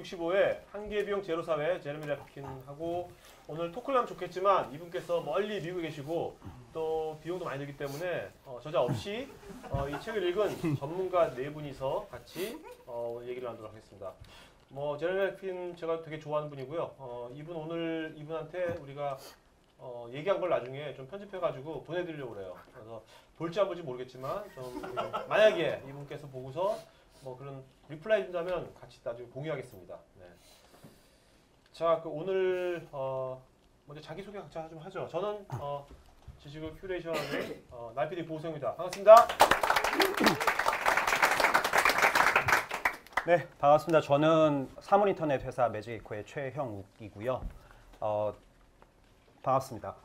365회 한계 비용 제로 사회 제레미 래프킨하고 오늘 토크를 하면 좋겠지만 이분께서 멀리 미국에 계시고 또 비용도 많이 들기 때문에 어, 저자 없이 어, 이 책을 읽은 전문가 네 분이서 같이 어, 얘기를 나누도록 하겠습니다. 뭐 제레미 래프킨 제가 되게 좋아하는 분이고요. 어, 이분 오늘 이분한테 우리가 어, 얘기한 걸 나중에 좀 편집해가지고 보내드리려고 그래요. 그래서 볼지 안 볼지 모르겠지만 좀 만약에 이분께서 보고서 뭐 그런 reply 준다면 같이 나중에 공유하겠습니다. 네. 자, 그 오늘 어 먼저 자기 소개 각자 좀 하죠. 저는 어 지식을 curation하는 어, 날피디 보성입니다. 반갑습니다. 네, 반갑습니다. 저는 사물인터넷 회사 매직에코의 최형욱이고요. 어, 반갑습니다.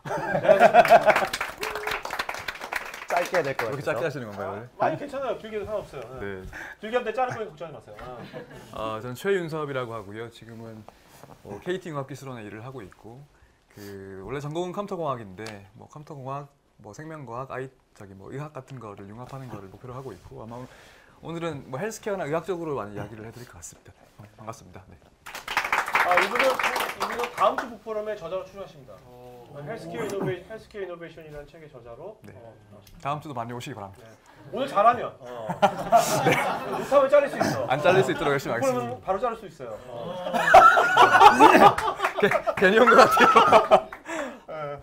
짧게 해야 될 것 같아요. 이렇게 짧게 하시는 건가요? 많이 괜찮아요. 길게 해도 상관없어요. 네. 네. 길게 하면 자를 거니 걱정하지 마세요. 아. 아, 저는 최윤섭이라고 하고요. 지금은 어, KT 융합기술원에 일을 하고 있고 그 원래 전공은 컴퓨터공학인데 뭐 컴퓨터공학, 뭐 생명과학, 아이 저기 뭐 의학 같은 거를 융합하는 거를 목표로 하고 있고 아마 오늘은 뭐 헬스케어나 의학적으로 많이 이야기를 해드릴 것 같습니다. 어, 반갑습니다. 네. 아, 이분은 이분은 다음 주 북포럼의 저자로 출연하십니다. 어, 헬스케어 이노베 헬스케어 이노베이션이라는 책의 저자로 네. 어, 다음 주도 많이 오시기 바랍니다. 오늘 잘하면 어. 못하면 자를 수 있어. 안 잘릴 수 있도록 열심히 하겠습니다. 그러면 바로 자를 수 있어요. 어. 괜히 온 것 같아요. 예.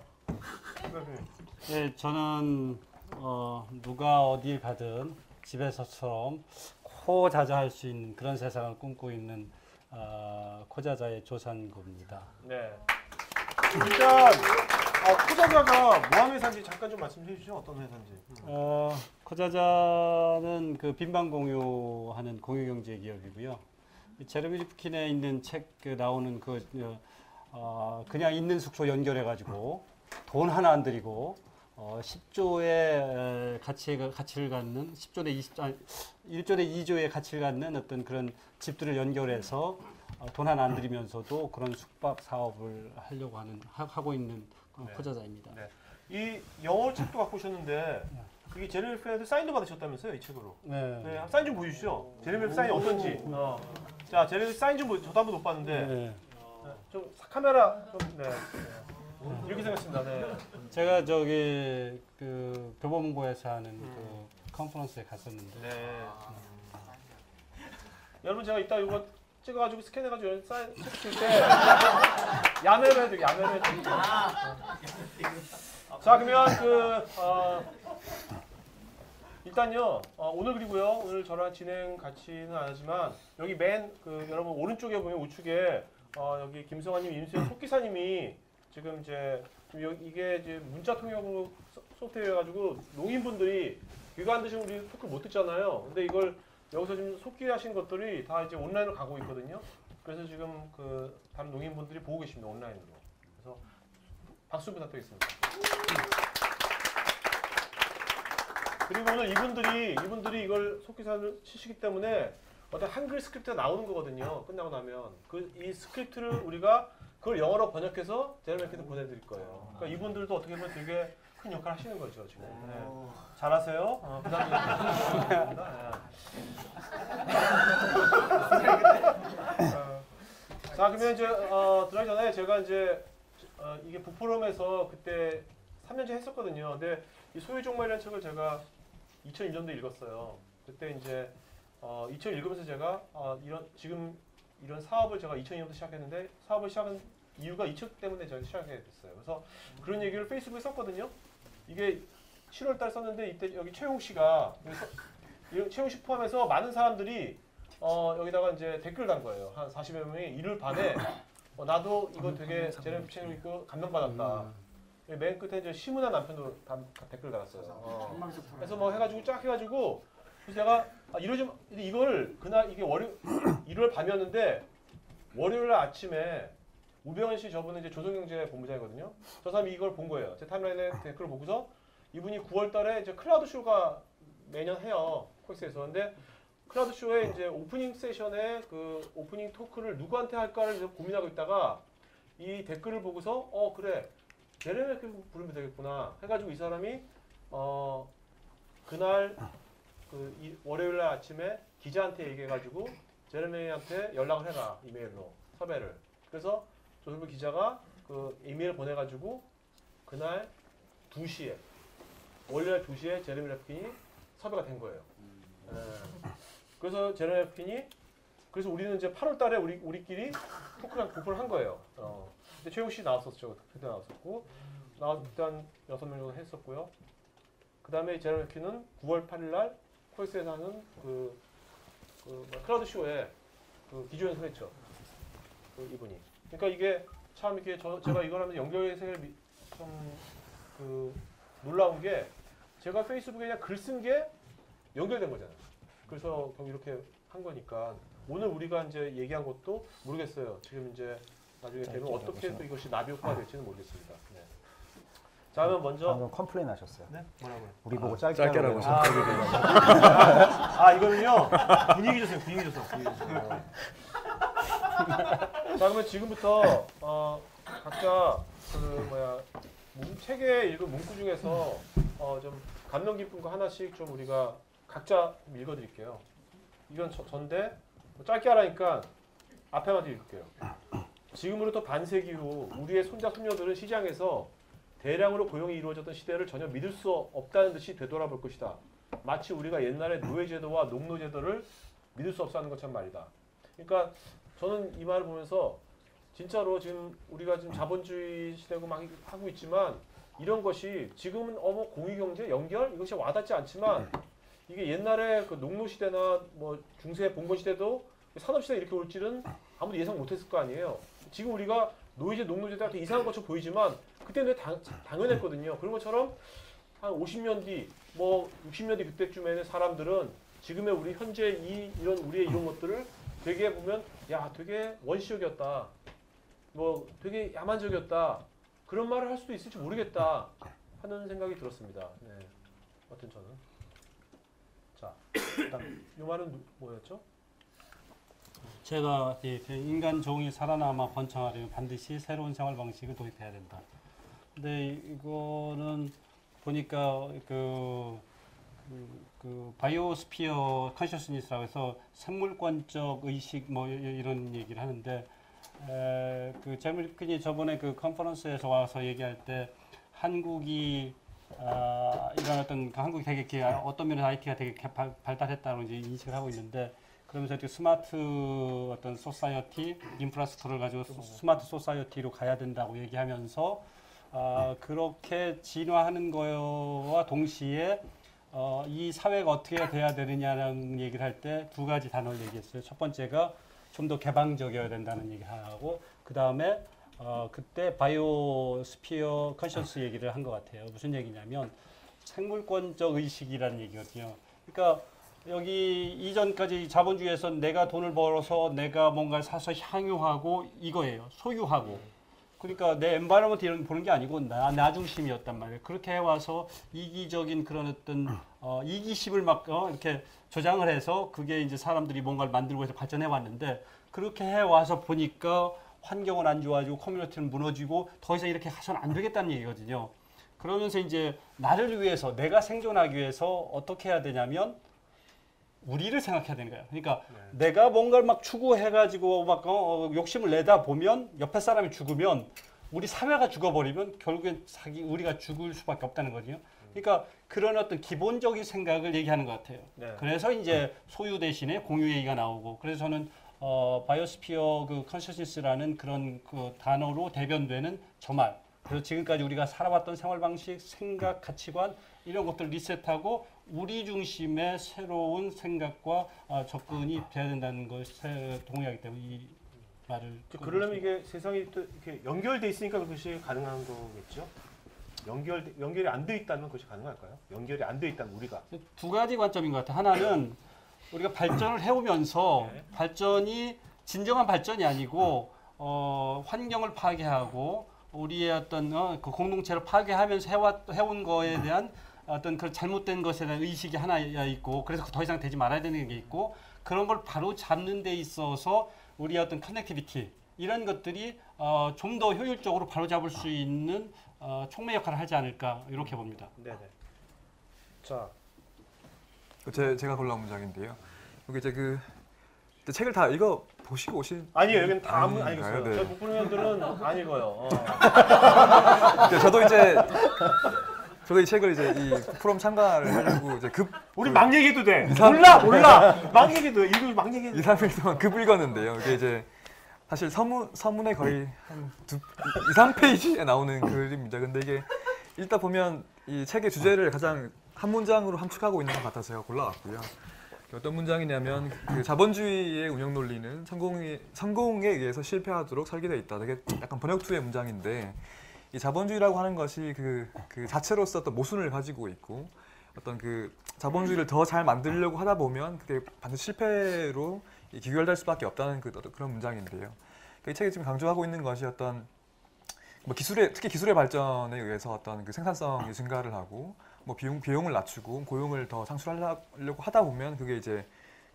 네, 저는 어, 누가 어딜 가든 집에서처럼 코자자할 수 있는 그런 세상을 꿈꾸고 있는 어, 코자자의 조산구입니다. 네. 일단 어, 코자자가 뭐하는 회사인지 잠깐 좀 말씀해 주시죠. 어떤 회사인지. 음. 어, 코자자는 그 빈방 공유하는 공유경제 기업이고요. 이 제레미 리프킨에 있는 책 그 나오는 그 어, 어, 그냥 있는 숙소 연결해 가지고 돈 하나 안 들이고 어, 10조의 가치 가치를 갖는 10조 대 20, 아니, 1조 대 2조의 가치를 갖는 어떤 그런 집들을 연결해서 어, 돈 하나 안 들이면서도 그런 숙박 사업을 하려고 하는 하, 하고 있는 어, 네. 코자자입니다. 네. 이 영어 책도 갖고 오셨는데 그게 제레미 팬한테 사인도 받으셨다면서요 이 책으로. 네. 네, 사인 좀 보여주시죠. 제레미 사인이 어떤지. 어. 자, 제레미 사인 좀 보. 저도 한번 못 봤는데 네. 네, 좀 카메라 좀 네. 네. 이렇게 생겼습니다. 네. 제가 저기 그 교보문고에서 하는 그 컨퍼런스에 갔었는데 네. 여러분 제가 이따 이거 찍어가지고 스캔해가지고 사인 책줄때 야매로 해도 야매로 해도 자 그러면 그 어, 일단요 어, 오늘 그리고요 오늘 저랑 진행 같이는 안 하지만 여기 맨 그 여러분 오른쪽에 보면 우측에 어, 여기 김성환님, 임수영 속기사님이 지금 이제 지금 여- 이게 이제 문자 통역으로 소- 소프트웨어가지고 농인분들이 귀가 안 들리시면 우리 talk 못 듣잖아요. 근데 이걸 여기서 지금 속기하신 것들이 다 이제 온라인으로 가고 있거든요. 그래서 지금 그 다른 농인분들이 보고 계십니다 온라인으로. 그래서 박수 부탁드리겠습니다. 그리고 오늘 이분들이 이분들이 이걸 속기사를 치시기 때문에 어떤 한글 script가 나오는 거거든요. 끝나고 나면 그 이 script를 우리가 그걸 영어로 번역해서 제르메키도 보내드릴 거예요. 그러니까 이분들도 어떻게 보면 되게 큰 역할 하시는 거죠 지금. 네. 잘하세요. 어. 네. 어, 자 그러면 이제 어, 들어가기 전에 제가 이제 어, 이게 북포럼에서 그때 3년째 했었거든요. 근데 이 소유종말이라는 책을 제가 2001년도에 읽었어요. 그때 이제 어, 2000 읽으면서 제가 어, 이런 지금 이런 사업을 제가 2002년부터 시작했는데 사업을 시작한 이유가 이 책 때문에 제가 시작하게 됐어요. 그래서 그런 얘기를 페이스북에 썼거든요. 이게 7월 달 썼는데 이때 여기 최용 씨가 이 최용 씨 포함해서 많은 사람들이 어, 여기다가 이제 댓글 단 거예요. 한 40여 명이 일을 반에 어, 나도 이거 되게 제레미 책을 읽고 감명받았다. 맨 끝에 이제 시문한 남편도 다 댓글 달았어요. 어. 그래서 뭐 해가지고 쫙 해가지고 그래서 제가 아, 이러지 마- 근데 이걸 그날 이게 월요 일요일 밤이었는데 월요일 날 아침에 우병현 씨 저분은 이제 조선경제 본부장이거든요. 저 사람이 이걸 본 거예요. 제 timeline에 댓글을 보고서 이분이 9월달에 이제 클라우드 쇼가 매년 해요 코엑스에서. 근데 클라우드 쇼에 이제 opening session에 그 opening talk를 누구한테 할까를 고민하고 있다가 이 댓글을 보고서 어 그래 제레미를 부르면 되겠구나 해가지고 이 사람이 어 그날 그 이- 월요일 날 아침에 기자한테 얘기해가지고 제레미한테 연락을 해라 이메일로 섭외를. 그래서 조선부 기자가 그 이메일 보내가지고 그날 2시에 월요일 2시에 제레미 레프킨이 섭외가 된 거예요. 예. 그래서 제레미 레프킨이 그래서 우리는 이제 8월 달에 우리 우리끼리 토크랑 부풀을 한 거예요. 어. 근데 최용 씨 나왔었죠. 그때 나왔었고 나 일단 여섯 명 정도 했었고요. 그 다음에 제레미 레프킨은 9월 8일날 코엑스에서 하는 그, 그 뭐야, 클라우드 쇼에 그 기조연설 했죠. 그 이분이. 그러니까 이게 참 이렇게 저, 제가 이걸 하면서 연결해석을 좀그 놀라운 게 제가 페이스북에 그냥 글 쓴 게 연결된 거잖아요. 그래서 그럼 이렇게 한 거니까 오늘 우리가 이제 얘기한 것도 모르겠어요. 지금 이제 나중에 되면 어떻게 또. 이것이 나비 효과가 될지는 모르겠습니다. 네. 자, 그럼 먼저 방금 complain 하셨어요. 네 뭐라고요? 우리 보고 짧게, 짧게 하라고 하라고 그래서. 아 이거는요 분위기 조성 분위기 조성 분위기 조성 자 그러면 지금부터 어, 각자 그 뭐야 문, 책에 읽은 문구 중에서 어, 좀 감명 깊은 거 하나씩 좀 우리가 각자 좀 읽어드릴게요 이건 저, 전데 뭐 짧게 하라니까 앞에만 좀 읽을게요 지금으로부터 반세기 후 우리의 손자 손녀들은 시장에서 대량으로 고용이 이루어졌던 시대를 전혀 믿을 수 없다는 듯이 되돌아볼 것이다. 마치 우리가 옛날에 노예제도와 농노제도를 믿을 수 없어 하는 것처럼 말이다. 그러니까 저는 이 말을 보면서 진짜로 지금 우리가 지금 자본주의 시대고 막 하고 있지만 이런 것이 지금은 어머 공유경제 연결 이것이 와닿지 않지만 이게 옛날에 그 농노 시대나 뭐 중세 봉건 시대도 산업 시대 가 이렇게 올 줄은 아무도 예상 못했을 거 아니에요. 지금 우리가 노예제 농노제도가 되게 이상한 것처럼 보이지만 그때는 당, 당연했거든요. 그런 것처럼 한 50년 뒤, 뭐 60년 뒤 그때쯤에는 사람들은 지금의 우리 현재 이 이런 우리의 이런 것들을 되게 보면 야 되게 원시적이었다. 뭐 되게 야만적이었다. 그런 말을 할 수도 있을지 모르겠다 하는 생각이 들었습니다. 네. 어떤 저는 자 일단 이 말은 누- 뭐였죠? 제가 이 인간 종이 살아남아 번창하려면 반드시 새로운 생활 방식을 도입해야 된다. 근데 이거는 보니까 그, 그, 그 바이오스피어 컨셔스니스라고 해서 생물권적 의식 뭐 이- 이런 얘기를 하는데 에, 그 제물킨이 저번에 그 conference에서 와서 얘기할 때 한국이 아, 이런 어떤 그 한국이 되게 이렇게 어떤 면에서 IT가 되게 개- 발, 발달했다고 이제 인식을 하고 있는데 그러면서 이렇게 스마트 어떤 society infrastructure를 가지고 소- smart society로 가야 된다고 얘기하면서 아, 그렇게 진화하는 거와 동시에 어, 이 사회가 어떻게 돼야 되느냐라는 얘기를 할 때 두 가지 단어를 얘기했어요. 첫 번째가 좀 더 개방적이어야 된다는 얘기를 하고 그 다음에 어, 그때 biosphere conscious 얘기를 한 것 같아요. 무슨 얘기냐면 생물권적 의식이라는 얘기거든요. 그러니까 여기 이전까지 자본주의에서 내가 돈을 벌어서 내가 뭔가를 사서 향유하고 이거예요. 소유하고. 그러니까 내 environment 이런 거 보는 게 아니고 나, 나 중심이었단 말이에요. 그렇게 해와서 이기적인 그런 어떤 어, 이기심을 막 어, 이렇게 조장을 해서 그게 이제 사람들이 뭔가를 만들고 해서 발전해 왔는데 그렇게 해 와서 보니까 환경은 안 좋아지고 커뮤니티는 무너지고 더 이상 이렇게 해서는 안 되겠다는 얘기거든요. 그러면서 이제 나를 위해서 내가 생존하기 위해서 어떻게 해야 되냐면 우리를 생각해야 되는 거예요. 그러니까 내가 뭔가를 막 추구해가지고 막 어, 어, 욕심을 내다 보면 옆에 사람이 죽으면 우리 사회가 죽어버리면 결국엔 자기 우리가 죽을 수밖에 없다는 거죠. 그러니까 그런 어떤 기본적인 생각을 얘기하는 것 같아요. 네. 그래서 이제 소유 대신에 공유 얘기가 나오고 그래서 저는 어, 바이오스피어 그 컨셔스니스라는 그런 그 단어로 대변되는 저 말. 그래서 지금까지 우리가 살아왔던 생활 방식, 생각, 가치관 이런 것들 리셋하고 우리 중심의 새로운 생각과 어, 접근이 돼야 된다는 것에 동의하기 때문에 이 말을 그러려면 이게 세상이 또 이렇게 연결돼 있으니까 그것이 가능한 거겠죠? 연결 연결이 안 돼 있다면 그것이 가능할까요? 연결이 안 돼 있다면 우리가 두 가지 관점인 것 같아요. 하나는 우리가 발전을 해오면서 네. 발전이 진정한 발전이 아니고 어, 환경을 파괴하고 우리의 어떤 어, 그 공동체를 파괴하면서 해왔, 해온 거에 대한 어떤 그 잘못된 것에 대한 의식이 하나 있고 그래서 더 이상 되지 말아야 되는 게 있고 그런 걸 바로 잡는 데 있어서 우리의 어떤 connectivity 이런 것들이 어, 좀 더 효율적으로 바로 잡을 수 있는 어, 촉매 역할을 하지 않을까 이렇게 봅니다. 네네. 자, 제, 제가 골라온 문장인데요. 여기 이제 그 이제 책을 다 읽어 보시고 오신. 아니에요. 여기는 다 아무 안? 읽었어요. 네. 저 북부님들은 안 읽어요. 어. 네, 저도 이제 저도 이 책을 이제 이 프롬 참가를 하려고 이제 급 우리 막 얘기해도 돼. 몰라 몰라. 막 얘기해도 돼. 읽으면 막 얘기해도 2, 돼. 3일 동안 급 읽었는데요. 이게 이제 사실 서문 서문에 거의 한 두 2, 3페이지에 나오는 글입니다. 근데 이게 읽다 보면 이 책의 주제를 가장 한 문장으로 함축하고 있는 것 같아서 제가 골라왔고요. 어떤 문장이냐면 그 자본주의의 운영 논리는 성공에 성공에 의해서 실패하도록 설계되어 있다. 되게 약간 번역투의 문장인데 이 자본주의라고 하는 것이 그, 그 자체로서 어떤 모순을 가지고 있고 어떤 그 자본주의를 더 잘 만들려고 하다 보면 그게 반드시 실패로 이 귀결될 수밖에 없다는 그, 그런 문장인데요. 그러니까 이 책이 지금 강조하고 있는 것이 어떤 뭐 기술의 특히 기술의 발전에 의해서 어떤 그 생산성이 증가를 하고 뭐 비용 비용을 낮추고 고용을 더 창출하려고 하다 보면 그게 이제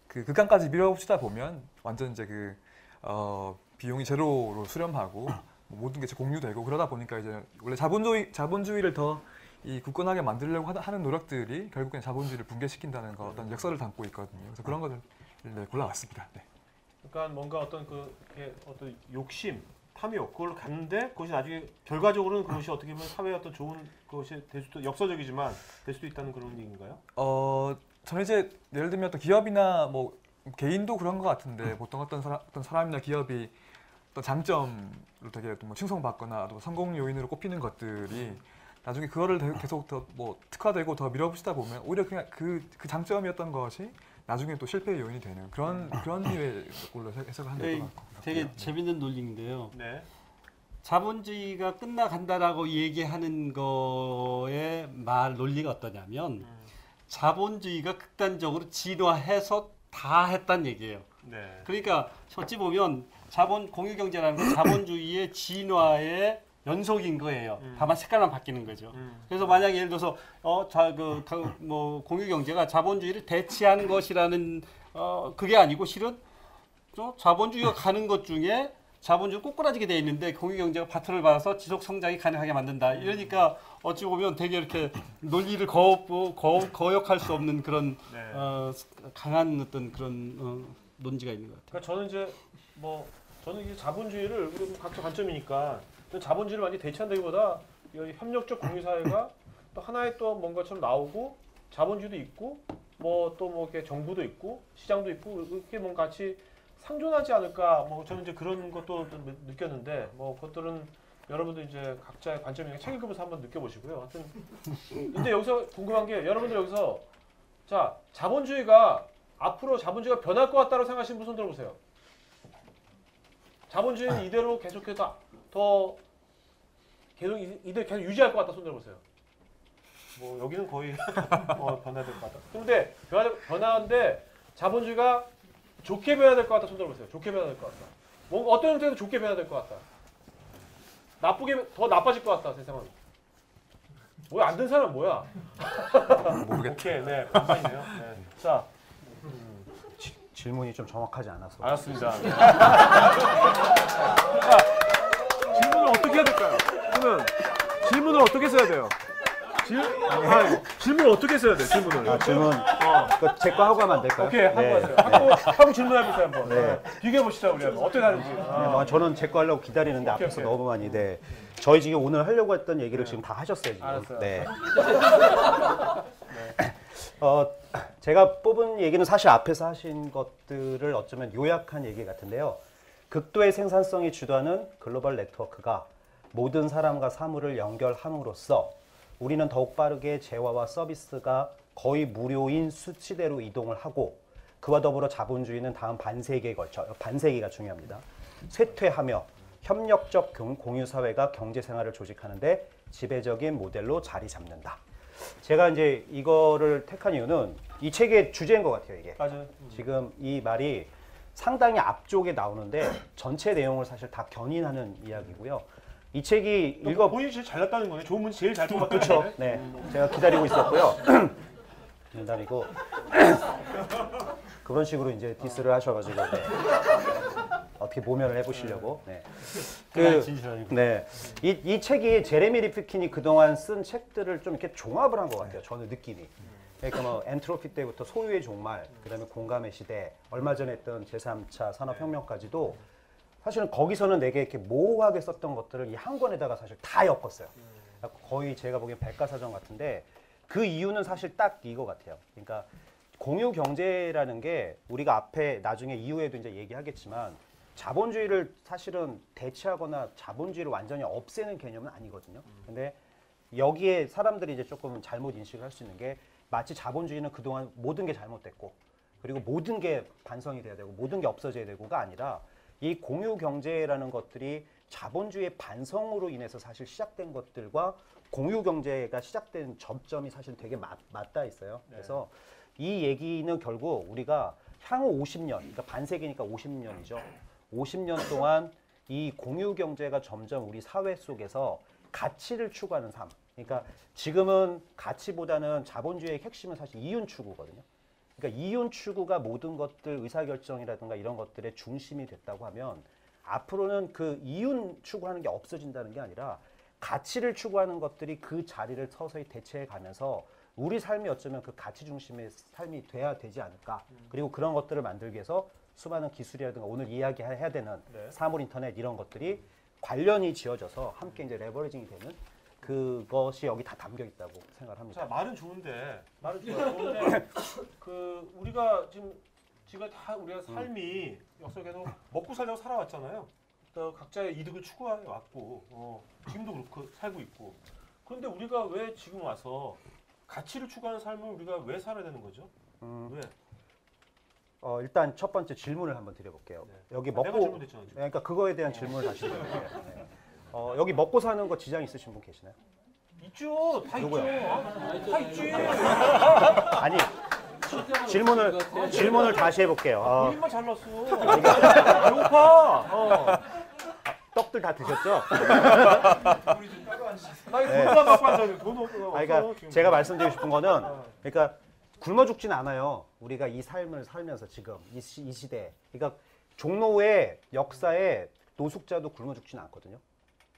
그 극한까지 밀어붙이다 보면 완전 이제 그 어, 비용이 제로로 수렴하고 뭐 모든 게 공유되고 그러다 보니까 이제 원래 자본주의 자본주의를 더 이 굳건하게 만들려고 하는 노력들이 결국엔 자본주의를 붕괴시킨다는 거 어떤 역설을 담고 있거든요. 그래서 그런 것을 네, 골라왔습니다. 네. 그러니까 뭔가 어떤 그 어떤 욕심, 탐욕 그걸 갖는데 그것이 나중에 결과적으로는 그것이 어떻게 보면 사회에 어떤 좋은 것이 될 수도 역사적이지만 될 수도 있다는 그런 얘기인가요? 어, 저는 이제 예를 들면 또 기업이나 뭐 개인도 그런 것 같은데 보통 어떤 사람, 어떤 사람이나 기업이 어떤 장점으로 되게 뭐 칭송받거나 또 성공 요인으로 꼽히는 것들이 나중에 그거를 대- 계속 더 뭐 특화되고 더 밀어붙이다 보면 오히려 그냥 그, 그 장점이었던 것이 나중에 또 실패의 요인이 되는 그런 그런 류의 걸로 해석을 하는 네, 것 같고 되게 재밌는 논리인데요. 네. 자본주의가 끝나간다라고 얘기하는 거의 말 논리가 어떠냐면 음. 자본주의가 극단적으로 진화해서 다 했단 얘기예요. 네. 그러니까 어찌 보면 자본 공유경제라는 건 자본주의의 진화의 연속인 거예요. 음. 다만 색깔만 바뀌는 거죠. 음. 그래서 만약 예를 들어서 어자그뭐 공유 경제가 자본주의를 대체한 것이라는 어 그게 아니고 실은 어, 자본주의가 가는 것 중에 자본주의 꼬꾸라지게 돼 있는데 공유 경제가 바트를 받아서 지속 성장이 가능하게 만든다. 이러니까 어찌 보면 되게 이렇게 논리를 거, 거, 거역할 수 없는 그런 네. 어, 강한 어떤 그런 어, 논지가 있는 것 같아요. 그러니까 저는 이제 뭐 저는 이제 자본주의를 우리 뭐 각자 관점이니까 자본주의를 완전히 대체한다기보다 이 협력적 공유 사회가 또 하나의 또 뭔가처럼 나오고 자본주의도 있고 뭐또뭐 이렇게 정부도 있고 시장도 있고 이렇게 뭔가 같이 상존하지 않을까 뭐 저는 이제 그런 것도 느꼈는데 뭐 그것들은 여러분들 이제 각자의 관점이니까 책 읽으면서 한번 느껴보시고요. 하여튼 근데 여기서 궁금한 게 여러분들 여기서 자 자본주의가 앞으로 자본주의가 변할 것 같다고 생각하시는 분 손 들어보세요. 자본주의는 이대로 계속해서 더 계속 이- 이대로 계속 유지할 것 같다 손 들어 보세요. 뭐 여기는 거의 어, 변화될 것 같다. 근데 변화 변화인데 자본주의가 좋게 변화될 것 같다 손 들어 보세요. 좋게 변화될 것 같다. 뭔가 어떤 형태로 좋게 변화될 것 같다. 나쁘게 더 나빠질 것 같다 세상은. 뭐야 안 된 사람 뭐야? 모르겠다. 오케이 네 반반이네요. 네. 자 질문이 좀 정확하지 않아서. 알았습니다. 자, 질문을 어떻게 해야 될까요? 그러면 질문을 어떻게 써야 돼요? 질, 아, 질문을 어떻게 써야 돼? 질문을. 아, 질문 어. 제거 하고 하면 안 될까요? 오케이 하고 네. 하세요. 하고 하고 질문해 보세요 한번. 네. 비교해 봅시다 우리 한번 어떻게. 네, 아. 뭐 저는 제거 하려고 기다리는데 오케이, 앞에서 오케이. 너무 많이 네. 저희 지금 오늘 하려고 했던 얘기를 지금 다 하셨어요 지금. 알았어요. 네. 어, 제가 뽑은 얘기는 사실 앞에서 하신 것들을 어쩌면 요약한 얘기 같은데요. 극도의 생산성이 주도하는 글로벌 네트워크가 모든 사람과 사물을 연결함으로써 우리는 더욱 빠르게 재화와 서비스가 거의 무료인 수치대로 이동을 하고 그와 더불어 자본주의는 다음 반세기에 걸쳐 반세기가 중요합니다. 쇠퇴하며 협력적 공- 공유 사회가 경제 생활을 조직하는데 지배적인 모델로 자리 잡는다. 제가 이제 이거를 택한 이유는 이 책의 주제인 것 같아요, 이게. 맞아요. 지금 이 말이 상당히 앞쪽에 나오는데 전체 내용을 사실 다 견인하는 이야기고요. 이 책이 읽어 본인이 제일 잘났다는 거네. 좋은 문제 제일 잘 뽑았다. 그렇죠. 네, 제가 기다리고 있었고요. 기다리고 그런 식으로 이제 디스를 하셔가지고 네. 어떻게 모면을 해보시려고. 네. 그그 진실하니까. 네, 이, 이 책이 제레미 리프킨이 그동안 쓴 책들을 좀 이렇게 종합을 한 것 같아요. 저는 느낌이. 그러니까 뭐 엔트로피 때부터 소유의 종말, 그다음에 공감의 시대, 얼마 전에 했던 제3차 산업혁명까지도 사실은 거기서는 내게 이렇게 모호하게 썼던 것들을 이 한 권에다가 사실 다 엮었어요. 거의 제가 보기엔 백과사전 같은데 그 이유는 사실 딱 이거 같아요. 그러니까 공유 경제라는 게 우리가 앞에 나중에 이후에도 이제 얘기하겠지만 자본주의를 사실은 대체하거나 자본주의를 완전히 없애는 개념은 아니거든요. 근데 여기에 사람들이 이제 조금 잘못 인식을 할 수 있는 게 마치 자본주의는 그동안 모든 게 잘못됐고 그리고 모든 게 반성이 돼야 되고 모든 게 없어져야 되고가 아니라 이 공유 경제라는 것들이 자본주의의 반성으로 인해서 사실 시작된 것들과 공유 경제가 시작된 접점이 사실 되게 맞, 맞닿아 있어요. 그래서 이 얘기는 결국 우리가 향후 50년, 그러니까 반세기니까 50년이죠. 50년 동안 이 공유 경제가 점점 우리 사회 속에서 가치를 추구하는 삶. 그러니까 지금은 가치보다는 자본주의의 핵심은 사실 이윤 추구거든요. 그러니까 이윤 추구가 모든 것들 의사결정이라든가 이런 것들의 중심이 됐다고 하면 앞으로는 그 이윤 추구하는 게 없어진다는 게 아니라 가치를 추구하는 것들이 그 자리를 서서히 대체해 가면서 우리 삶이 어쩌면 그 가치 중심의 삶이 돼야 되지 않을까. 그리고 그런 것들을 만들기 위해서 수많은 기술이라든가 오늘 이야기해야 되는 네. 사물 인터넷 이런 것들이 관련이 지어져서 함께 이제 레버리징이 되는 그것이 여기 다 담겨 있다고 생각을 합니다. 자 말은 좋은데 말은. 좋은데 그 우리가 지금 지금 다 우리가 삶이 역사 계속 먹고 살려고 살아왔잖아요. 또 각자의 이득을 추구해 왔고 어, 지금도 그렇고 살고 있고. 그런데 우리가 왜 지금 와서 가치를 추구하는 삶을 우리가 왜 살아야 되는 거죠? 음, 왜? 어, 일단 첫 번째 질문을 한번 드려볼게요. 네. 여기 아, 내가 먹고 질문했잖아 지금. 그러니까 그거에 대한 질문을 다시 드릴게요. 네. 어, 여기 먹고 사는 거 지장 있으신 분 계시나요? 있죠, 다? 있죠, 어? 다 있지. 아니 질문을 질문을 다시 해볼게요. 어, 본인만 잘났어. 배고파. 어. 떡들 다 드셨죠? 네. 돈만 갖고 와서 돈 없어. 아, 그러니까. 제가 말씀드리고 싶은 거는 어. 그러니까 굶어 죽진 않아요. 우리가 이 삶을 살면서 지금 이, 시, 이 시대. 그러니까 종로의 역사에 노숙자도 굶어 죽지는 않거든요.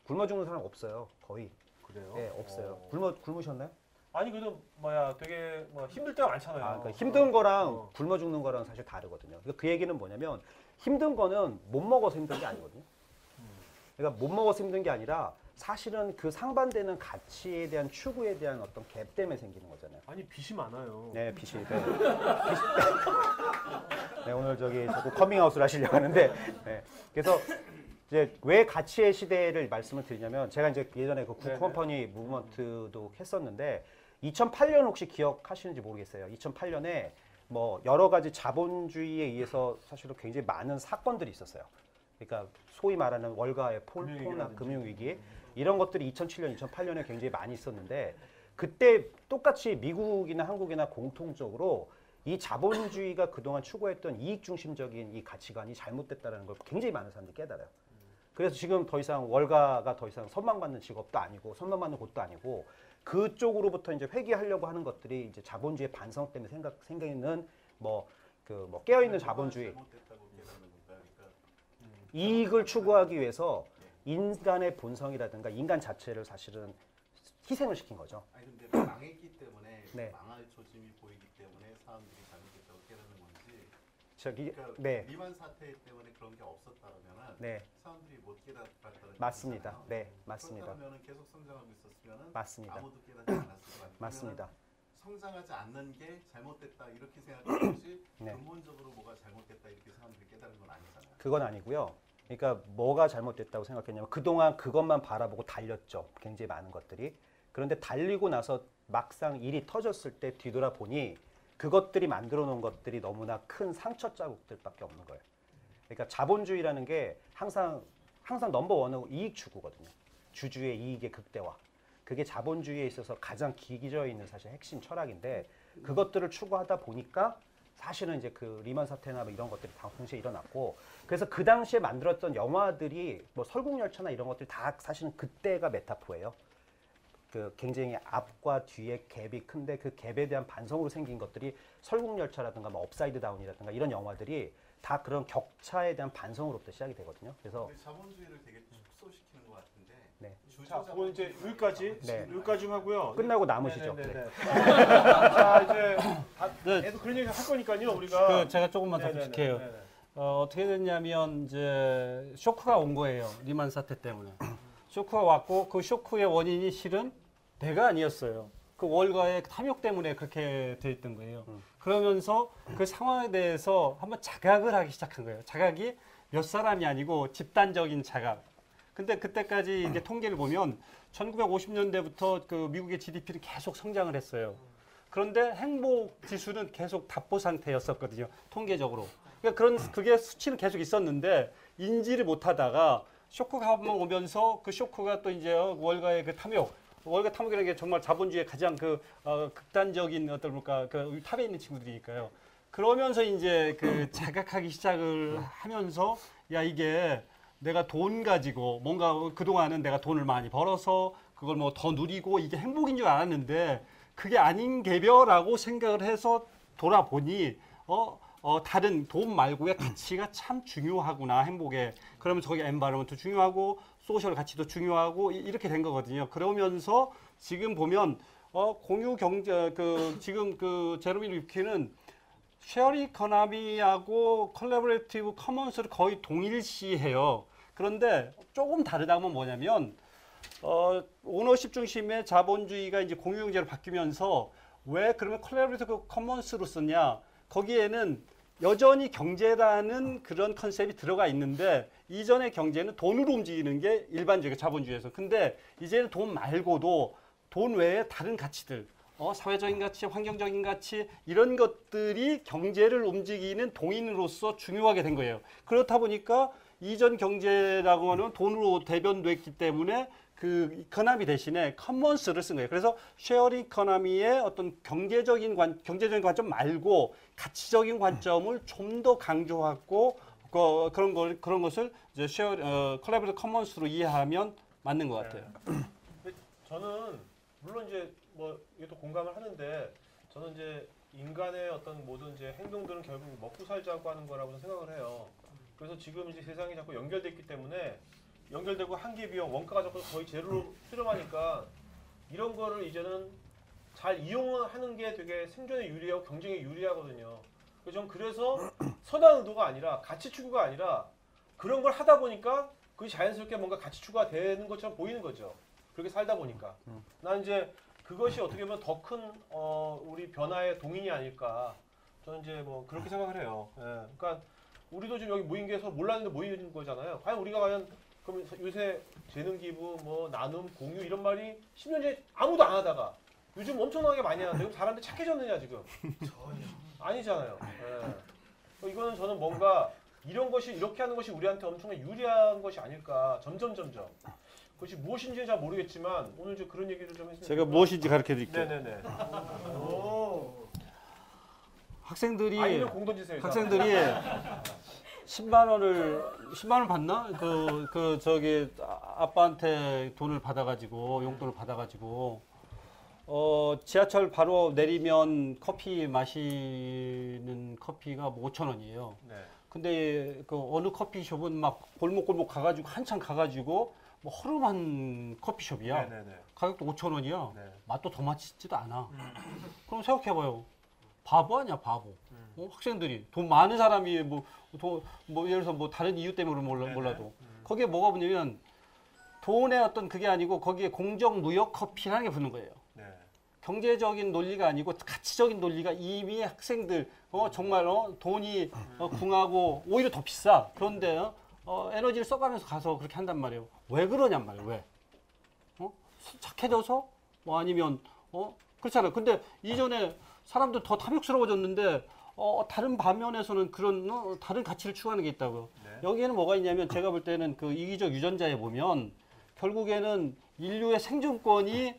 굶어 죽는 사람 없어요. 거의. 그래요? 네, 없어요. 어. 굶어 굶으셨나요? 아니 그래도 뭐야 되게 뭐 힘들 때가 많잖아요. 아, 그러니까 힘든 거랑 어. 굶어 죽는 거랑 사실 다르거든요. 그러니까 그 얘기는 뭐냐면 힘든 거는 못 먹어서 힘든 게 아니거든요. 그러니까 못 먹어서 힘든 게 아니라 사실은 그 상반되는 가치에 대한 추구에 대한 어떤 갭 때문에 생기는 거잖아요. 아니 빚이 많아요. 네, 빚이. 네. 빚이- 네, 오늘 저기 자꾸 커밍아웃을 하시려고 하는데, 네. 그래서 이제 왜 가치의 시대를 말씀을 드리냐면 제가 이제 예전에 그 네네. good company movement도 했었는데 2008년 혹시 기억하시는지 모르겠어요. 2008년에 뭐 여러 가지 자본주의에 의해서 사실은 굉장히 많은 사건들이 있었어요. 그러니까 소위 말하는 월가의 폴, 금융위기라든지. 금융위기 이런 것들이 2007년, 2008년에 굉장히 많이 있었는데 그때 똑같이 미국이나 한국이나 공통적으로 이 자본주의가 그동안 추구했던 이익 중심적인 이 가치관이 잘못됐다는 걸 굉장히 많은 사람들이 깨달아요. 그래서 지금 더 이상 월가가 더 이상 선망받는 직업도 아니고 선망받는 곳도 아니고 그쪽으로부터 이제 회귀하려고 하는 것들이 이제 자본주의 반성 때문에 생각 생기는 뭐 그 뭐 깨어 있는 자본주의 이익을 추구하기 위해서 인간의 본성이라든가 인간 자체를 사실은 희생을 시킨 거죠. 아니 근데 망했기 때문에 네. 망할 조짐이 보이기 때문에 사람들이 잘못했다고 깨닫는 건지 저기 그러니까 네, 리만 사태 때문에 그런 게 없었다면은 네, 사람들이 못 깨닫았다는 맞습니다. 얘기잖아요. 네, 맞습니다. 그렇다면 계속 성장하고 있었으면은 맞습니다. 아무도 깨닫지 않았을 거 아니에요. 맞습니다. 성장하지 않는 게 잘못됐다 이렇게 생각하는 것이 네. 근본적으로 뭐가 잘못됐다 이렇게 사람들이 깨달은 건 아니잖아요. 그건 아니고요. 그러니까 뭐가 잘못됐다고 생각했냐면 그동안 그것만 바라보고 달렸죠. 굉장히 많은 것들이. 그런데 달리고 나서 막상 일이 터졌을 때 뒤돌아보니 그것들이 만들어 놓은 것들이 너무나 큰 상처 자국들밖에 없는 거예요. 그러니까 자본주의라는 게 항상 항상 넘버 원은 이익 추구거든요. 주주의 이익의 극대화. 그게 자본주의에 있어서 가장 기저에 있는 사실 핵심 철학인데 그것들을 추구하다 보니까 사실은 이제 그 리만 사태나 뭐 이런 것들이 다 동시에 일어났고 그래서 그 당시에 만들었던 영화들이 뭐 설국열차나 이런 것들이 다 사실은 그때가 메타포예요. 그 굉장히 앞과 뒤에 갭이 큰데 그 갭에 대한 반성으로 생긴 것들이 설국열차라든가 뭐 업사이드 다운이라든가 이런 영화들이 다 그런 격차에 대한 반성으로부터 시작이 되거든요. 그래서 자본주의를 되게 같은데 자, 그건 이제 여기까지 네. 여기까지 좀 하고요. 끝나고 남으시죠. 네. 네네 네. 자 이제 다, 네. 계속 그런 얘기 할 거니까요 우리가. 그 제가 조금만 더. 네네. 어, 어떻게 됐냐면 이제 쇼크가 온 거예요. 리만 사태 때문에. 쇼크가 왔고 그 쇼크의 원인이 실은 내가 아니었어요. 그 월가의 탐욕 때문에 그렇게 돼 있던 거예요. 그러면서 그 상황에 대해서 한번 자각을 하기 시작한 거예요. 자각이 몇 사람이 아니고 집단적인 자각. 근데 그때까지 이제 통계를 보면 1950년대부터 그 미국의 GDP는 계속 성장을 했어요. 그런데 행복 지수는 계속 답보 상태였었거든요. 통계적으로. 그러니까 그런 그게 수치는 계속 있었는데 인지를 못 하다가 쇼크가 한번 오면서 그 쇼크가 또 이제 월가의 그 탐욕, 월가 탐욕이라는 게 정말 자본주의의 가장 그 어, 극단적인 어떤 뭘까 그 탑에 있는 친구들이니까요. 그러면서 이제 그 자각하기 시작을 하면서 야 이게 내가 돈 가지고 뭔가 그동안은 내가 돈을 많이 벌어서 그걸 뭐 더 누리고 이게 행복인 줄 알았는데 그게 아닌가 보다라고 생각을 해서 돌아보니 어, 어 다른 돈 말고의 가치가 참 중요하구나 행복에 그러면 저기 environment 중요하고 social 가치도 중요하고 이- 이렇게 된 거거든요. 그러면서 지금 보면 어 공유 경제 그 지금 그 제레미 리프킨은 share economy하고 collaborative commons를 거의 동일시해요. 그런데 조금 다르다면 뭐냐면 어, ownership 중심의 자본주의가 이제 공유경제로 바뀌면서 왜 그러면 collaborative commons로 쓰냐? 거기에는 여전히 경제라는 그런 concept이 들어가 있는데 이전의 경제는 돈으로 움직이는 게 일반적인 자본주의에서. 근데 이제는 돈 말고도 돈 외에 다른 가치들, 어, 사회적인 가치, 환경적인 가치 이런 것들이 경제를 움직이는 동인으로서 중요하게 된 거예요. 그렇다 보니까 이전 경제라고 하는 돈으로 대변됐기 때문에 그 economy 대신에 commons를 쓴 거예요. 그래서 sharing economy의 어떤 경제적인 관 경제적인 관점 말고 가치적인 관점을 좀 더 강조하고 그, 그런 걸 그런 것을 이제 share 어, collaborate commons로 이해하면 맞는 것 같아요. 근데 저는 물론 이제 뭐 이것도 공감을 하는데 저는 이제 인간의 어떤 모든 이제 행동들은 결국 먹고 살자고 하는 거라고 생각을 해요. 그래서 지금 이제 세상이 자꾸 연결돼 있기 때문에 연결되고 한계 비용 원가가 자꾸 거의 제로로 수렴하니까 이런 거를 이제는 잘 이용하는 게 되게 생존에 유리하고 경쟁에 유리하거든요. 그래서 저는 그래서 선한 의도가 아니라 가치 추구가 아니라 그런 걸 하다 보니까 그게 자연스럽게 뭔가 가치 추구가 되는 것처럼 보이는 거죠. 그렇게 살다 보니까. 난 이제 그것이 어떻게 보면 더 큰 어, 우리 변화의 동인이 아닐까. 저는 이제 뭐 그렇게 생각을 해요. 예. 그러니까 우리도 지금 여기 모인 게 서로 몰랐는데 모이는 거잖아요. 과연 우리가 과연 그럼 요새 재능 기부, 뭐 나눔, 공유 이런 말이 10년 전에 아무도 안 하다가 요즘 엄청나게 많이 하는데 그럼 사람들 착해졌느냐 지금? 아니잖아요. 예. 어, 이거는 저는 뭔가 이런 것이 이렇게 하는 것이 우리한테 엄청나게 유리한 것이 아닐까. 점점 점점. 그것이 무엇인지는 잘 모르겠지만 오늘 이제 그런 얘기를 좀 했으면 제가. 무엇인지 가르쳐 드릴게요. 네네네. 학생들이 아니면. 학생들이 10만 원을 10만 원 받나? 그, 그 저기 아- 아빠한테 돈을 받아 가지고 용돈을 받아 가지고 어 지하철 바로 내리면 커피 마시는 커피가 뭐 5천 원이에요. 네. 근데 그 어느 커피숍은 막 골목골목 가가지고 한참 가가지고 뭐 허름한 커피숍이야. 네네네. 가격도 5천 원이야. 네. 맛도 더 맛있지도 않아. 그럼 생각해봐요. 바보 아니야 바보. 음. 어? 학생들이 돈 많은 사람이 뭐, 돈, 뭐 예를 들어서 뭐 다른 이유 때문에 몰라, 네네. 몰라도 음. 거기에 뭐가 붙냐면 돈의 어떤 그게 아니고 거기에 공정 무역 커피라는 게 붙는 거예요. 네. 경제적인 논리가 아니고 가치적인 논리가 이미 학생들 어 정말 어 돈이 어, 궁하고 오히려 더 비싸. 그런데 어, 어, 에너지를 써가면서 가서 그렇게 한단 말이에요. 왜 그러냔 말이에요. 왜? 어? 착해져서? 뭐 아니면 어 그렇잖아요. 근데 이전에 사람들 더 탐욕스러워졌는데 어 다른 반면에서는 그런 어, 다른 가치를 추구하는 게 있다고요. 네. 여기에는 뭐가 있냐면 제가 볼 때는 그 이기적 유전자에 보면 결국에는 인류의 생존권이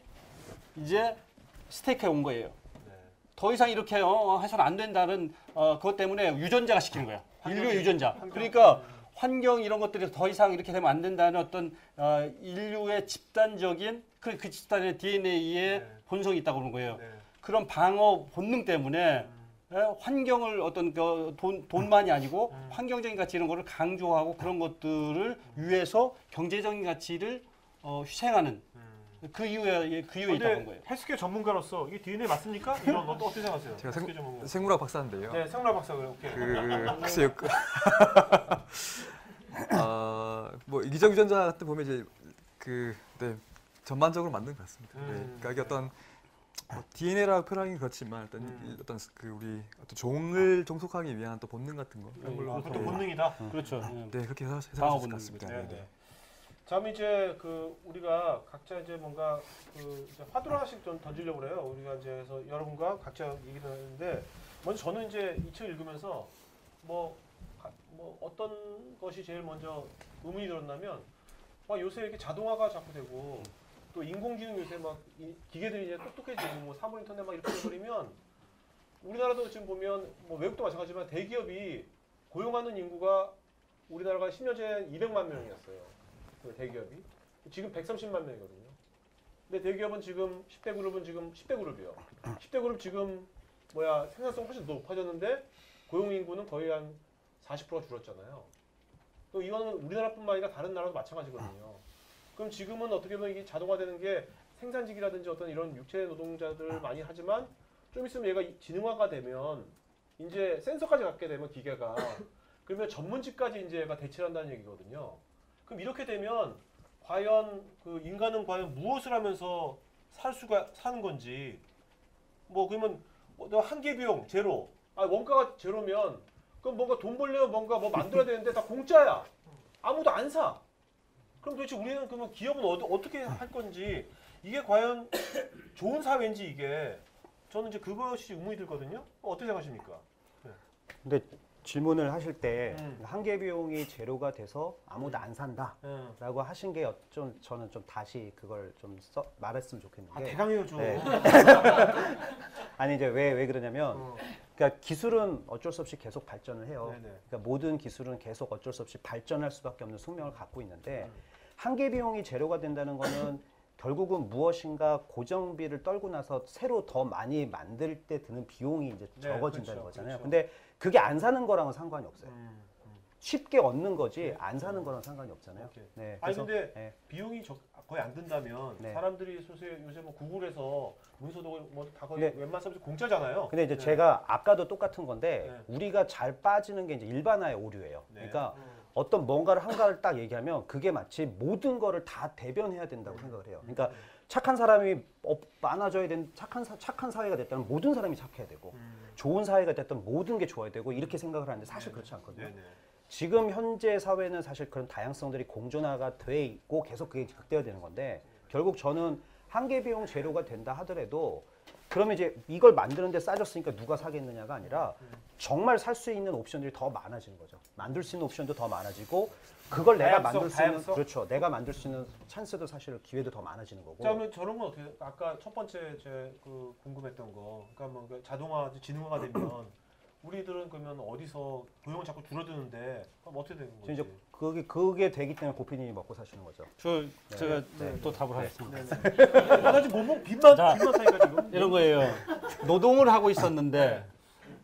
이제 스테이크에 온 거예요. 네. 더 이상 이렇게 어, 해서는 안 된다는 어, 그것 때문에 유전자가 시키는 거야. 인류의 유전자. 그러니까 환경 이런 것들이 더 이상 이렇게 되면 안 된다는 어떤 어, 인류의 집단적인 그, 그 집단의 DNA에 네. 본성이 있다고 그러는 거예요. 네. 그런 방어 본능 때문에 예, 환경을 어떤 그 돈, 돈만이 아니고 환경적인 가치 이런 거를 강조하고 그런 것들을 위해서 경제적인 가치를 어, 희생하는 그 이유에 그 이유에 있다는 거예요. 헬스케어 전문가로서 이게 DNA 맞습니까? 이런 거 어떻게 생각하세요? 제가 생- 전문가. 생물학 박사인데요. 네, 생라 박사 그래. 오케이. 그 글쎄요. 그- 아, 뭐 이기적 유전자 같은 보면 이제 그 네, 전반적으로 만든 것 같습니다. 네, 음. 그러니까 이게 어떤 뭐 DNA라고 표현하기 그렇지만 일단 음. 이 어떤 그 우리 어떤 종을 종속하기 위한 또 본능 같은 거. 아, 물론 그것도 네. 본능이다. 그렇죠. 네 그렇게 해석- 해석할 수 있을 것. 같습니다. 네, 네, 네. 네. 다음 이제 그 우리가 각자 이제 뭔가 그 이제 화두를 하나씩 좀 던지려고 그래요. 우리가 이제 그래서 여러분과 각자 얘기를 하는데 먼저 저는 이제 이 책 읽으면서 뭐, 가- 뭐 어떤 것이 제일 먼저 의문이 들었냐면 와 요새 이렇게 자동화가 자꾸 되고 또 인공지능 요새 막이 기계들이 이제 똑똑해지고 뭐 사물 인터넷 막 이렇게 돼버리면 우리나라도 지금 보면 뭐 외국도 마찬가지지만 대기업이 고용하는 인구가 우리나라가 10년 전에 200만 명이었어요. 그 대기업이 지금 130만 명이거든요. 근데 대기업은 지금 10대 그룹은 지금 10대 그룹이요. 10대 그룹 지금 뭐야 생산성 훨씬 높아졌는데 고용 인구는 거의 한 40%가 줄었잖아요. 또 이거는 우리나라뿐만 아니라 다른 나라도 마찬가지거든요. 그럼 지금은 어떻게 보면 이게 자동화되는 게 생산직이라든지 어떤 이런 육체 노동자들 많이 하지만 좀 있으면 얘가 지능화가 되면 이제 센서까지 갖게 되면 기계가 그러면 전문직까지 이제 얘가 대체를 한다는 얘기거든요. 그럼 이렇게 되면 과연 그 인간은 과연 무엇을 하면서 살 수가 사는 건지 뭐 그러면 뭐 한계 비용 제로 아 원가가 제로면 그럼 뭔가 돈 벌려면 뭔가 뭐 만들어야 되는데 다 공짜야 아무도 안 사. 그럼 도대체 우리는 그러면 기업은 어, 어떻게 할 건지 이게 과연 좋은 사회인지 이게 저는 이제 그것이 의문이 들거든요. 어떻게 생각하십니까? 근데 질문을 하실 때 음. 한계 비용이 제로가 돼서 아무도 안 산다. 음. 라고 하신 게 좀 저는 좀 다시 그걸 좀 써, 말했으면 좋겠는 아 게 대강해요 좀. 네. 아니 이제 왜 왜 그러냐면 어. 그러니까 기술은 어쩔 수 없이 계속 발전을 해요. 네네. 그러니까 모든 기술은 계속 어쩔 수 없이 발전할 수밖에 없는 숙명을 갖고 있는데 음. 한계 비용이 제로가 된다는 거는 결국은 무엇인가 고정비를 떨고 나서 새로 더 많이 만들 때 드는 비용이 이제 네, 적어진다는 그렇죠, 거잖아요. 그렇죠. 근데 그게 안 사는 거랑은 상관이 없어요. 음. 쉽게 얻는 거지 네. 안 사는 거랑 상관이 없잖아요. 오케이. 네. 아니 그래서 근데 네. 비용이 적, 거의 안 든다면 네. 사람들이 요새 요새 뭐 구글에서 문서도 뭐다 거의 네. 웬만한 서비스 공짜잖아요. 근데 이제 네. 제가 아까도 똑같은 건데 네. 우리가 잘 빠지는 게 이제 일반화의 오류예요. 네. 그러니까 음. 어떤 뭔가를 한가를 딱 얘기하면 그게 마치 모든 거를 다 대변해야 된다고 생각을 해요. 그러니까 착한 사람이 업- 많아져야 되는 착한 사, 착한 사회가 됐다면 모든 사람이 착해야 되고 음. 좋은 사회가 됐다면 모든 게 좋아야 되고 이렇게 생각을 하는데 사실 그렇지 않거든요. 네네. 지금 현재 사회는 사실 그런 다양성들이 공존화가 돼 있고 계속 그게 극대화되는 건데 결국 저는 한계 비용 제로가 된다 하더라도 그러면 이제 이걸 만드는데 싸졌으니까 누가 사겠느냐가 아니라 정말 살 수 있는 옵션들이 더 많아지는 거죠. 만들 수 있는 옵션도 더 많아지고 그걸 내가 다양성, 만들 수 있는 다양성? 그렇죠. 내가 만들 수 있는 찬스도 사실 기회도 더 많아지는 거고. 자 그러면 저런 건 어떻게? 아까 첫 번째 제그 궁금했던 거, 그러니까 뭐그 자동화, 지능화가 되면 우리들은 그러면 어디서 고용을 자꾸 줄어드는데 그럼 어떻게 되는 거지? 이제 그게 그게 되기 때문에 고피님이 먹고 사시는 거죠. 저 제가 네. 또 답을 하겠습니다. 네네. 나 지금 몸 빚만 자. 빚만 타니까 지금. 이런 거예요. 노동을 하고 있었는데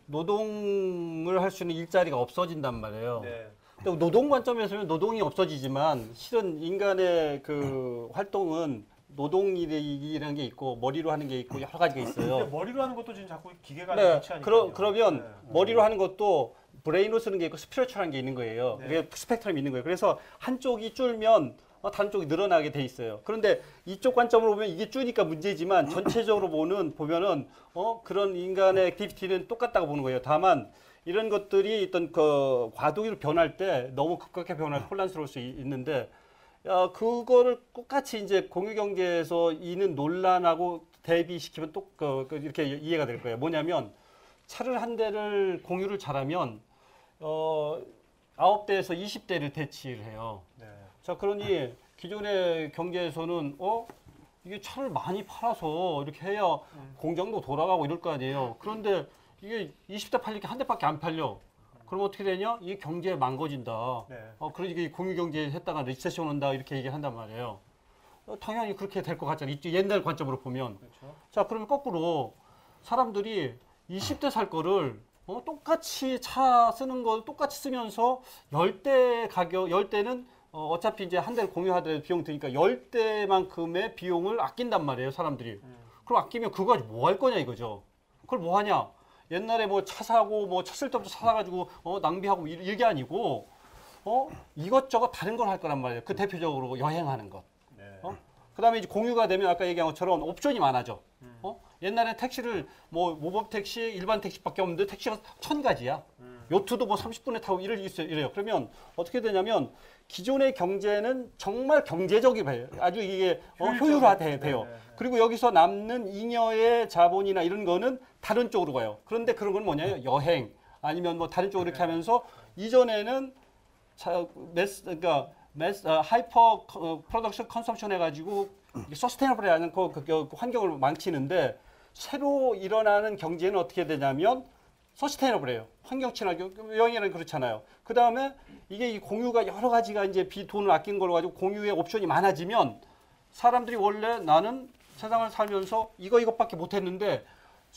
노동을 할 수 있는 일자리가 없어진단 말이에요. 네. 또 노동 관점에서는 노동이 없어지지만 실은 인간의 그 활동은 노동이라는 게 있고 머리로 하는 게 있고 여러 가지가 근데 있어요. 머리로 하는 것도 지금 자꾸 기계가 네, 대체하니까. 그러, 그러면 머리로 하는 것도 brain으로 쓰는 게 있고 spiritual한 게 있는 거예요. 네. 그게 스펙트럼이 있는 거예요. 그래서 한쪽이 줄면 어, 다른 쪽이 늘어나게 돼 있어요. 그런데 이쪽 관점으로 보면 이게 줄니까 문제지만 전체적으로 보는 보면은 어 그런 인간의 activity는 똑같다고 보는 거예요. 다만 이런 것들이 어떤 그 과도기로 변할 때 너무 급격하게 변할 혼란스러울 수 있- 있는데 야, 그거를 똑같이 이제 공유 경제에서 있는 논란하고 대비시키면 또 그, 그 이렇게 이해가 될 거예요. 뭐냐면 차를 한 대를 공유를 잘하면 어 아홉 대에서 20대를 대치를 해요. 네. 자, 그러니 기존의 경제에서는 어 이게 차를 많이 팔아서 이렇게 해야 공장도 돌아가고 이럴 거 아니에요. 그런데 이게 20대 팔리게 한 대밖에 안 팔려. 그럼 어떻게 되냐? 이게 경제에 망가진다. 네. 어, 그러니까 이 공유 경제 했다가 리세션 온다 이렇게 얘기한단 말이에요. 어, 당연히 그렇게 될 것 같잖아요. 이 옛날 관점으로 보면. 그렇죠. 자, 그러면 거꾸로 사람들이 20대 살 거를 어, 똑같이 차 쓰는 걸 똑같이 쓰면서 10대 가격, 10대는 어, 어차피 이제 한 대를 공유하더라도 비용 드니까 열 대만큼의 비용을 아낀단 말이에요, 사람들이. 그럼 아끼면 그거 가지고 뭐 할 거냐 이거죠. 그걸 뭐 하냐? 옛날에 뭐 차 사고 뭐 쳤을 때부터 차 사가지고 어, 낭비하고 이- 이게 아니고 어 이것저것 다른 걸 할 거란 말이에요. 그 대표적으로 여행하는 것. 어? 그다음에 이제 공유가 되면 아까 얘기한 것처럼 옵션이 많아져. 어? 옛날에 택시를 뭐 모범 택시, 일반 택시밖에 없는데 택시가 천 가지야. 요트도 뭐 30분에 타고 이럴 수 있어요. 이래요. 그러면 어떻게 되냐면 기존의 경제는 정말 경제적이에요. 아주 이게 어, 효율화돼 돼요. 그리고 여기서 남는 잉여의 자본이나 이런 거는 다른 쪽으로 가요. 그런데 그런 건 뭐냐면 여행 아니면 뭐 다른 쪽으로 이렇게 하면서 이전에는 자, mass 그러니까 mass 어, hyper 어, production consumption 해가지고 sustainable이라는 그, 그, 그 환경을 망치는데 새로 일어나는 경제는 어떻게 되냐면 서스테이너블해요. 환경 친화경 여행이는 그렇잖아요. 그 다음에 이게 이 공유가 여러 가지가 이제 비 돈을 아낀 걸로 가지고 공유의 옵션이 많아지면 사람들이 원래 나는 세상을 살면서 이거 이것밖에 못했는데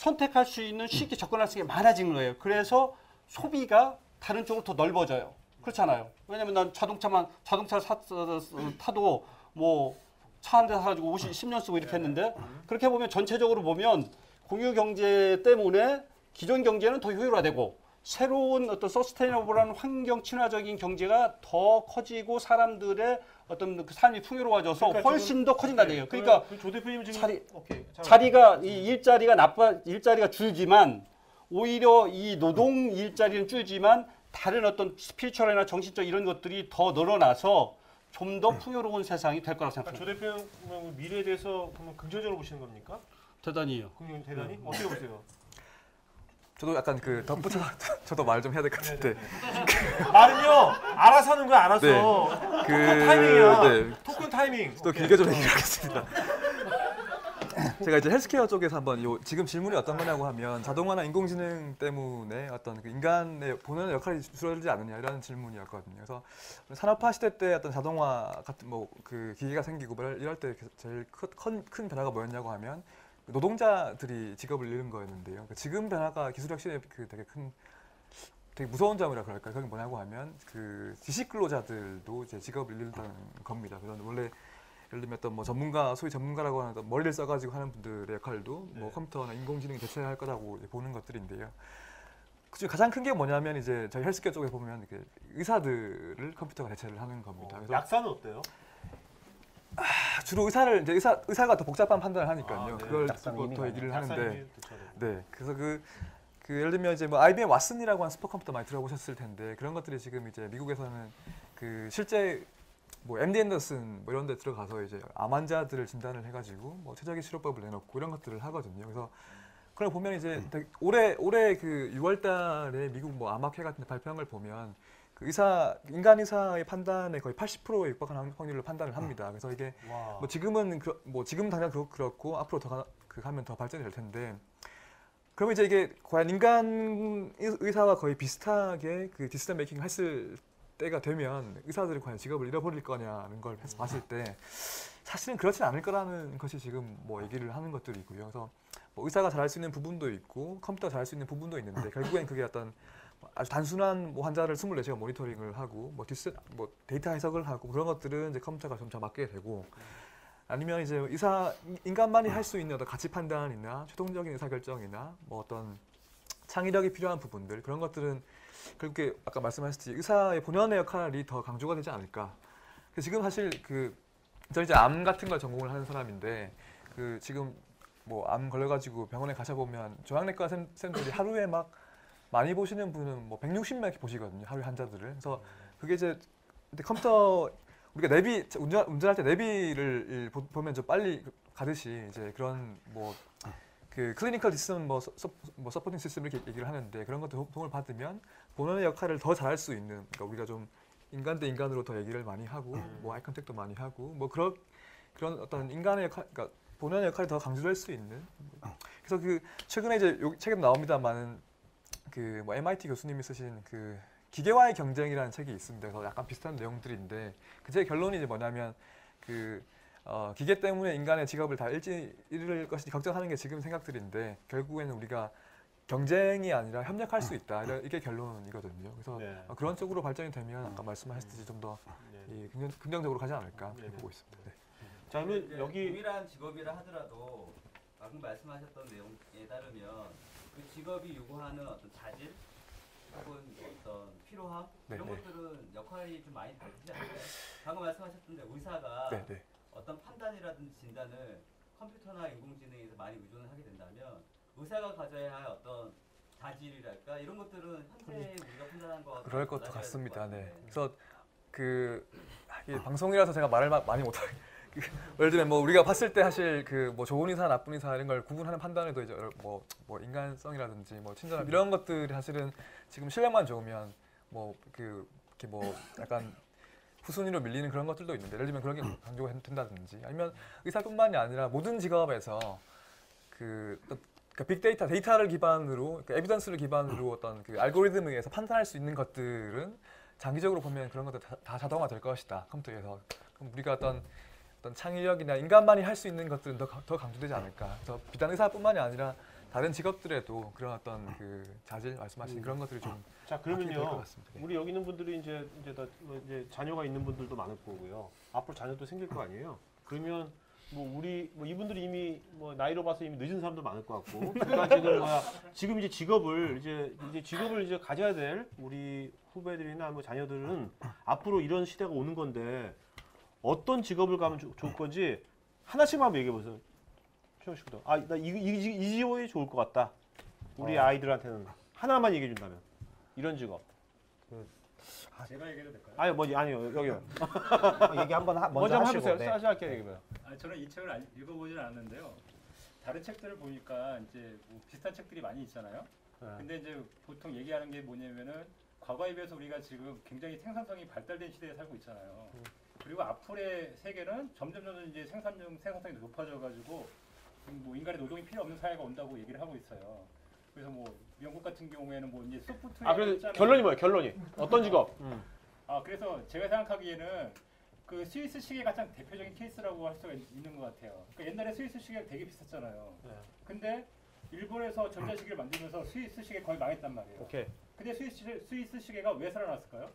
선택할 수 있는 쉽게 접근할 수 있는 게 많아진 거예요. 그래서 소비가 다른 쪽으로 더 넓어져요. 그렇잖아요. 왜냐면 난 자동차만 자동차를 사, 어, 타도 뭐 차 한 대 사가지고 50, 10년 쓰고 이렇게 했는데 그렇게 보면 전체적으로 보면 공유 경제 때문에 기존 경제는 더 효율화되고 새로운 어떤 서스테이너블한 환경 친화적인 경제가 더 커지고 사람들의 어떤 그 삶이 풍요로워져서 그러니까 훨씬 더 커진다는 얘기예요. 그러니까 그 조 대표님 지금 자리- 오케이. 자리가 이 일자리가 나빠 일자리가 줄지만 오히려 이 노동 일자리는 줄지만 다른 어떤 스피리추얼이나 정신적 이런 것들이 더 늘어나서 좀 더 풍요로운 세상이 될 거라고 그러니까 생각합니다. 조 대표님 미래에 대해서 그러면 긍정적으로 보시는 겁니까? 대단히요. 긍정 대단히 어떻게 보세요? 저도 약간 그 덧붙여 저도 말 좀 해야 될 것 같은데 말은요 알아서 하는 거야 알아서. 네. 그 타이밍이야. 네. 토큰 타이밍. 또 오케이. 길게 좀 얘기하겠습니다. 제가 이제 헬스케어 쪽에서 한번 요 지금 질문이 어떤 거냐고 하면 자동화나 인공지능 때문에 어떤 그 인간의 본연의 역할이 줄어들지 않느냐 이런 질문이었거든요. 그래서 산업화 시대 때 어떤 자동화 같은 뭐 그 기계가 생기고 뭐 이럴 때 제일 큰, 큰 변화가 뭐였냐고 하면 노동자들이 직업을 잃은 거였는데요. 그 지금 변화가 기술 혁신의 그 되게 큰 되게 무서운 점이라 그럴까요? 그게 뭐냐고 하면 그 지식 근로자들도 이제 직업을 잃는다는 겁니다. 그래서 원래 예를 들면 어떤 뭐 전문가 소위 전문가라고 하는 머리를 써가지고 하는 분들의 역할도 뭐 네. 컴퓨터나 인공지능이 대체할 거라고 보는 것들인데요. 그중 가장 큰 게 뭐냐면 이제 저희 헬스케어 쪽에 보면 이렇게 의사들을 컴퓨터가 대체를 하는 겁니다. 그래서 약사는 어때요? 주로 의사를 이제 의사 의사가 더 복잡한 판단을 하니까요. 아, 네. 그걸 두고 더 얘기를 하는데. 네, 그래서 그, 그 예를 들면 이제 뭐 IBM 왓슨이라고 하는 슈퍼컴퓨터 많이 들어보셨을 텐데 그런 것들이 지금 이제 미국에서는 그 실제 뭐 MD 앤더슨 뭐 이런 데 들어가서 이제 암 환자들을 진단을 해 가지고 뭐 최적의 치료법을 내놓고 이런 것들을 하거든요. 그래서 그걸 보면 이제 되게 올해 올해 그 6월 달에 미국 뭐 암학회 같은 데 발표한 걸 보면 그 의사 인간 의사의 판단에 거의 80%에 육박하는 확률로 판단을 합니다. 그래서 이게 와. 뭐 지금은 그, 뭐 지금 당장 그렇, 그렇고 앞으로 더 가, 그 가면 더 발전이 될 텐데 그러면 이제 이게 과연 인간 의- 의사와 거의 비슷하게 그 디지털 메이킹을 했을 때가 되면 의사들이 과연 직업을 잃어버릴 거냐는 걸 봤을 때 사실은 그렇진 않을 거라는 것이 지금 뭐 얘기를 하는 것들이고요. 그래서 뭐 의사가 잘할 수 있는 부분도 있고 컴퓨터가 잘할 수 있는 부분도 있는데 결국엔 그게 어떤 아주 단순한 뭐 환자를 24시간 모니터링을 하고 뭐, 디스, 뭐 데이터 해석을 하고 그런 것들은 이제 컴퓨터가 점차 맡게 되고 아니면 이제 의사 인간만이 할 수 있는 어떤 가치 판단이나 최종적인 의사 결정이나 뭐 어떤 창의력이 필요한 부분들 그런 것들은 결국에 아까 말씀하셨듯이 의사의 본연의 역할이 더 강조가 되지 않을까. 그 지금 사실 그 저는 이제 암 같은 걸 전공을 하는 사람인데 그 지금 뭐 암 걸려가지고 병원에 가셔보면 종양내과 쌤, 쌤들이 하루에 막 많이 보시는 분은 뭐 160명 이렇게 보시거든요 하루에 환자들을. 그래서 그게 이제 컴퓨터 우리가 내비 운전 운전할 때 내비를 보- 보면 좀 빨리 가듯이 이제 그런 뭐 그 clinical decision 뭐, 서, 뭐 supporting system 이렇게 얘기를 하는데 그런 것들 도움을 받으면 본연의 역할을 더 잘할 수 있는 그러니까 우리가 좀 인간 대 인간으로 더 얘기를 많이 하고 뭐 eye contact도 많이 하고 뭐 그런 그런 어떤 인간의 역할 그러니까 본연의 역할을 더 강조할 수 있는. 그래서 그 최근에 이제 요 책에도 나옵니다만은 그뭐 MIT 교수님이 쓰신 그 기계와의 경쟁이라는 책이 있습니다. 그래서 약간 비슷한 내용들인데 그 책의 결론이 이제 뭐냐면 그 어, 기계 때문에 인간의 직업을 다 잃지 잃을 것이 걱정하는 게 지금 생각들인데 결국에는 우리가 경쟁이 아니라 협력할 수 있다. 이런- 이게 결론이거든요. 그래서 네. 어, 그런 쪽으로 발전이 되면 아까 말씀하셨듯이 좀더 네. 긍정, 긍정적으로 가지 않을까 네, 네. 보고 있습니다. 네. 자 그러면 이제 여기 유일한 직업이라 하더라도 방금 말씀하셨던 내용에 따르면 그 직업이 요구하는 어떤 자질 혹은 어떤 필요함 네, 이런 네. 것들은 역할이 좀 많이 다르지 않나요? 방금 말씀하셨던데 의사가 네, 네. 어떤 판단이라든지 진단을 컴퓨터나 인공지능에서 많이 의존을 하게 된다면 의사가 가져야 할 어떤 자질이랄까 이런 것들은 현재 우리가 판단한 것 그럴 것도 같습니다. 네. 같은데. 그래서 그 방송이라서 제가 말을 마- 많이 못하게. 그 예를 들면 뭐 우리가 봤을 때 사실 그 뭐 좋은 의사 나쁜 의사 이런 걸 구분하는 판단에도 이제 뭐, 뭐 인간성이라든지 뭐 친절함 이런 것들이 사실은 지금 실력만 좋으면 뭐 그 이렇게 뭐 약간 후순위로 밀리는 그런 것들도 있는데 예를 들면 그런 게 강조가 된다든지 아니면 의사뿐만이 아니라 모든 직업에서 그 그러니까 빅데이터 데이터를 기반으로 그 에비던스를 기반으로 어떤 그 알고리즘에 의해서 판단할 수 있는 것들은 장기적으로 보면 그런 것들 다, 다 자동화 될 것이다 컴퓨터에서. 그럼 우리가 어떤 어떤 창의력이나 인간만이 할 수 있는 것들은 더, 가- 더 강조되지 않을까. 그래서 비단 의사뿐만이 아니라 다른 직업들에도 그런 어떤 그 자질 말씀하신 음. 그런 것들이 좀자 바뀌게 될것 그러면요. 네. 우리 여기 있는 분들이 이제 이제 다뭐 이제 자녀가 있는 분들도 많을 거고요. 앞으로 자녀도 생길 거 아니에요. 그러면 뭐 우리 뭐 이분들이 이미 뭐 나이로 봐서 이미 늦은 사람도 많을 것 같고 그러니까 지금 뭐야 지금 이제 직업을 이제 이제 직업을 이제 가져야 될 우리 후배들이나 뭐 자녀들은 앞으로 이런 시대가 오는 건데 어떤 직업을 가면 좋- 좋을 건지 하나씩만 얘기해 보세요. 최영 씨부터 아나 이 이 이 직업이 좋을 것 같다. 우리 어. 아이들한테는 하나만 얘기해 준다면 이런 직업. 제가 얘기해도 될까요? 아니 뭐 아니요 여기요. 어, 얘기 한번 하, 먼저, 먼저 하시고. 해보세요. 네. 짧게 짧게 얘기해봐요. 아, 저는 이 책을 안- 읽어보진 않았는데요. 다른 책들을 보니까 이제 뭐 비슷한 책들이 많이 있잖아요. 네. 근데 이제 보통 얘기하는 게 뭐냐면은 과거에 비해서 우리가 지금 굉장히 생산성이 발달된 시대에 살고 있잖아요. 그리고 앞으로의 세계는 점점 점점 이제 생산력 생산성이 높아져 가지고 뭐 인간의 노동이 필요 없는 사회가 온다고 얘기를 하고 있어요. 그래서 뭐 영국 같은 경우에는 뭐 이제 소프트웨어 아 그래서 결론이 뭐예요? 결론이 어떤 직업? 음. 아 그래서 제가 생각하기에는 그 스위스 시계 가장 대표적인 케이스라고 할 수가 있- 있는 것 같아요. 그러니까 옛날에 스위스 시계가 되게 비쌌잖아요. 네. 근데 일본에서 전자 시계를 만들면서 스위스 시계 거의 망했단 말이에요. 오케이. 근데 스위스, 시- 스위스 시계가 왜 살아났을까요?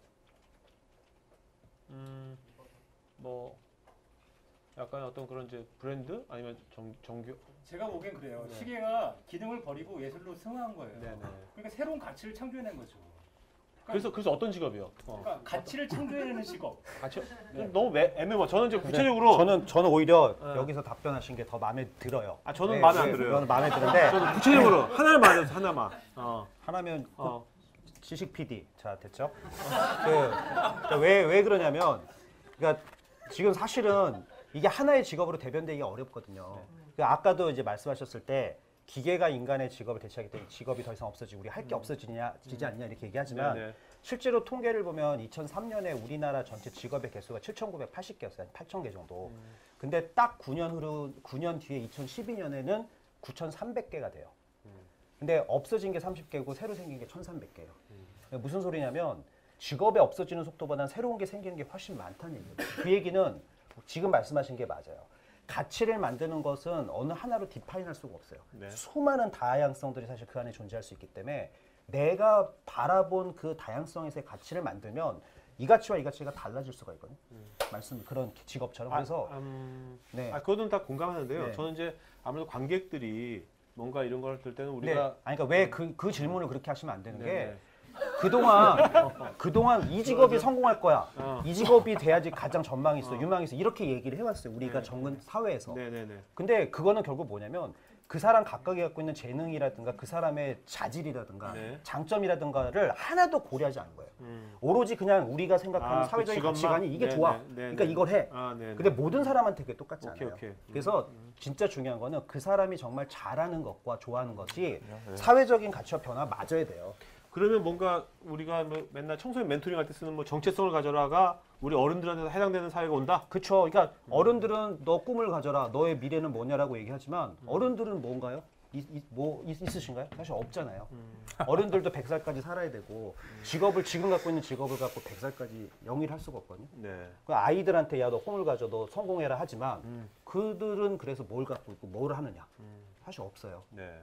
음, 뭐 약간 어떤 그런 이제 브랜드 아니면 정 정교. 제가 보기엔 그래요. 네. 시계가 기능을 버리고 예술로 승화한 거예요. 네네. 그러니까 새로운 가치를 창조해낸 거죠. 그래서 그래서 어떤 직업이요? 어. 그러니까 가치를 창조해내는 직업. 같이 너무 애- 애매모. 저는 이제 구체적으로 저는 저는 오히려 네. 여기서 답변하신 게 더 마음에 들어요. 아 저는 네, 마음에 안 네, 들어요. 저는 마음에 드는데 저는 구체적으로 하나를 말해서 하나만. 어. 하나면 어. 지식 PD 자 됐죠? 그, 왜왜 그러냐면 그러니까 지금 사실은 이게 하나의 직업으로 대변되기가 어렵거든요. 그 아까도 이제 말씀하셨을 때 기계가 인간의 직업을 대체하기 때문에 직업이 더 이상 없어지고 우리 할 게 없어지냐 지지 않냐 이렇게 얘기하지만 네네. 실제로 통계를 보면 2003년에 우리나라 전체 직업의 개수가 7,980개였어요. 8,000개 정도. 근데 딱 9년 후로 9년 뒤에 2012년에는 9,300개가 돼요. 근데 없어진 게 30개고 새로 생긴 게 1,300개예요. 무슨 소리냐면 직업이 없어지는 속도보다는 새로운 게 생기는 게 훨씬 많다는 얘기예요. 그 얘기는 지금 말씀하신 게 맞아요. 가치를 만드는 것은 어느 하나로 디파인할 수가 없어요. 네. 수많은 다양성들이 사실 그 안에 존재할 수 있기 때문에 내가 바라본 그 다양성에서의 가치를 만들면 이 가치와 이 가치가 달라질 수가 있거든요. 말씀 그런 직업처럼 그래서 아, 음, 네. 아 그거는 다 공감하는데요. 네. 저는 이제 아무래도 관객들이 뭔가 이런 걸 들 때는 네. 우리가 아니 그러니까 왜그그 질문을 그렇게 하시면 안 되는 네, 게 네. 그동안 그동안 이 직업이 성공할 거야. 어. 이 직업이 돼야지 가장 전망이 있어, 어. 유망이 있어. 이렇게 얘기를 해왔어요. 우리가 네. 정근 사회에서. 네네네. 근데 그거는 결국 뭐냐면 그 사람 각각이 갖고 있는 재능이라든가 그 사람의 자질이라든가 네. 장점이라든가를 하나도 고려하지 않은 거예요. 음. 오로지 그냥 우리가 생각하는 아, 그 사회적인 직업만? 가치관이 이게 네, 좋아. 네, 네, 그러니까 네. 이걸 해. 아 네. 근데 모든 사람한테 그게 똑같지 오케이 않아요. 오케이. 음. 그래서 진짜 중요한 거는 그 사람이 정말 잘하는 것과 좋아하는 것이 네. 사회적인 가치와 변화 맞아야 돼요. 그러면 뭔가 우리가 뭐 맨날 청소년 멘토링 할 때 쓰는 뭐 정체성을 가져라가 우리 어른들한테 해당되는 사회가 온다. 그렇죠. 그러니까 어른들은 너 꿈을 가져라. 너의 미래는 뭐냐라고 얘기하지만 어른들은 뭔가요? 이- 이- 뭐 있, 있으신가요? 사실 없잖아요. 어른들도 100살까지 살아야 되고 직업을 지금 갖고 있는 직업을 갖고 100살까지 영위할 수가 없거든요. 네. 그 아이들한테 야 너 꿈을 가져 너 성공해라 하지만 음. 그들은 그래서 뭘 갖고 있고 뭘 하느냐 사실 없어요. 네.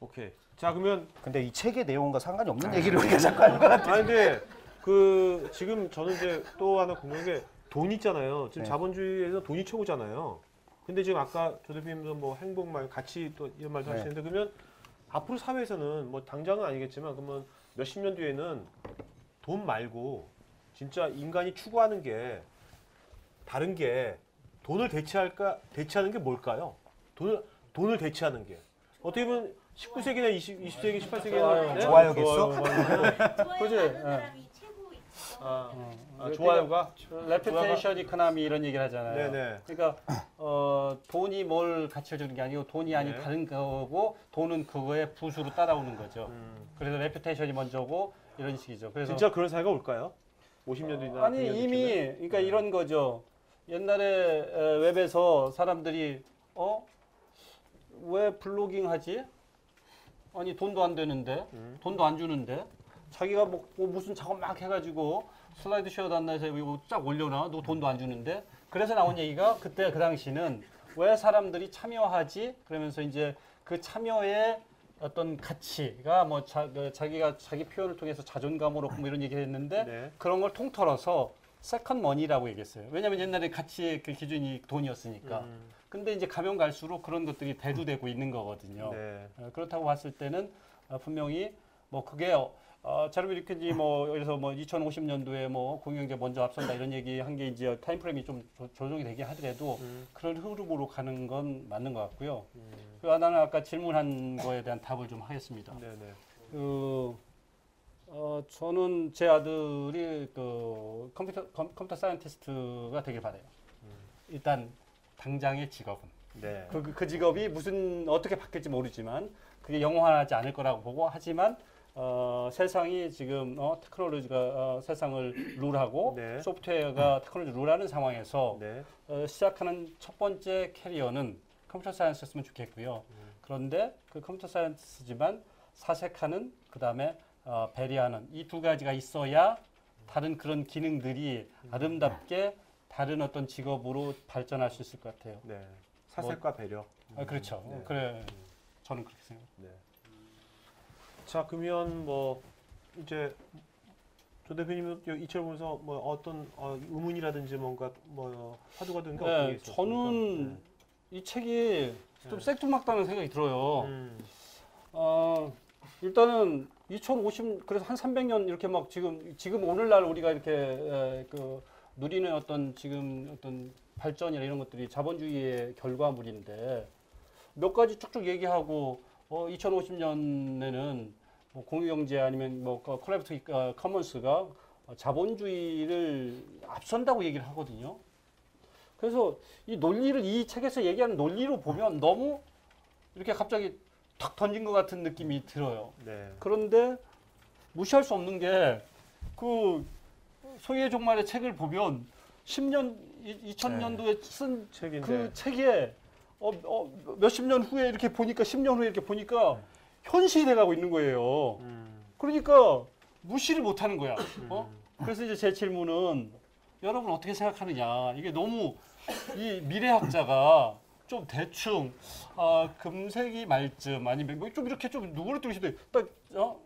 오케이. 자 그러면 근데 이 책의 내용과 상관이 없는 얘기를 우리가 자꾸 하는 것 같아요. 아니 근데 그 지금 저는 이제 또 하나 궁금한 게 돈 있잖아요. 지금 네. 자본주의에서 돈이 최고잖아요. 근데 지금 아까 조 대표님도 뭐 행복 말 같이 또 이런 말도 네. 하시는데 그러면 앞으로 사회에서는 뭐 당장은 아니겠지만 그러면 몇십 년 뒤에는 돈 말고 진짜 인간이 추구하는 게 다른 게 돈을 대체할까 대체하는 게 뭘까요? 돈을 돈을 대체하는 게 어떻게 보면 19세기나 20, 20세기, 18세기에는 네? 좋아요 겠어? 그지? 예. 아, 어, 아, 좋아요가 reputation economy 이런 얘기를 하잖아요. 네네. 그러니까 어, 돈이 뭘 가치를 주는 게 아니고 돈이 아닌 네. 다른 거고 돈은 그거의 부수로 따라오는 거죠. 음. 그래서 reputation이 먼저고 이런 식이죠. 그래서 진짜 그런 사회가 올까요? 50년 뒤나 아니 100년 이미 뒤쯤에? 그러니까 네. 이런 거죠. 옛날에 에, 웹에서 사람들이 어? 왜 블로깅 하지? 아니 돈도 안 되는데 음. 돈도 안 주는데 자기가 뭐, 뭐 무슨 작업 막 해가지고 슬라이드 쉐어 단나에서 이거 쫙 올려놔 너 돈도 안 주는데 그래서 나온 얘기가 그때 그 당시는 왜 사람들이 참여하지 그러면서 이제 그 참여의 어떤 가치가 뭐 자, 그 자기가 자기 표현을 통해서 자존감으로 뭐 이런 얘기를 했는데 네. 그런 걸 통틀어서 second money라고 얘기했어요. 왜냐하면 옛날에 가치의 그 기준이 돈이었으니까. 음, 근데 이제 가면 갈수록 그런 것들이 대두되고 있는 거거든요. 네. 어, 그렇다고 봤을 때는 어, 분명히 뭐 그게 어, 어, 자르비 리켄지 뭐 그래서 뭐 2050년도에 뭐 공유경제 먼저 앞선다 이런 얘기 한 게 이제 timeframe이 좀 조, 조정이 되긴 하더라도 음, 그런 흐름으로 가는 건 맞는 것 같고요. 음, 그 나는 아까 질문한 거에 대한 답을 좀 하겠습니다. 네, 네. 그 어, 저는 제 아들이 그 컴퓨터 컴, computer scientist가 되길 바래요. 일단 당장의 직업은 네. 그, 그 직업이 무슨 어떻게 바뀔지 모르지만 그게 영원하지 않을 거라고 보고 하지만 어, 세상이 지금 어, 테크놀로지가 어, 세상을 rule하고 네. 소프트웨어가 테크놀로지 rule하는 상황에서 네. 어, 시작하는 첫 번째 career는 컴퓨터 사이언스였으면 좋겠고요. 그런데 그 컴퓨터 사이언스지만 사색하는 그 다음에 어, 배려하는 이 두 가지가 있어야 다른 그런 기능들이 아름답게 다른 어떤 직업으로 발전할 수 있을 것 같아요. 네. 사색과 배려. 아, 그렇죠. 네. 그래 저는 그렇게 생각해요. 네. 자, 그러면 뭐 이제 조 대표님은 이철 보면서 뭐 어떤 어, 의문이라든지 뭔가 뭐 화두가 든게 어떤 게 네, 있었습니까? 저는 이 책이 좀 네. 생뚱맞다는 생각이 들어요. 음, 어, 일단은 2050 그래서 한 300년 이렇게 막 지금 지금 오늘날 우리가 이렇게 에, 그 누리는 어떤 지금 어떤 발전이나 이런 것들이 자본주의의 결과물인데 몇 가지 쭉쭉 얘기하고 어, 2050년에는 뭐 공유경제 아니면 뭐 콜라보티 커먼스가 자본주의를 앞선다고 얘기를 하거든요. 그래서 이 논리를 이 책에서 얘기하는 논리로 보면 너무 이렇게 갑자기 탁 던진 것 같은 느낌이 들어요. 네. 그런데 무시할 수 없는 게 그 소희의 종말의 책을 보면 10년 2000년도에 쓴 책인데 그 책에 어, 어, 몇십 년 후에 이렇게 보니까 10년 후에 이렇게 보니까 현실이 돼가고 있는 거예요. 음, 그러니까 무시를 못 하는 거야. 어? 그래서 이제 제 질문은 여러분 어떻게 생각하느냐. 이게 너무 이 미래학자가 좀 대충 아, 금세기 말쯤 아니면 뭐 좀 이렇게 좀 누구를 뜨시도 딱 어?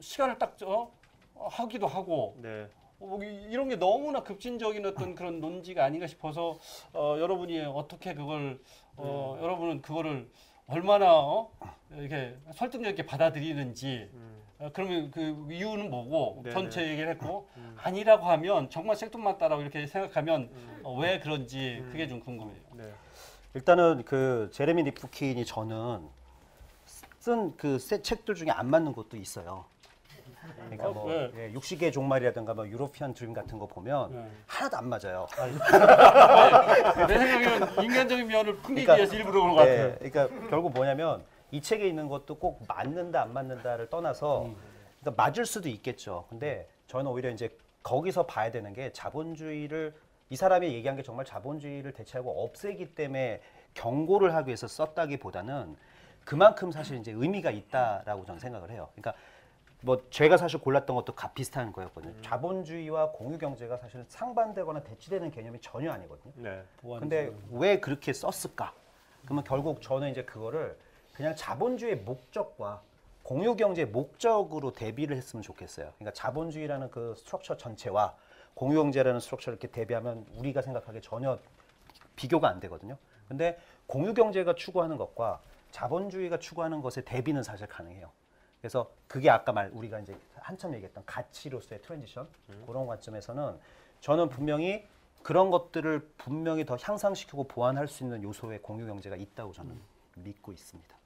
시간을 딱 어? 하기도 하고 네. 어, 뭐 이- 이런 게 너무나 급진적인 어떤 그런 논지가 아닌가 싶어서 어, 여러분이 어떻게 그걸 어, 여러분은 그거를 얼마나 어? 이렇게 설득력 있게 받아들이는지 음, 어, 그러면 그 이유는 뭐고 네네. 전체 얘기를 했고 음. 아니라고 하면 정말 생뚱맞다라고 이렇게 생각하면 음. 어, 왜 그런지 음. 그게 좀 궁금해요. 네. 일단은 그 제레미 리프킨이 저는 쓴 그 책 들 중에 안 맞는 것도 있어요. 그러니까 어, 뭐 왜? 예, 육식의 종말이라든가 뭐 유로피안 드림 같은 거 보면 네. 하나도 안 맞아요. 내 생각에는 인간적인 면을 풍기기 그러니까- 위해서 일부러 그런 것 같아요. 네, 그러니까 결국 뭐냐면 이 책에 있는 것도 꼭 맞는다 안 맞는다를 떠나서 음. 그러니까 맞을 수도 있겠죠. 근데 저는 오히려 이제 거기서 봐야 되는 게 자본주의를 이 사람이 얘기한 게 정말 자본주의를 대체하고 없애기 때문에 경고를 하기 위해서 썼다기보다는 그만큼 사실 이제 의미가 있다라고 저는 생각을 해요. 그러니까 뭐 제가 사실 골랐던 것도 가 비슷한 거였거든요. 자본주의와 공유 경제가 사실은 상반되거나 대치되는 개념이 전혀 아니거든요. 네. 근데 왜 그렇게 썼을까? 그러면 결국 저는 이제 그거를 그냥 자본주의의 목적과 공유 경제의 목적으로 대비를 했으면 좋겠어요. 그러니까 자본주의라는 그 structure 전체와 공유 경제라는 structure를 이렇게 대비하면 우리가 생각하기에 전혀 비교가 안 되거든요. 근데 공유 경제가 추구하는 것과 자본주의가 추구하는 것의 대비는 사실 가능해요. 그래서 그게 아까 말 우리가 이제 한참 얘기했던 가치로서의 transition 그런 관점에서는 저는 분명히 그런 것들을 분명히 더 향상시키고 보완할 수 있는 요소의 공유 경제가 있다고 저는 믿고 있습니다.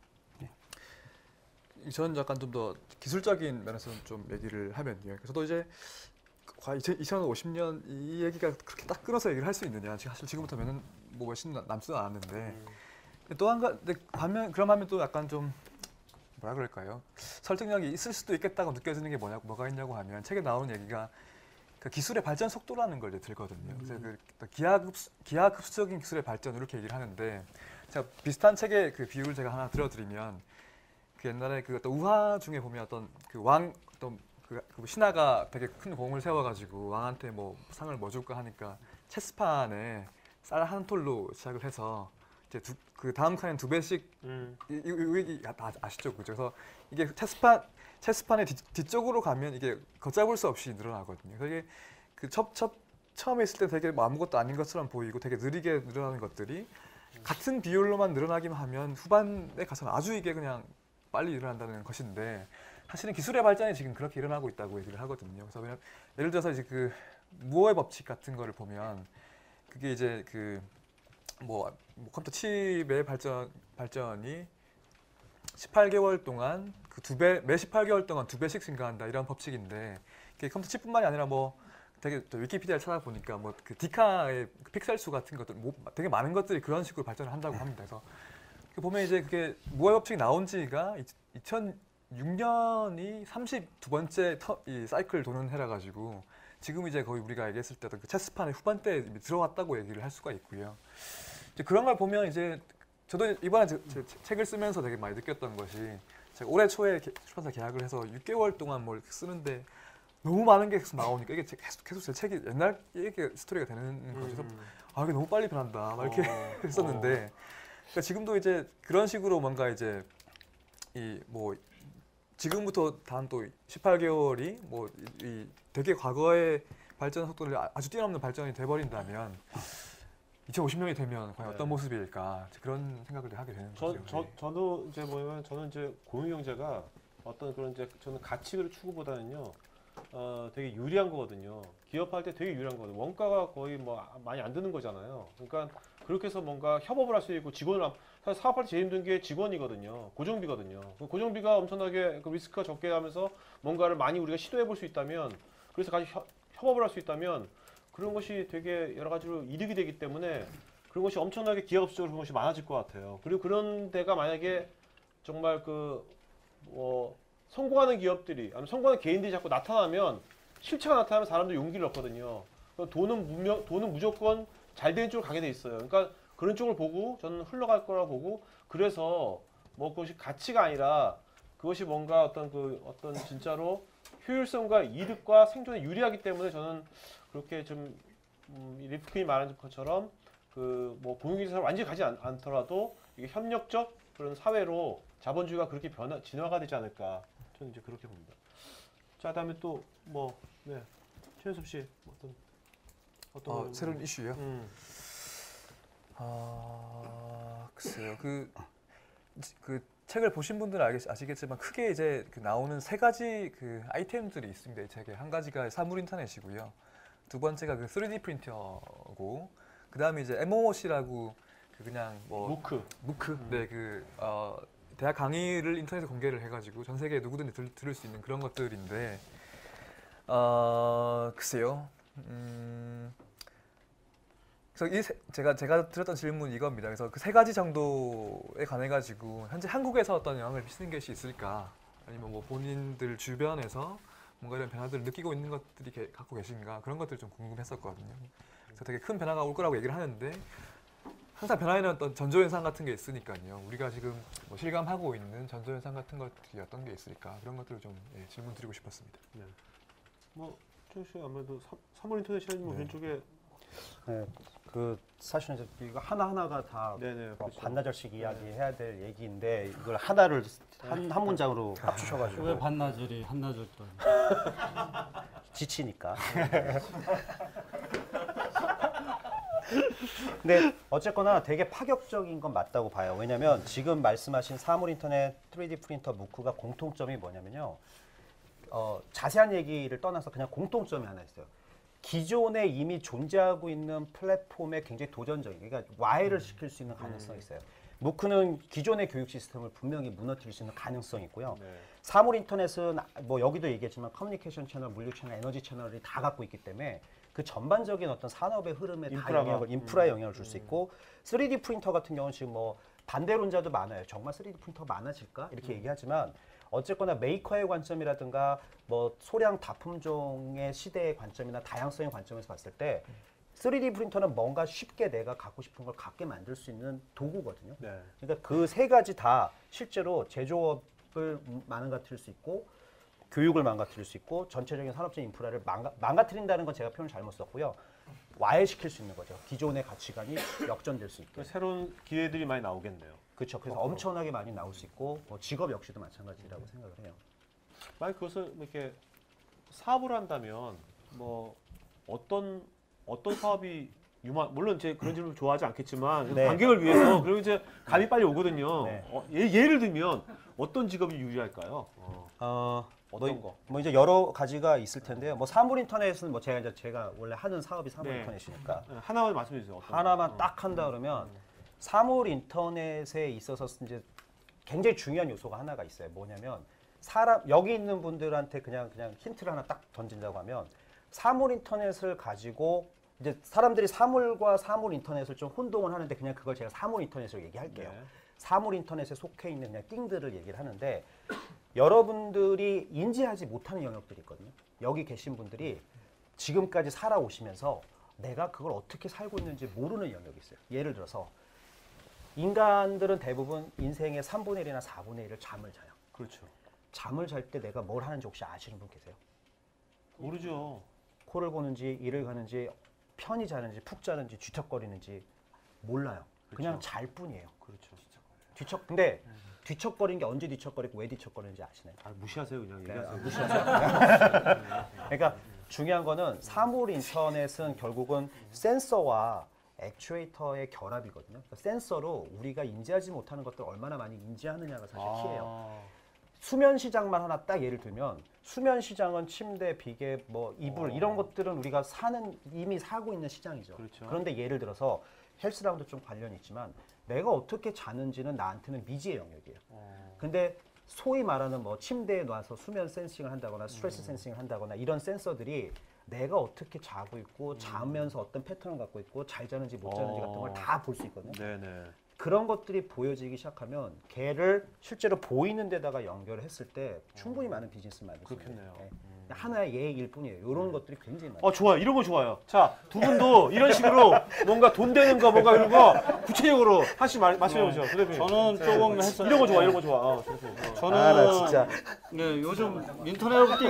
저는 약간 좀 더 기술적인 면에서 좀 얘기를 하면요. 저도 이제 과연 2050년 이 얘기가 그렇게 딱 끊어서 얘기를 할 수 있느냐. 사실 지금부터 몇년 뭐 몇십 년 남지도 않았는데 또한 가지 반면 그럼 하면 또 약간 좀 뭐라 그럴까요? 설득력이 있을 수도 있겠다고 느껴지는 게 뭐냐 뭐가 있냐고 하면 책에 나오는 얘기가 그 기술의 발전 속도라는 걸 이제 들거든요. 그래서 그 기하급 기하급수적인 기술의 발전 이렇게 얘기를 하는데 제가 비슷한 책의 그 비유를 제가 하나 들어드리면 그 옛날에 그 어떤 우화 중에 보면 어떤 그 왕 어떤 그, 그 신하가 되게 큰 공을 세워가지고 왕한테 뭐 상을 뭐 줄까 하니까 체스판에 쌀 한 톨로 시작을 해서 이제 두, 그 다음 칸엔 두 배씩 음. 이, 이, 이 얘기 다 아시죠? 그죠? 그래서 이게 체스판 체스판의 뒤, 뒤쪽으로 가면 이게 걷잡을 수 없이 늘어나거든요. 그첫 첫 처음에 있을 때 되게 뭐 아무것도 아닌 것처럼 보이고 되게 느리게 늘어나는 것들이 같은 비율로만 늘어나기만 하면 후반에 가서는 아주 이게 그냥 빨리 일어난다는 것인데 사실은 기술의 발전이 지금 그렇게 일어나고 있다고 얘기를 하거든요. 그래서 그냥 예를 들어서 이제 그 무어의 법칙 같은 거를 보면 그게 이제 그뭐 컴퓨터 칩의 발전 발전이 18개월 동안 그 두 배 매 18개월 동안 두 배씩 증가한다 이런 법칙인데 이게 컴퓨터 칩뿐만이 아니라 뭐 되게 또 위키피디아를 찾아보니까 뭐 그 디카의 그 픽셀 수 같은 것들 뭐 되게 많은 것들이 그런 식으로 발전을 한다고 합니다. 그래서 그 보면 이제 그게 무어 법칙이 나온 지가 2006년이 32번째 터, 이 사이클 도는 해라 가지고 지금 이제 거의 우리가 얘기했을 때그 체스판의 후반대에 들어왔다고 얘기를 할 수가 있고요. 그런 걸 보면 이제 저도 이번에 제, 제 책을 쓰면서 되게 많이 느꼈던 것이 제가 올해 초에 개- 출판사 계약을 해서 6개월 동안 뭘 쓰는데 너무 많은 게 계속 나오니까 이게 제- 계속 계속 제 책이 옛날 얘기 스토리가 되는 거죠. 그래서 음. 아 이게 너무 빨리 변한다 막 이렇게 어. 했었는데 그러니까 지금도 이제 그런 식으로 뭔가 이제 이 뭐 지금부터 다음 또 18개월이 뭐 이 되게 과거의 발전 속도를 아- 아주 뛰어넘는 발전이 돼버린다면 2050년이 되면 과연 네. 어떤 모습일까 그런 생각을 하게 되는 저, 거죠. 저 네. 저도 이제 뭐냐면 저는 이제 공유 경제가 어떤 그런 이제 저는 가치를 추구보다는요. 어, 되게 유리한 거거든요. 기업할 때 되게 유리한 거거든요. 원가가 거의 뭐 아- 많이 안 드는 거잖아요. 그러니까 그렇게 해서 뭔가 협업을 할 수 있고 직원을 안- 사실 사업할 때 제일 힘든 게 직원이거든요. 고정비거든요. 그 고정비가 엄청나게 그 리스크가 적게 하면서 뭔가를 많이 우리가 시도해 볼 수 있다면 그래서 같이 협, 협업을 할 수 있다면 그런 것이 되게 여러 가지로 이득이 되기 때문에 그런 것이 엄청나게 기업적으로 그런 것이 많아질 것 같아요. 그리고 그런 데가 만약에 정말 그, 뭐, 성공하는 기업들이, 아니면 성공하는 개인들이 자꾸 나타나면, 실체가 나타나면 사람들이 용기를 얻거든요. 돈은 무명, 돈은 무조건 잘 되는 쪽으로 가게 돼 있어요. 그러니까 그런 쪽을 보고 저는 흘러갈 거라고 보고, 그래서 뭐 그것이 가치가 아니라 그것이 뭔가 어떤 그, 어떤 진짜로 효율성과 이득과 생존에 유리하기 때문에 저는 그렇게 좀, 음, 이 리프킨이 말한 것처럼 그 뭐 공유기사를 완전히 가지 않, 않더라도 이게 협력적 그런 사회로 자본주의가 그렇게 변화 진화가 되지 않을까 저는 이제 그렇게 봅니다. 자 다음에 또뭐 네. 최현섭 씨 어떤 어떤 어, 거- 새로운 이슈요. 음. 아 글쎄요 그, 그 책을 보신 분들은 알겠, 아시겠지만 크게 이제 그 나오는 세 가지 그 아이템들이 있습니다 이 책에 한 가지가 사물 인터넷이고요 두 번째가 그 3D 프린터고 그 다음에 이제 MOOC라고 그 그냥 뭐 무크. 무크. 음. 네그 어, 대학 강의를 인터넷에 공개를 해가지고 전 세계 누구든지 들, 들을 수 있는 그런 것들인데 어 글쎄요. 음 그래서 이 세- 제가 제가 들었던 질문 이겁니다. 그래서 그 세 가지 정도에 관해 가지고 현재 한국에서 어떤 영향을 미치는 것이 있을까? 아니면 뭐 본인들 주변에서 뭔가 이런 변화들을 느끼고 있는 것들이 게- 갖고 계신가 그런 것들이 좀 궁금했었거든요 그래서 되게 큰 변화가 올 거라고 얘기를 하는데 항상 변화에는 어떤 전조현상 같은 게 있으니까요. 우리가 지금 뭐 실감하고 있는 전조현상 같은 것들이 어떤 게 있을까 그런 것들을 좀 예, 질문 드리고 싶었습니다. 뭐 최현섭 씨 아무래도 사- 사물 인터넷이 아니면 네. 왼쪽에 네, 그 사실은 이제 이거 하나 하나가 다 네네. 뭐 그렇죠. 반나절씩 이야기해야 될 얘기인데 이걸 하나를 한, 한 문장으로 왜 합주셔가지고 반나절이 한나절 동안? 지치니까. 근데 어쨌거나 되게 파격적인 건 맞다고 봐요. 왜냐하면 지금 말씀하신 사물 인터넷 3D 프린터 무크가 공통점이 뭐냐면요. 어, 자세한 얘기를 떠나서 그냥 공통점이 하나 있어요. 기존에 이미 존재하고 있는 플랫폼에 굉장히 도전적인, 그러니까 와해를 시킬 수 있는 가능성이 있어요. MOOC는 기존의 교육 시스템을 분명히 무너뜨릴 수 있는 가능성이 있고요. 네. 사물 인터넷은 뭐 여기도 얘기했지만 커뮤니케이션 채널, 물류 채널, 에너지 채널이 다 갖고 있기 때문에 그 전반적인 어떤 산업의 흐름에 다 인프라가. 영향을 인프라에 영향을 줄 수 있고 3D 프린터 같은 경우는 지금 뭐 반대론자도 많아요. 정말 3D 프린터 많아질까 이렇게 얘기하지만 어쨌거나 메이커의 관점이라든가 뭐 소량 다품종의 시대의 관점이나 다양성의 관점에서 봤을 때 3D 프린터는 뭔가 쉽게 내가 갖고 싶은 걸 갖게 만들 수 있는 도구거든요. 네. 그러니까 그 세 가지 다 실제로 제조업을 망가뜨릴 수 있고 교육을 망가뜨릴 수 있고 전체적인 산업적 인프라를 망가, 망가뜨린다는 건 제가 표현을 잘못 썼고요. 와해시킬 수 있는 거죠. 기존의 가치관이 역전될 수 있게. 그 새로운 기회들이 많이 나오겠네요. 그렇죠. 그래서 엄청나게 많이 나올 수 있고 뭐 직업 역시도 마찬가지라고 생각을 해요. 만약 그것을 뭐 이렇게 사업을 한다면 뭐 어떤 어떤 사업이 유망 물론 이제 그런 질문 좋아하지 않겠지만 네. 관객을 위해서 그리고 이제 감이 빨리 오거든요. 네. 어, 예, 예를 들면 어떤 직업이 유리할까요? 어, 어, 어떤 뭐, 거? 뭐 이제 여러 가지가 있을 텐데요. 뭐 사물 인터넷은 뭐 제가 이제 제가 원래 하는 사업이 사물 네. 인터넷이니까 네, 하나만 말씀해 주세요. 하나만 거? 어. 딱 한다 그러면 사물 인터넷에 있어서 이제 굉장히 중요한 요소가 하나가 있어요. 뭐냐면 사람 여기 있는 분들한테 그냥 그냥 힌트를 하나 딱 던진다고 하면 사물 인터넷을 가지고 이제 사람들이 사물과 사물 인터넷을 좀 혼동을 하는데 그냥 그걸 제가 사물 인터넷으로 얘기할게요. 네. 사물 인터넷에 속해 있는 그냥 띵들을 얘기를 하는데 여러분들이 인지하지 못하는 영역들이 있거든요. 여기 계신 분들이 지금까지 살아오시면서 내가 그걸 어떻게 살고 있는지 모르는 영역이 있어요. 예를 들어서 인간들은 대부분 인생의 3분의 1이나 4분의 1을 잠을 자요. 그렇죠. 잠을 잘 때 내가 뭘 하는지 혹시 아시는 분 계세요? 모르죠. 코를 고는지 일을 가는지 편히 자는지 푹 자는지 뒤척거리는지 몰라요. 그냥 그렇죠. 잘 뿐이에요. 그렇죠. 뒤척 근데 뒤척거리는 게 언제 뒤척거리고 왜 뒤척거리는지 아시나요? 아, 무시하세요 그냥 네, 얘기하세요. 무시하세요. 그러니까 중요한 거는 사물 인터넷은 결국은 센서와 액추에이터의 결합이거든요. 그러니까 센서로 우리가 인지하지 못하는 것들 을 얼마나 많이 인지하느냐가 사실 키예요. 아, 수면 시장만 하나 딱 예를 들면 수면 시장은 침대, 비계, 뭐 이불 어. 이런 것들은 우리가 사는 이미 사고 있는 시장이죠. 그렇죠. 그런데 예를 들어서 헬스랑도 좀 관련이 있지만 내가 어떻게 자는지는 나한테는 미지의 영역이에요. 어, 근데 소위 말하는 뭐 침대에 놔서 수면 센싱을 한다거나 스트레스 센싱을 한다거나 이런 센서들이 내가 어떻게 자고 있고 자면서 어떤 패턴을 갖고 있고 잘 자는지 못 자는지 같은 걸 어. 다볼 수 있거든요. 네네. 그런 것들이 보여지기 시작하면 걔를 실제로 보이는 데다가 연결을 했을 때 충분히 많은 비즈니스를 만들 수 있는 그렇겠네요. 예. 하나의 예일 뿐이에요. 이런 것들이 굉장히 많아요. 어 좋아요. 이런 거 좋아요. 자 두 분도 이런 식으로 뭔가 돈 되는 거 뭔가 이런 거 구체적으로 하나씩 말, 말씀해 보죠. 부 대표님. 저는 조금 했어요. 이런 거 좋아. 이런 거 좋아. 어. 저는 아, 나 진짜. 네, 요즘 Internet of Thing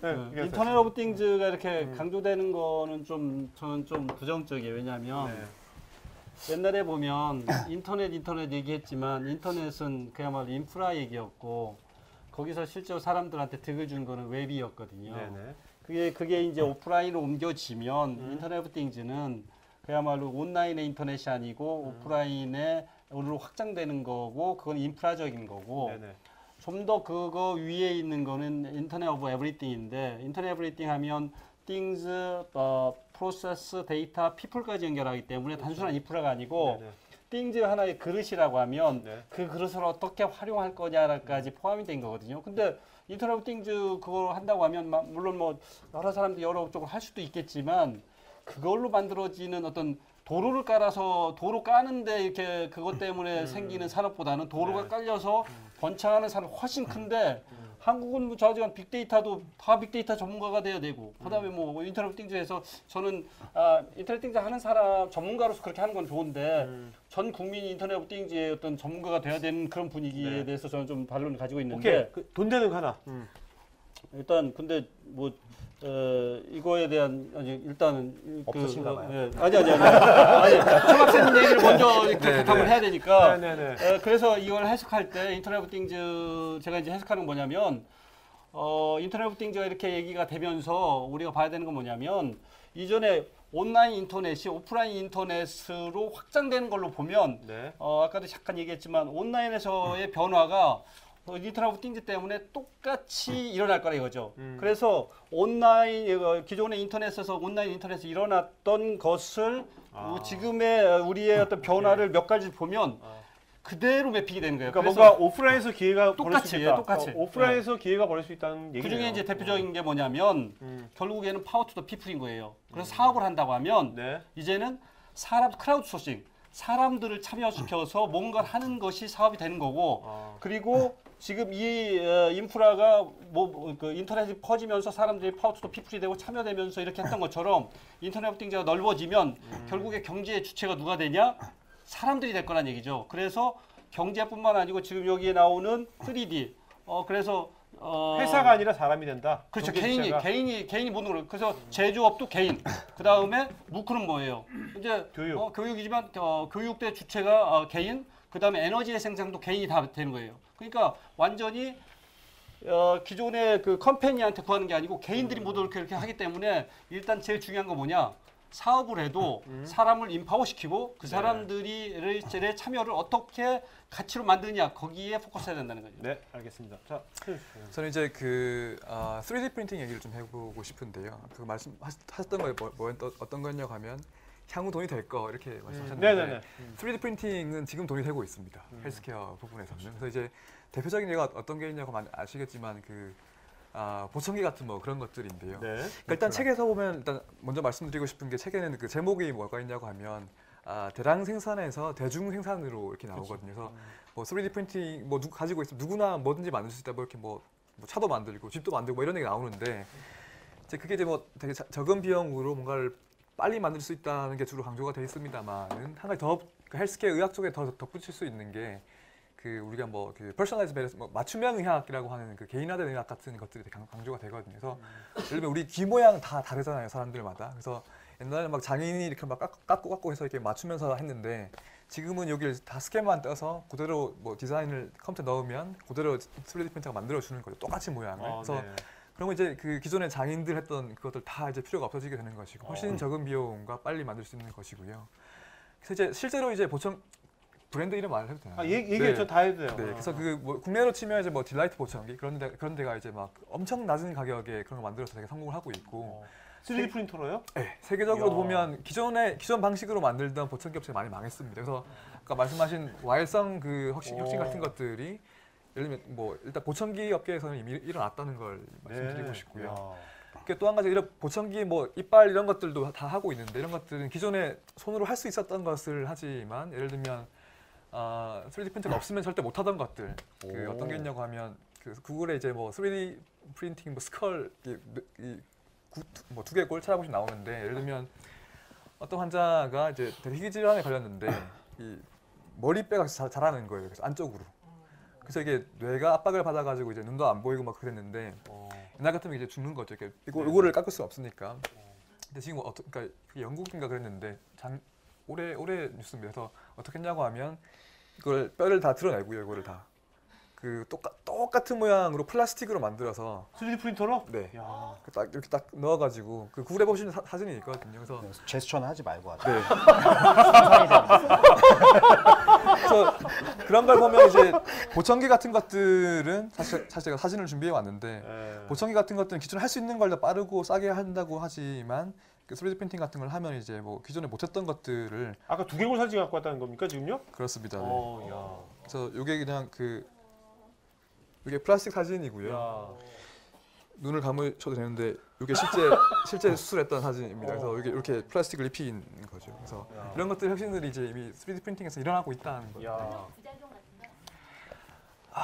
네, 네. Internet of Things가 이렇게 강조되는 거는 좀 저는 좀 부정적이에요. 왜냐하면 네. 옛날에 보면 인터넷 인터넷 얘기했지만 인터넷은 그야말로 인프라 얘기였고 거기서 실제로 사람들한테 득을 준 거는 웹이었거든요. 네네. 그게 그게 이제 오프라인으로 옮겨지면 Internet of Things는 그야말로 온라인의 인터넷이 아니고 오프라인으로 확장되는 거고 그건 인프라적인 거고 네네. 좀더 그거 위에 있는 거는 Internet of Everything인데 Internet Everything 하면 things, 어, 프로세스, 데이터, people까지 연결하기 때문에 단순한 인프라가 아니고 네네. things 하나의 그릇이라고 하면 네. 그 그릇을 어떻게 활용할 거냐까지 포함이 된 거거든요. 근데 Internet Things 그걸 한다고 하면 막 물론 뭐 여러 사람들이 여러 쪽으로 할 수도 있겠지만 그걸로 만들어지는 어떤 도로를 깔아서 도로 까는데 이렇게 그것 때문에 생기는 산업보다는 도로가 네. 깔려서 번창하는 산업 훨씬 큰데 한국은 뭐 저지간 빅데이터도 다 빅데이터 전문가가 돼야 되고 그다음에 뭐 Internet Things에서 저는 아, Internet Things 하는 사람 전문가로서 그렇게 하는 건 좋은데 음. 전 국민이 Internet Things의 어떤 전문가가 돼야 되는 그런 분위기에 네. 대해서 저는 좀 반론을 가지고 오케이. 있는데 그, 돈 되는 거 하나. 음. 일단 근데 뭐 어, 이거에 대한 아니 일단은 없으신가 봐요. 예, 아니 아니 아니 아니 총학생 얘기를 먼저 이렇게 네, 부탁을 네. 해야 되니까 네 네 네. 어, 그래서 이걸 해석할 때 Internet of Things 제가 이제 해석하는 건 뭐냐면 어, Internet of Things가 이렇게 얘기가 되면서 우리가 봐야 되는 건 뭐냐면 이전에 온라인 인터넷이 오프라인 인터넷으로 확장되는 걸로 보면 네. 어, 아까도 잠깐 얘기했지만 온라인에서의 변화가 어, of Things 때문에 똑같이 일어날 거라 이거죠. 음. 그래서 온라인 어, 기존의 인터넷에서 온라인 인터넷에 일어났던 것을 아. 어, 지금의 어, 우리의 어떤 변화를 몇 가지 보면 아. 그대로 mapping이 되는 거예요. 그러니까 뭔가 오프라인에서 기회가 똑같이, 수 예. 똑같이. 어, 오프라인에서 기회가 벌어질 수 있다는 얘기네요. 그 중에 이제 대표적인 게 뭐냐면 음. 결국에는 power to the people인 거예요. 그래서 사업을 한다고 하면 네. 이제는 사람 크라우드 소싱 사람들을 참여시켜서 뭔가를 하는 것이 사업이 되는 거고 아. 그리고 지금 이 어, 인프라가 뭐 그 인터넷이 퍼지면서 사람들이 power to the people이 되고 참여되면서 이렇게 했던 것처럼 Internet of Things가 넓어지면 결국에 경제의 주체가 누가 되냐? 사람들이 될 거란 얘기죠. 그래서 경제뿐만 아니고 지금 여기에 나오는 3D 어 그래서 어 회사가 아니라 사람이 된다. 그렇죠. 개인이. 개인이 개인이 못 놀아. 그래서 제조업도 개인. 그 다음에 무크는 뭐예요? 이제 교육. 어, 교육이지만 어, 교육대 주체가 어, 개인. 그 다음에 에너지의 생산도 개인이 다 되는 거예요. 그러니까 완전히 어, 기존의 그 컴퍼니한테 구하는 게 아니고 개인들이 모두 이렇게, 이렇게 하기 때문에 일단 제일 중요한 건 뭐냐? 사업을 해도 사람을 인파워 시키고 그 사람들이 의 참여를 어떻게 가치로 만드냐 거기에 포커스해야 된다는 거죠. 네, 알겠습니다. 자, 저는 이제 그 아, 3D 프린팅 얘기를 좀 해보고 싶은데요. 그 말씀하셨던 거에 뭐, 뭐 어떤 거였냐고 하면 향후 돈이 될 거 이렇게 말씀하셨는데 음. 네네네. 3D 프린팅은 지금 돈이 되고 있습니다. 헬스케어 부분에서는. 그래서 이제 대표적인 예가 어떤 게 있냐고 아시겠지만 그 아, 보청기 같은 뭐 그런 것들인데요. 네. 그러니까 일단 책에서 보면 일단 먼저 말씀드리고 싶은 게 책에는 그 제목이 뭐가 있냐고 하면 아, 대량 생산에서 대중 생산으로 이렇게 나오거든요. 그래서 뭐 3D 프린팅 뭐 누구 가지고 있으면 누구나 뭐든지 만들 수 있다. 뭐 이렇게 뭐, 뭐 차도 만들고 집도 만들고 뭐 이런 얘기 나오는데 이제 그게 이제 뭐 되게 자- 적은 비용으로 뭔가를 빨리 만들 수 있다는 게 주로 강조가 돼 있습니다만은 한 가지 더그 헬스케어 의학 쪽에 더 덧붙일 수 있는 게 그 우리가 뭐 그 personalized medicine 뭐 맞춤형 의학이라고 하는 그 개인화된 의학 같은 것들이 강- 강조가 되거든요. 그래서 예를 들면 우리 귀 모양 다 다르잖아요, 사람들마다. 그래서 옛날에 막 장인이 이렇게 막 깎- 깎고 깎고 해서 이렇게 맞추면서 했는데 지금은 여기를 다 스캔만 떠서 그대로 뭐 디자인을 컴퓨터에 넣으면 그대로 3D 프린터가 만들어 주는 거죠. 똑같이 모양을. 아, 그래서 네. 그러면 이제 그 기존에 장인들 했던 그것들 다 이제 필요가 없어지게 되는 것이고 훨씬 어. 적은 비용과 빨리 만들 수 있는 것이고요. 그래서 이제 실제로 이제 보청 브랜드 이름 말해도 되나요? 아, 얘기, 네. 저다 해도 돼요. 네, 그래서 그 뭐 국내로 치면 이제 뭐 딜라이트 보청기 그런 데 그런 데가 이제 막 엄청 낮은 가격에 그런 거 만들어서 되게 성공을 하고 있고 어. 3D 프린터로요? 네, 세계적으로 이야. 보면 기존의 기존 방식으로 만들던 보청기 업체가 많이 망했습니다. 그래서 아까 말씀하신 와해성 그 혁신, 혁신 오. 같은 것들이 예를 들면 뭐 일단 보청기 업계에서는 이미 일어났다는 걸 말씀드리고 싶고요. 야. 그또 한 가지 이런 보청기 뭐 이빨 이런 것들도 다 하고 있는데 이런 것들은 기존에 손으로 할 수 있었던 것을 하지만 예를 들면 아 3D 프린터가 없으면 절대 못 하던 것들 그 오. 어떤 게 있냐고 하면 그 구글에 이제 뭐 3D 프린팅 뭐 스컬 이뭐두 개꼴 찾아보시면 나오는데 예를 들면 어떤 환자가 이제 대기 질환에 걸렸는데 이 머리뼈가 자, 자라는 거예요. 그래서 안쪽으로. 그래서 이게 뇌가 압박을 받아가지고 이제 눈도 안 보이고 막 그랬는데 어. 옛날 같으면 이제 죽는 거죠. 이렇게 이거 이거를 깎을 수 없으니까. 근데 지금 어떠, 그러니까 영국인가 그랬는데 장 올해 올해 뉴스입니다. 그래서 어떻게 했냐고 하면 이걸 뼈를 다 드러내고요. 이거를 다. 그 똑같 똑같은 모양으로 플라스틱으로 만들어서 3D 프린터로? 네. 야. 그 딱 이렇게 딱 넣어가지고 그 구글에 보시는 사, 사진이 있거든요. 그래서 제스처는 하지 말고 하자. 네. 그래서 그런 걸 보면 이제 보청기 같은 것들은 사실 사실 제가 사진을 준비해 왔는데 예. 보청기 같은 것들은 기존에 할 수 있는 걸 더 빠르고 싸게 한다고 하지만 그 3D 프린팅 같은 걸 하면 이제 뭐 기존에 못했던 것들을 아까 두개골 사진 갖고 왔다는 겁니까 지금요? 그렇습니다. 네. 어, 그래서 이게 그냥 그 이게 플라스틱 사진이고요. 야. 야. 눈을 감으셔도 되는데 이게 실제 실제 수술했던 사진입니다. 그래서 이게 이렇게 플라스틱을 입힌 거죠. 그래서 야. 이런 것들 혁신들이 이제 이미 3D 프린팅에서 일어나고 있다는 거예요. 야. 아,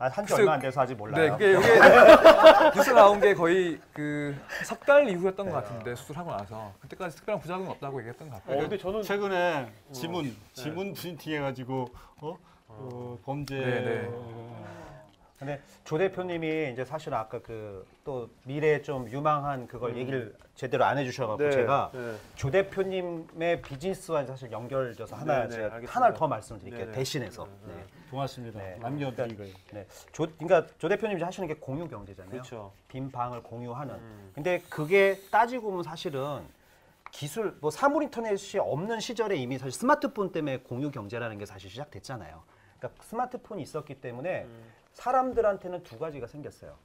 한지 글쎄, 얼마 안 돼서 아직 몰라요. 네, 그게 이게 뉴스 나온 게 거의 그 석 달 이후였던 것 같은데 수술하고 나서 그때까지 특별한 부작용 없다고 얘기했던 것 어, 같아요. 근데 저는 최근에 지문 지문 프린팅 해가지고 어? 어, 범죄 네, 네. 근데 조 대표님이 이제 사실 아까 그 또 미래에 좀 유망한 그걸 음. 얘기를 제대로 안 해주셔가지고 제가 네. 조 대표님의 비즈니스와 사실 연결돼서 하나 네, 네, 제가 알겠습니다. 하나를 더 말씀드릴게요 네, 네. 대신해서. 네, 네. 고맙습니다. 네. 남겨드린 거예요. 네. 조, 그러니까 조 대표님이 하시는 게 공유 경제잖아요. 그렇죠. 빈 방을 공유하는. 음. 근데 그게 따지고 보면 사실은 기술 뭐 사물 인터넷이 없는 시절에 이미 사실 스마트폰 때문에 공유 경제라는 게 사실 시작됐잖아요. 그러니까 스마트폰이 있었기 때문에 음. 사람들한테는 두 가지가 생겼어요.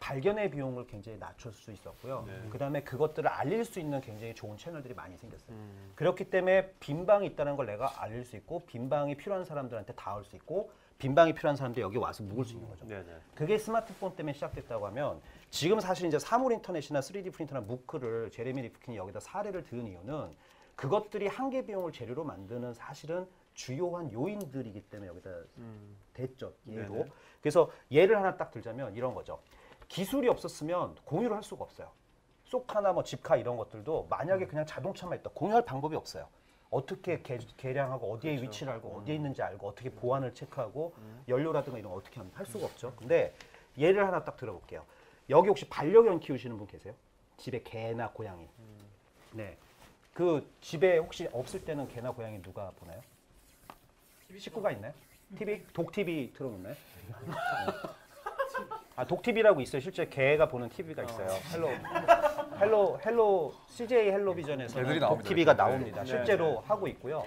발견의 비용을 굉장히 낮출 수 있었고요. 네. 그 다음에 그것들을 알릴 수 있는 굉장히 좋은 채널들이 많이 생겼어요. 음. 그렇기 때문에 빈방이 있다는 걸 내가 알릴 수 있고 빈방이 필요한 사람들한테 닿을 수 있고 빈방이 필요한 사람들 여기 와서 묵을 수 있는 거죠. 네네. 그게 스마트폰 때문에 시작됐다고 하면 지금 사실 이제 사물 인터넷이나 3D 프린터나 무크를 제레미 리프킨이 여기다 사례를 든 이유는 그것들이 한계 비용을 재료로 만드는 사실은 주요한 요인들이기 때문에 여기다 음. 됐죠 예로. 네네. 그래서 예를 하나 딱 들자면 이런 거죠. 기술이 없었으면 공유를 할 수가 없어요. 쏙하나 뭐 집카 이런 것들도 만약에 그냥 자동차만 있다 공유할 방법이 없어요. 어떻게 개, 계량하고 어디에 그렇죠. 위치를 알고 음. 어디에 있는지 알고 어떻게 보안을 체크하고 음. 연료라든가 이런 거 어떻게 하면 할 수가 없죠. 근데 예를 하나 딱 들어볼게요. 여기 혹시 반려견 키우시는 분 계세요? 집에 개나 고양이. 음. 네. 그 집에 혹시 없을 때는 개나 고양이 누가 보나요? 식구가 있나요? TV? Dog TV 틀어놓나요? 네. 아, Dog TV라고 있어요. 실제 개가 보는 TV가 있어요. 헬로 헬로 헬로 CJ 헬로 비전에서 개들이 Dog 나옵니다. TV가 네. 나옵니다. 네, 실제로 하고 있고요.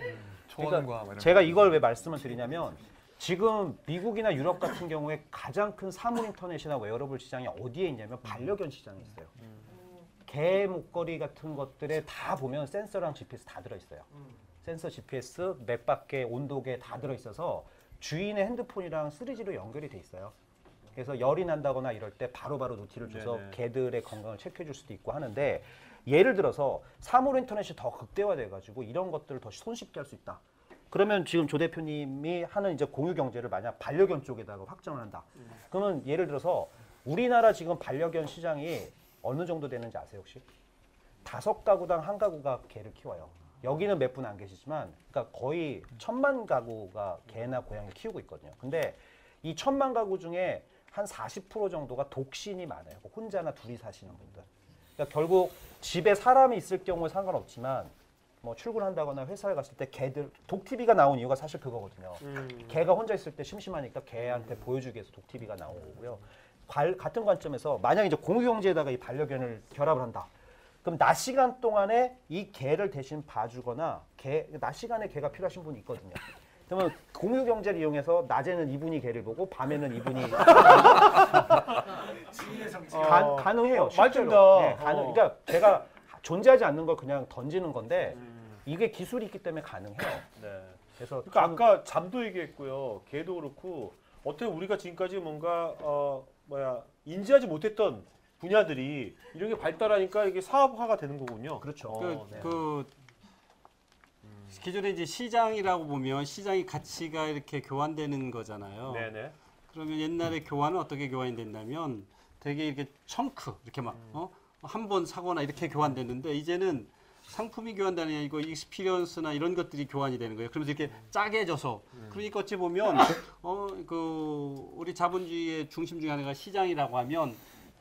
초원과 막 그러니까 이런 제가 이걸 왜 말씀을 드리냐면 지금 미국이나 유럽 같은 경우에 가장 큰 사물 인터넷이나 웨어러블 시장이 어디에 있냐면 반려견 시장에 있어요. 개 목걸이 같은 것들에 다 보면 센서랑 GPS 다 들어 있어요. 센서 GPS, 맥박계, 온도계 다 들어 있어서 주인의 핸드폰이랑 3G로 연결이 돼 있어요. 그래서 열이 난다거나 이럴 때 바로바로 noti를 줘서 네네. 개들의 건강을 체크해 줄 수도 있고 하는데 예를 들어서 사물 인터넷이 더 극대화돼 가지고 이런 것들을 더 손쉽게 할 수 있다. 그러면 지금 조 대표님이 하는 이제 공유 경제를 만약 반려견 쪽에다가 확정을 한다. 그러면 예를 들어서 우리나라 지금 반려견 시장이 어느 정도 되는지 아세요 혹시? 다섯 가구당 한 가구가 개를 키워요. 여기는 몇 분 안 계시지만, 그러니까 거의 천만 가구가 개나 고양이를 키우고 있거든요. 근데 이 천만 가구 중에 한 40% 정도가 독신이 많아요. 혼자나 둘이 사시는 분들. 그러니까 결국 집에 사람이 있을 경우에 상관없지만, 뭐 출근한다거나 회사에 갔을 때 개들 독 TV가 나온 이유가 사실 그거거든요. 음. 개가 혼자 있을 때 심심하니까 개한테 보여주기 위해서 독 TV가 나온 거고요. 관- 같은 관점에서 만약 이제 공유 경제에다가 이 반려견을 결합을 한다. 그럼 낮 시간 동안에 이 개를 대신 봐주거나 개, 낮 시간에 개가 필요하신 분이 있거든요. 그러면 공유 경제를 이용해서 낮에는 이분이 개를 보고 밤에는 이분이 가, 어, 가능해요. 어, 실제로. 맞습니다. 네, 가능. 어. 그러니까 제가 존재하지 않는 걸 그냥 던지는 건데 음. 이게 기술이 있기 때문에 가능해요. 네. 그래서 그러니까 저는- 아까 잠도 얘기했고요. 개도 그렇고 어떻게 우리가 지금까지 뭔가 어 뭐야 인지하지 못했던 분야들이 이런 게 발달하니까 이게 사업화가 되는 거군요. 그렇죠. 어, 그, 네. 그 기존에 이제 시장이라고 보면 시장이 가치가 이렇게 교환되는 거잖아요. 네네. 그러면 옛날에 교환은 어떻게 교환이 된다면 되게 이렇게 청크 이렇게 막 음. 어? 한 번 사거나 이렇게 교환됐는데 이제는 상품이 교환되는 게 아니고 익스피리언스나 이런 것들이 교환이 되는 거예요. 그러면서 이렇게 짜게 져서 음. 그러니까 어찌 보면 어 그 우리 자본주의의 중심 중에 하나가 시장이라고 하면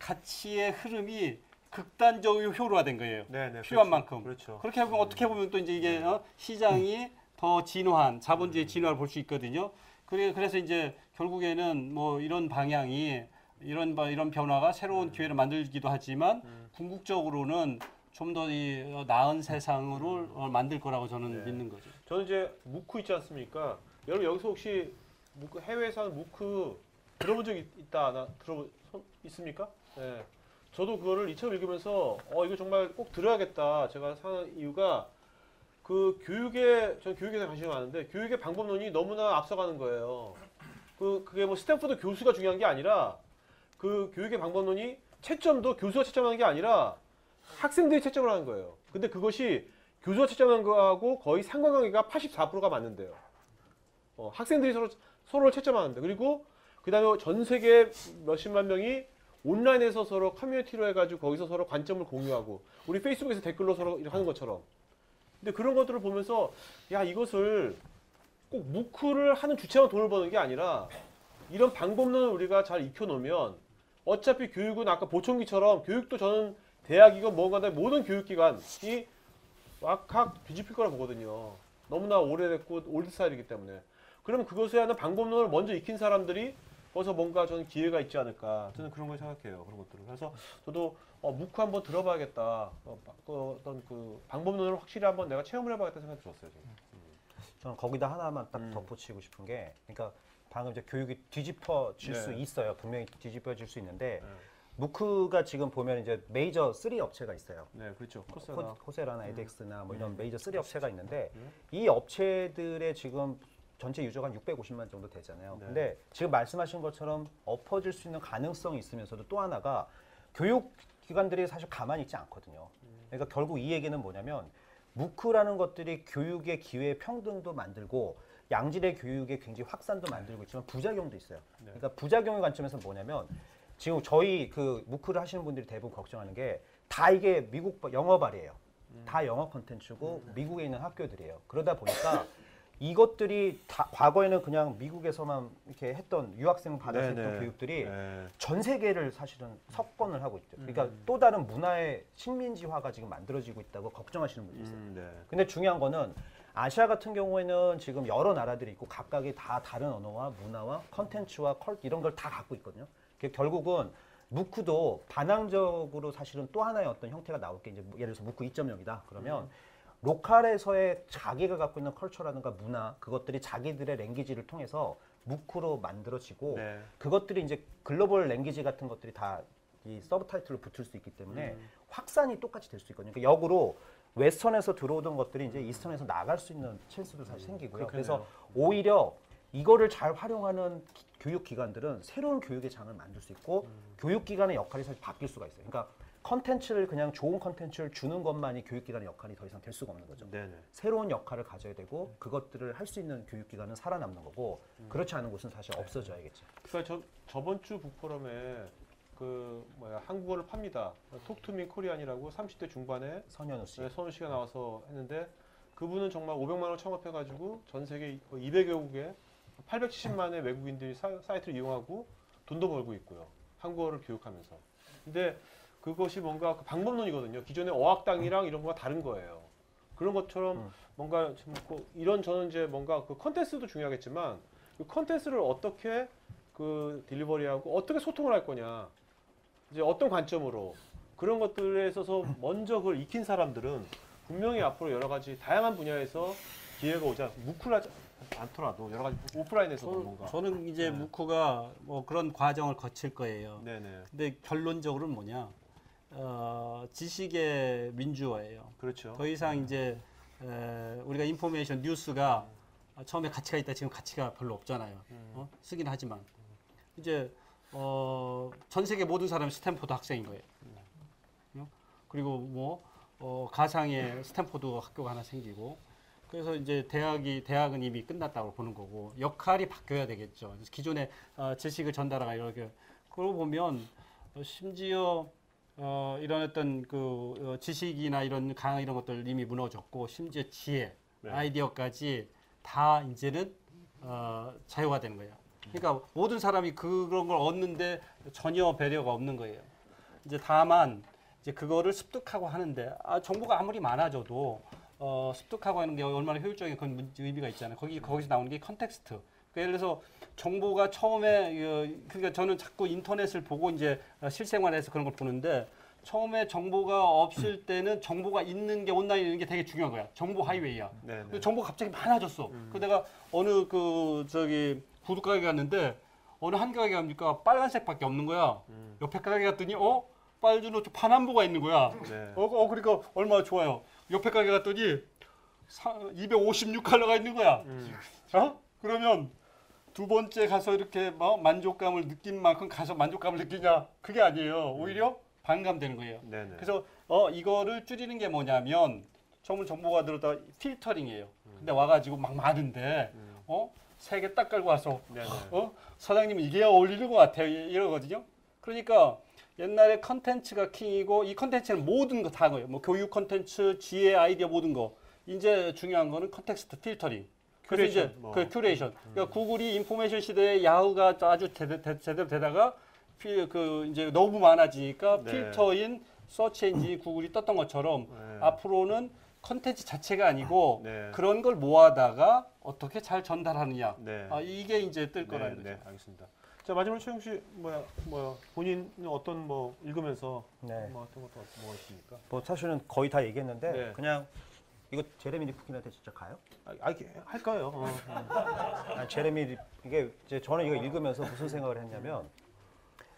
가치의 흐름이 극단적으로 효율화된 거예요. 네네. 필요한 그렇죠. 만큼. 그렇죠. 그렇게 보면 어떻게 보면 또 이제 이게 어, 시장이 더 진화한 자본주의 진화를 볼 수 있거든요. 그래 그래서 이제 결국에는 뭐 이런 방향이 이런 바- 이런 변화가 새로운 기회를 만들기도 하지만 궁극적으로는 좀 더 이 나은 세상으로 어, 만들 거라고 저는 네. 믿는 거죠. 저는 이제 무크 있지 않습니까? 여러분 여기서 혹시 무크, 해외에서 하는 무크 들어본 적 있, 들어본 손- 있습니까? 네. 저도 그거를 이 책을 읽으면서 어 이거 정말 꼭 들어야겠다. 제가 사는 이유가 그 교육에 전 교육에 대해 관심이 많은데 교육의 방법론이 너무나 앞서가는 거예요. 그 그게 뭐 스탠포드 교수가 중요한 게 아니라 그 교육의 방법론이 채점도 교수가 채점하는 게 아니라 학생들이 채점을 하는 거예요. 근데 그것이 교수가 채점하는 거하고 거의 상관관계가 84%가 맞는데요. 어, 학생들이 서로 서로를 채점하는데 그리고 그다음에 전 세계 몇십만 명이 온라인에서 서로 커뮤니티로 해가지고 거기서 서로 관점을 공유하고 우리 페이스북에서 댓글로 서로 하는 것처럼. 근데 그런 것들을 보면서 야 이것을 꼭 MOOC를 하는 주체만 돈을 버는 게 아니라 이런 방법론을 우리가 잘 익혀놓으면 어차피 교육은 아까 보청기처럼 교육도 저는 대학이건 뭔가 모든 교육기관이 확 뒤집힐 거라 보거든요. 너무나 오래됐고 old style이기 때문에. 그러면 그것에 하는 방법론을 먼저 익힌 사람들이 거기서 뭔가 저는 기회가 있지 않을까 저는 그런 걸 생각해요 그런 것들을 그래서 저도 어, 묵크 한번 들어봐야겠다 어, 어, 어떤 그 방법론을 확실히 한번 내가 체험을 해봐야겠다 생각이 들었어요 지금. 저는 거기다 하나만 딱 음. 덧붙이고 싶은 게, 그러니까 방금 이제 교육이 뒤집어질 수 네. 있어요. 분명히 뒤집어질 수 있는데, 네. 무크가 지금 보면 이제 메이저 3 업체가 있어요. 네 그렇죠 코스가 코- 코세라나 에덱스나 뭐 이런 음. 메이저 3 업체가 있는데 음. 이 업체들의 지금 전체 유저가 한 650만 정도 되잖아요. 네. 근데 지금 말씀하신 것처럼 엎어질 수 있는 가능성이 있으면서도 또 하나가 교육 기관들이 사실 가만히 있지 않거든요. 그러니까 결국 이 얘기는 뭐냐면 무크라는 것들이 교육의 기회 평등도 만들고 양질의 교육의 굉장히 확산도 만들고 있지만 부작용도 있어요. 네. 그러니까 부작용의 관점에서 뭐냐면 지금 저희 그 무크를 하시는 분들이 대부분 걱정하는 게 다 이게 미국 영어 발이에요. 다 영어 컨텐츠고 미국에 있는 학교들이에요. 그러다 보니까 이것들이 다 과거에는 그냥 미국에서만 이렇게 했던 유학생 받아서 네, 했던 네. 교육들이 네. 전 세계를 사실은 석권을 하고 있죠. 그러니까 음. 또 다른 문화의 식민지화가 지금 만들어지고 있다고 걱정하시는 분들이 있어요. 음, 네. 근데 중요한 거는 아시아 같은 경우에는 지금 여러 나라들이 있고 각각이 다 다른 언어와 문화와 컨텐츠와 cul- 이런 걸 다 갖고 있거든요. 결국은 MOOC도 방향적으로 사실은 또 하나의 어떤 형태가 나올 게 이제 예를 들어서 MOOC 2.0이다. 그러면 local에서의 자기가 갖고 있는 culture라든가 문화 그것들이 자기들의 language를 통해서 MOOC로 만들어지고 네. 그것들이 이제 global language 같은 것들이 다 이 subtitle로 붙을 수 있기 때문에 음. 확산이 똑같이 될 수 있거든요. 그러니까 역으로 Western에서 들어오던 것들이 이제 Eastern에서 나갈 수 있는 찬스도 사실 생기고요. 음, 그렇겠네요. 그래서 오히려 이거를 잘 활용하는 기- 교육 기관들은 새로운 교육의 장을 만들 수 있고 음. 교육 기관의 역할이 사실 바뀔 수가 있어요. 그러니까 컨텐츠를 그냥 좋은 컨텐츠를 주는 것만이 교육 기관의 역할이 더 이상 될 수가 없는 거죠. 네네. 새로운 역할을 가져야 되고 그것들을 할 수 있는 교육 기관은 살아남는 거고 음. 그렇지 않은 곳은 사실 없어져야겠죠. 그러니까 저 저번 주 북포럼에 그 뭐야 한국어를 팝니다. Talk To Me Korean이라고 30대 중반에 선현우 씨. 네, 선우 씨가 나와서 했는데 그분은 정말 500만 원 창업해가지고 전 세계 200여 국에 870만의 외국인들이 사, 사이트를 이용하고 돈도 벌고 있고요. 한국어를 교육하면서. 근데 그것이 뭔가 그 방법론이거든요. 기존의 어학당이랑 이런 거가 다른 거예요. 그런 것처럼 음. 뭔가 좀그 이런 저는 이제 뭔가 그 컨텐츠도 중요하겠지만 그 컨텐츠를 어떻게 그 딜리버리하고 어떻게 소통을 할 거냐. 이제 어떤 관점으로 그런 것들에 있어서 먼저 그걸 익힌 사람들은 분명히 앞으로 여러 가지 다양한 분야에서 기회가 오지 않, 묵클하지 않더라도 여러 가지 오프라인에서도 저는, 뭔가. 저는 이제 네. 무크가 뭐 그런 과정을 거칠 거예요. 네네. 근데 결론적으로는 뭐냐? 어, 지식의 민주화예요. 그렇죠. 더 이상 이제 에, 우리가 information 뉴스가 처음에 가치가 있다 지금 가치가 별로 없잖아요. 음. 어? 쓰긴 하지만 이제 어, 전 세계 모든 사람이 스탠포드 학생인 거예요. 어? 그리고 뭐 어, 가상의 스탠포드 학교가 하나 생기고 그래서 이제 대학이 대학은 이미 끝났다고 보는 거고 역할이 바뀌어야 되겠죠. 기존의 어, 지식을 전달하가 이렇게 그러고 보면 어, 심지어 어, 이런 어떤 그 어, 지식이나 이런 강의 이런 것들 이미 무너졌고 심지어 지혜, 네. 아이디어까지 다 이제는 어, 자유화되는 거예요. 그러니까 모든 사람이 그런 걸 얻는데 전혀 barrier가 없는 거예요. 이제 다만 이제 그거를 습득하고 하는데 아, 정보가 아무리 많아져도 어, 습득하고 하는 게 얼마나 효율적인 그런 문- 의미가 있잖아요. 거기 거기서 나오는 게 context. 그러니까 예를 들어서 정보가 처음에 어, 그러니까 저는 자꾸 인터넷을 보고 이제 어, 실생활에서 그런 걸 보는데 처음에 정보가 없을 때는 정보가 있는 게 온라인에 있는 게 되게 중요한 거야. 정보 하이웨이야. 네네. 근데 정보가 갑자기 많아졌어. 그 내가 어느 그 저기 구두 가게 갔는데 어느 한 가게 갑니까 빨간색밖에 없는 거야. 음. 옆에 가게 갔더니 어 빨주노 파남보가 있는 거야. 네. 어, 어 그러니까 얼마나 좋아요. 옆에 가게 갔더니 256 컬러가 있는 거야. 음. 어? 그러면 두 번째 가서 이렇게 뭐 만족감을 느낀 만큼 가서 만족감을 느끼냐? 그게 아니에요. 오히려 반감되는 거예요. 네네. 그래서 어 이거를 줄이는 게 뭐냐면 전문 정보가 들었다 filtering이에요. 근데 와가지고 막 많은데 음. 어세 개 딱 깔고 와서 네네. 어 사장님 이게 어울리는 것 같아요 이- 이러거든요. 그러니까 옛날에 컨텐츠가 king이고 이 컨텐츠는 모든 거 다 거예요. 뭐 교육 컨텐츠, 지혜, 아이디어 모든 거. 이제 중요한 거는 context filtering. 그래서 이제 뭐. 그 큐레이션. 그러니까 구글이 information 시대에 야후가 아주 제대, 대, 제대로 되다가 필, 그 이제 너무 많아지니까 네. 필터인 서치 엔진이 구글이 떴던 것처럼 네. 앞으로는 컨텐츠 자체가 아니고 네. 그런 걸 모아다가 어떻게 잘 전달하느냐. 네. 아, 이게 이제 뜰 네, 거라는 거죠. 네, 알겠습니다. 자 마지막으로 최영 씨 뭐야 뭐야 본인은 어떤 뭐 읽으면서 네. 뭐 어떤 것도 뭐가 있습니까? 뭐 사실은 거의 다 얘기했는데 네. 그냥 이거 제레미 리프킨한테 진짜 가요? 아, 아 이렇게 할까요? 어. 아니, 제레미 리, 이게 이제 저는 이거 읽으면서 무슨 생각을 했냐면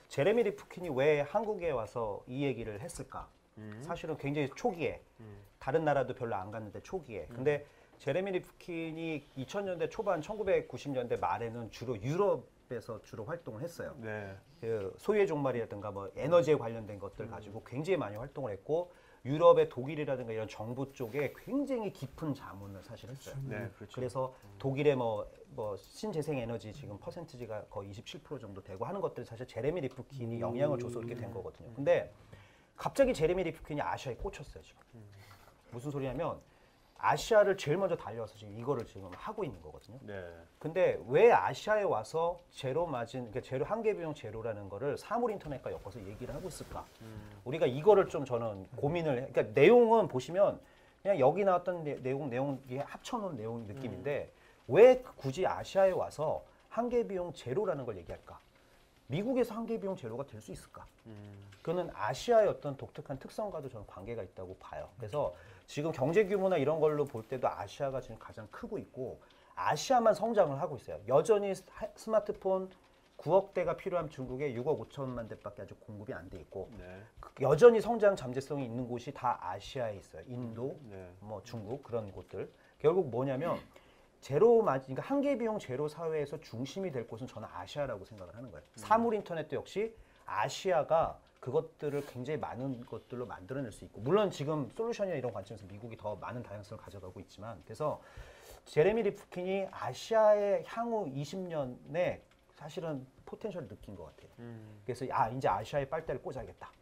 제레미 리프킨이 왜 한국에 와서 이 얘기를 했을까? 음. 사실은 굉장히 초기에 음. 다른 나라도 별로 안 갔는데 초기에 근데 제레미 리프킨이 2000년대 초반 1990년대 말에는 주로 유럽에서 주로 활동을 했어요. 네. 그 소유의 종말이라든가 뭐 에너지에 관련된 것들 가지고 굉장히 많이 활동을 했고 유럽의 독일이라든가 이런 정부 쪽에 굉장히 깊은 자문을 사실 했어요. 네, 그렇죠. 그래서 독일의 뭐, 뭐 신재생 에너지 지금 퍼센티지가 거의 27% 정도 되고 하는 것들 사실 제레미 리프킨이 영향을 줘서 이렇게 된 거거든요. 근데 갑자기 제레미 리프킨이 아시아에 꽂혔어요 지금. 무슨 소리냐면 아시아를 제일 먼저 달려와서 지금 이거를 지금 하고 있는 거거든요. 네. 근데 왜 아시아에 와서 제로 마진, 그러니까 제로 한계 비용 제로라는 거를 사물 인터넷과 엮어서 얘기를 하고 있을까? 우리가 이거를 좀 저는 고민을, 해. 그러니까 내용은 보시면 그냥 여기 나왔던 내, 내용, 내용 이게 합쳐놓은 내용 느낌인데 왜 굳이 아시아에 와서 한계 비용 제로라는 걸 얘기할까? 미국에서 한계 비용 제로가 될 수 있을까? 그거는 아시아의 어떤 독특한 특성과도 저는 관계가 있다고 봐요. 그래서 지금 경제 규모나 이런 걸로 볼 때도 아시아가 지금 가장 크고 있고 아시아만 성장을 하고 있어요. 여전히 스- 스마트폰 9억 대가 필요한 중국에 6억 5천만 대밖에 아직 공급이 안 돼 있고 네. 그- 여전히 성장 잠재성이 있는 곳이 다 아시아에 있어요. 인도, 네. 뭐 중국 그런 곳들. 결국 뭐냐면 제로 마 그러니까 한계 비용 제로 사회에서 중심이 될 곳은 저는 아시아라고 생각을 하는 거예요. 사물 인터넷도 역시 아시아가 그것들을 굉장히 많은 것들로 만들어낼 수 있고 물론 지금 솔루션이나 이런 관점에서 미국이 더 많은 다양성을 가져가고 있지만 그래서 제레미 리프킨이 아시아의 향후 20년에 사실은 포텐셜을 느낀 것 같아요. 음. 그래서 아 이제 아시아에 빨대를 꽂아야겠다.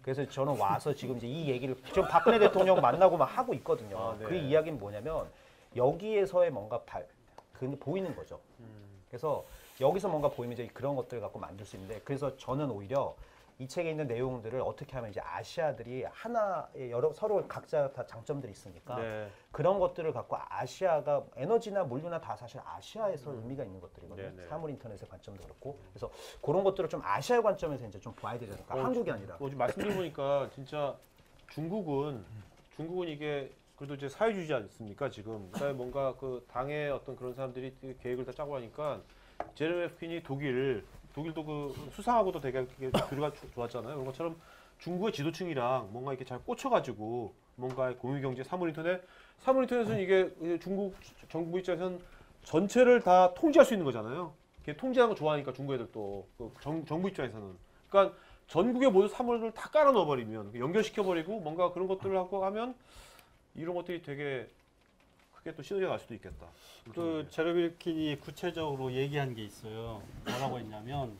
그래서 저는 와서 지금 이제 이 얘기를 지금 박근혜 대통령 만나고 막 하고 있거든요. 아, 네. 그 이야기는 뭐냐면 여기에서의 뭔가 발, 그 보이는 거죠. 음. 그래서 여기서 뭔가 보이면 이제 그런 것들을 갖고 만들 수 있는데 그래서 저는 오히려 이 책에 있는 내용들을 어떻게 하면 이제 아시아들이 하나의 여러 서로 각자 다 장점들이 있으니까 네. 그런 것들을 갖고 아시아가 에너지나 물류나 다 사실 아시아에서 의미가 있는 것들이거든요. 네, 네. 사물 인터넷의 관점도 그렇고 그래서 그런 것들을 좀 아시아 의 관점에서 이제 좀 봐야 되지 않을까. 어, 한국이 아니라. 뭐 지금 말씀 들어보니까 진짜 중국은 중국은 이게 그래도 이제 사회주의지 않습니까 지금 그다음에 뭔가 그 당의 어떤 그런 사람들이 그 계획을 다 짜고 하니까 핀이 독일 독일도 그 수상하고도 되게 교류가 조- 좋았잖아요. 그런 것처럼 중국의 지도층이랑 뭔가 이렇게 잘 꽂혀가지고 뭔가 공유경제 사물인터넷 사물인터넷은 이게 중국 정부 입장에서는 전체를 다 통제할 수 있는 거잖아요. 통제하는 거 좋아하니까 중국 애들도 그 정, 정부 입장에서는. 그러니까 전국의 모든 사물을 다 깔아 넣어버리면 연결시켜 버리고 뭔가 그런 것들을 하고 하면 이런 것들이 되게 크게 또 시너지가 날 수도 있겠다. 그 제레미 리프킨이 구체적으로 얘기한 게 있어요. 뭐라고 했냐면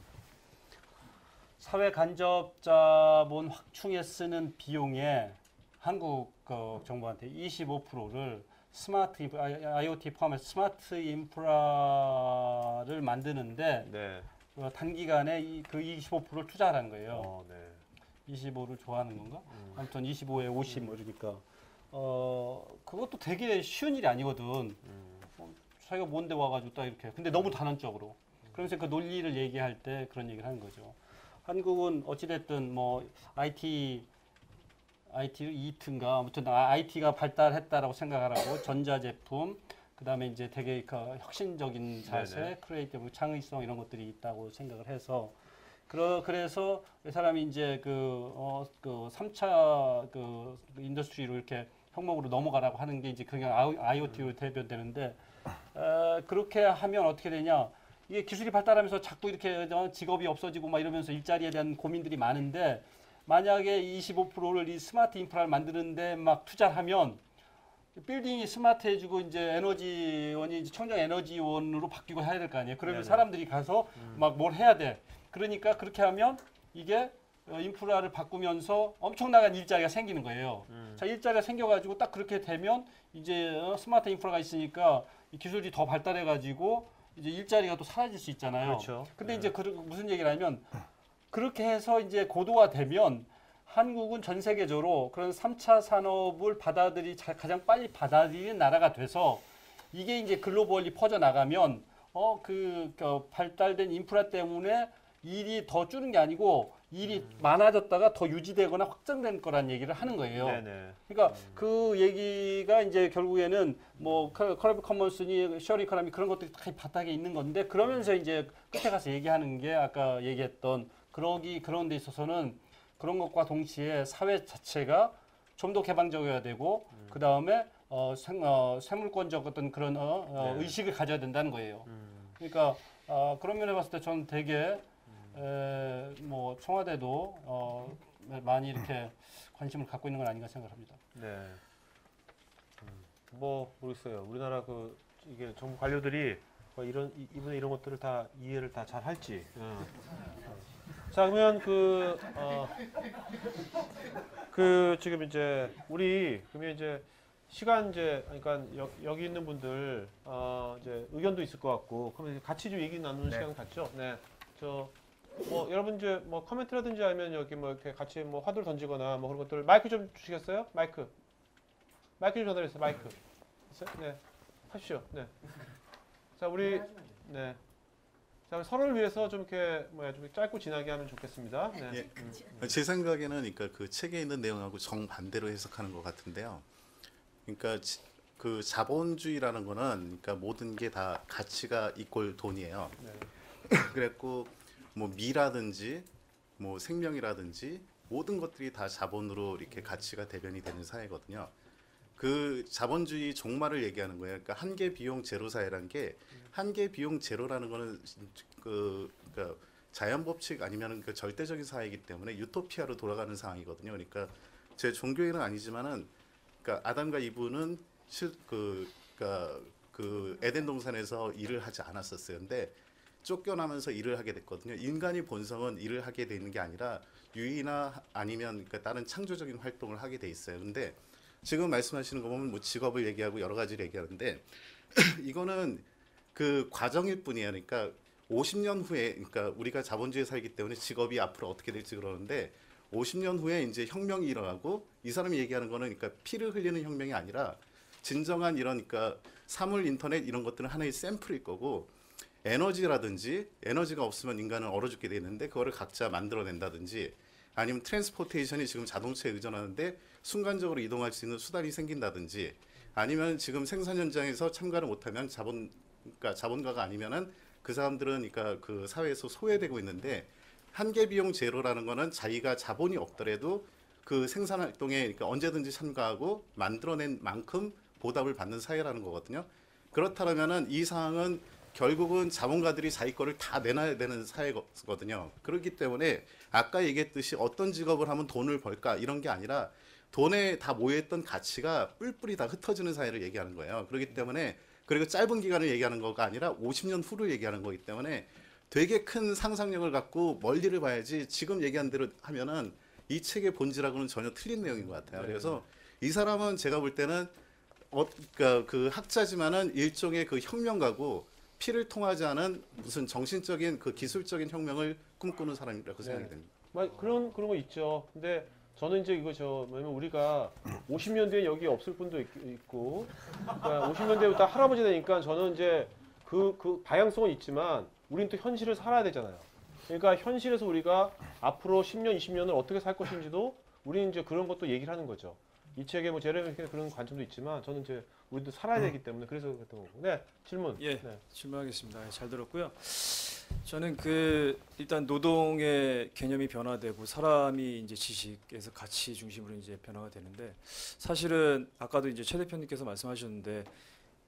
사회 간접 자본 확충에 쓰는 비용에 한국 그 정부한테 25%를 스마트 인프- IoT 포함해서 스마트 인프라를 만드는데 네. 어, 단기간에 이, 그 25%를 투자하는 거예요. 어, 네. 25를 좋아하는 건가? 음. 아무튼 25에 50뭐 이러니까 어 그것도 되게 쉬운 일이 아니거든. 음. 어, 자기가 뭔데 와가지고 딱 이렇게. 근데 너무 단언적으로. 그러면서 그 논리를 얘기할 때 그런 얘기를 하는 거죠. 한국은 어찌됐든 뭐 IT IT 이트인가 아무튼 IT가 발달했다라고 생각을 하고 전자 제품 그다음에 이제 되게 그 혁신적인 자세, 네네. creative 창의성 이런 것들이 있다고 생각을 해서 그러, 그래서 이 사람이 이제 그, 어, 그 3차 그 industrial 이렇게 혁명으로 넘어가라고 하는 게 이제 그게 IoT로 대변되는데, 어, 그렇게 하면 어떻게 되냐. 이게 기술이 발달하면서 자꾸 이렇게 어, 직업이 없어지고 막 이러면서 일자리에 대한 고민들이 많은데, 만약에 25%를 이 스마트 인프라를 만드는데 막 투자를 하면 빌딩이 스마트해지고 이제 에너지원이 이제 청정 에너지원으로 바뀌고 해야 될 거 아니에요. 그러면 네네. 사람들이 가서 막뭘 해야 돼. 그러니까 그렇게 하면 이게 어, 인프라를 바꾸면서 엄청나게 일자리가 생기는 거예요. 음. 자 일자리가 생겨가지고 딱 그렇게 되면 이제 어, 스마트 인프라가 있으니까 이 기술이 더 발달해 가지고 이제 일자리가 또 사라질 수 있잖아요. 그렇죠. 근데 이제 그 무슨 얘기를 하면 그렇게 해서 이제 고도화 되면 한국은 전 세계적으로 그런 3차 산업을 받아들이 자- 가장 빨리 받아들이는 나라가 돼서 이게 이제 globally 퍼져 나가면 어그 그 발달된 인프라 때문에 일이 더 줄은 게 아니고 일이 많아졌다가 더 유지되거나 확장될 거란 얘기를 하는 거예요. 네네. 그러니까 그 얘기가 이제 결국에는 뭐 collaborative commons니 sharing economy 그런 것들이 다 바닥에 있는 건데 그러면서 이제 끝에 가서 얘기하는 게 아까 얘기했던 그러기 그런 데 있어서는 그런 것과 동시에 사회 자체가 좀 더 개방적이어야 되고 그 다음에 어, 생, 어, 세물권적 어떤 그런 어, 어, 네. 의식을 가져야 된다는 거예요. 음. 그러니까 어, 그런 면에 봤을 때 저는 되게 에, 뭐 청와대도 어, 많이 이렇게 관심을 갖고 있는 건 아닌가 생각합니다. 네. 음, 뭐 모르겠어요. 우리나라 그 이게 정부 관료들이 뭐 이런 이- 이분의 이런 것들을 다 이해를 다 잘 할지. 어. 자 그러면 그 어, 그 지금 이제 우리 그러면 이제 시간 이제 그러니까 여, 여기 있는 분들 어 이제 의견도 있을 것 같고 그러면 이제 같이 좀 얘기 나누는 시간 같죠? 네. 저 뭐 여러분 이제 뭐 커멘트라든지 아니면 여기 뭐 이렇게 같이 뭐 화두를 던지거나 뭐 그런 것들 마이크 좀 주시겠어요? 마이크. 마이크 좀 전달해 주세요. 마이크. 있어요? 네. 하십시오. 네. 자, 우리 네. 자, 우리 서로를 위해서 좀 이렇게 뭐야 좀 짧고 진하게 하면 좋겠습니다. 네. 예. 제 생각에는 그러니까 그 책에 있는 내용하고 정 반대로 해석하는 것 같은데요. 그러니까 지- 그 자본주의라는 거는 그러니까 모든 게 다 가치가 이꼴 돈이에요. 네. 그랬고 뭐 미라든지 뭐 생명이라든지 모든 것들이 다 자본으로 이렇게 가치가 대변이 되는 사회거든요. 그 자본주의 종말을 얘기하는 거예요. 그러니까 한계 비용 제로 사회라는 게 한계 비용 제로라는 거는 그 그러니까 자연 법칙 아니면은 그 절대적인 사회이기 때문에 유토피아로 돌아가는 상황이거든요. 그러니까 제 종교에는 아니지만은 그러니까 아담과 이브는 실그 그러니까 그 에덴 동산에서 일을 하지 않았었어요. 근데 쫓겨나면서 일을 하게 됐거든요. 인간의 본성은 일을 하게 되는 게 아니라 유의나 아니면 그러니까 다른 창조적인 활동을 하게 돼 있어요. 근데 지금 말씀하시는 거 보면 뭐 직업을 얘기하고 여러 가지를 얘기하는데 이거는 그 과정일 뿐이에요. 그러니까 50년 후에 그러니까 우리가 자본주의에 살기 때문에 직업이 앞으로 어떻게 될지 그러는데 50년 후에 이제 혁명이 일어나고 이 사람이 얘기하는 거는 그러니까 피를 흘리는 혁명이 아니라 진정한 이런 그러니까 사물 인터넷 이런 것들은 하나의 샘플일 거고 에너지라든지 에너지가 없으면 인간은 얼어 죽게 되는데 그거를 각자 만들어낸다든지 아니면 transportation이 지금 자동차에 의존하는데 순간적으로 이동할 수 있는 수단이 생긴다든지 아니면 지금 생산 현장에서 참가를 못하면 자본 그러니까 자본가가 아니면은 그 사람들은 그러니까 그 사회에서 소외되고 있는데 한계 비용 제로라는 거는 자기가 자본이 없더라도 그 생산 활동에 그러니까 언제든지 참가하고 만들어낸 만큼 보답을 받는 사회라는 거거든요. 그렇다면은 이 상황은 결국은 자본가들이 자기 거를 다 내놔야 되는 사회거든요. 그렇기 때문에 아까 얘기했듯이 어떤 직업을 하면 돈을 벌까 이런 게 아니라 돈에 다 모여있던 가치가 뿔뿔이 다 흩어지는 사회를 얘기하는 거예요. 그렇기 때문에 그리고 짧은 기간을 얘기하는 거가 아니라 50년 후를 얘기하는 거기 때문에 되게 큰 상상력을 갖고 멀리를 봐야지 지금 얘기한 대로 하면은 이 책의 본질하고는 전혀 틀린 내용인 것 같아요. 그래서 이 사람은 제가 볼 때는 어, 그러니까 그 학자지만은 일종의 그 혁명가고 피를 통하지 않은 무슨 정신적인 그 기술적인 혁명을 꿈꾸는 사람이라고 생각이 됩니다. 막 그런 그런 거 있죠. 근데 저는 이제 이거 저 뭐냐면 우리가 50년대에 여기 없을 분도 있, 있고 그러니까 50년대부터 할아버지 되니까 저는 이제 그 그 방향성은 있지만 우리는 또 현실을 살아야 되잖아요. 그러니까 현실에서 우리가 앞으로 10년, 20년을 어떻게 살 것인지도 우리는 이제 그런 것도 얘기를 하는 거죠. 이 책에 뭐 제레미 그런 관점도 있지만 저는 이제 우리도 살아야 되기 때문에 그래서 그랬던 거고. 네, 질문. 예. 네. 질문하겠습니다. 잘 들었고요. 저는 그 일단 노동의 개념이 변화되고 사람이 이제 지식에서 가치 중심으로 이제 변화가 되는데 사실은 아까도 이제 최 대표님께서 말씀하셨는데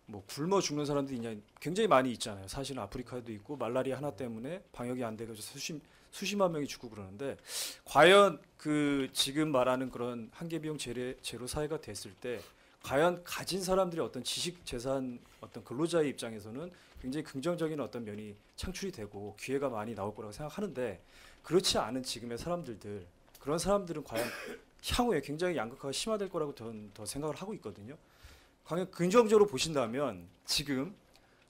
뭐 굶어 죽는 사람들이 있냐 굉장히 많이 있잖아요. 사실은 아프리카에도 있고 말라리아 하나 때문에 방역이 안 돼가지고 수십 수십만 명이 죽고 그러는데 과연 그 지금 말하는 그런 한계 비용 제로, 제로 사회가 됐을 때 과연 가진 사람들이 어떤 지식 재산 어떤 근로자의 입장에서는 굉장히 긍정적인 어떤 면이 창출이 되고 기회가 많이 나올 거라고 생각하는데 그렇지 않은 지금의 사람들들 그런 사람들은 과연 향후에 굉장히 양극화가 심화될 거라고 저는 더 생각을 하고 있거든요. 강력 긍정적으로 보신다면 지금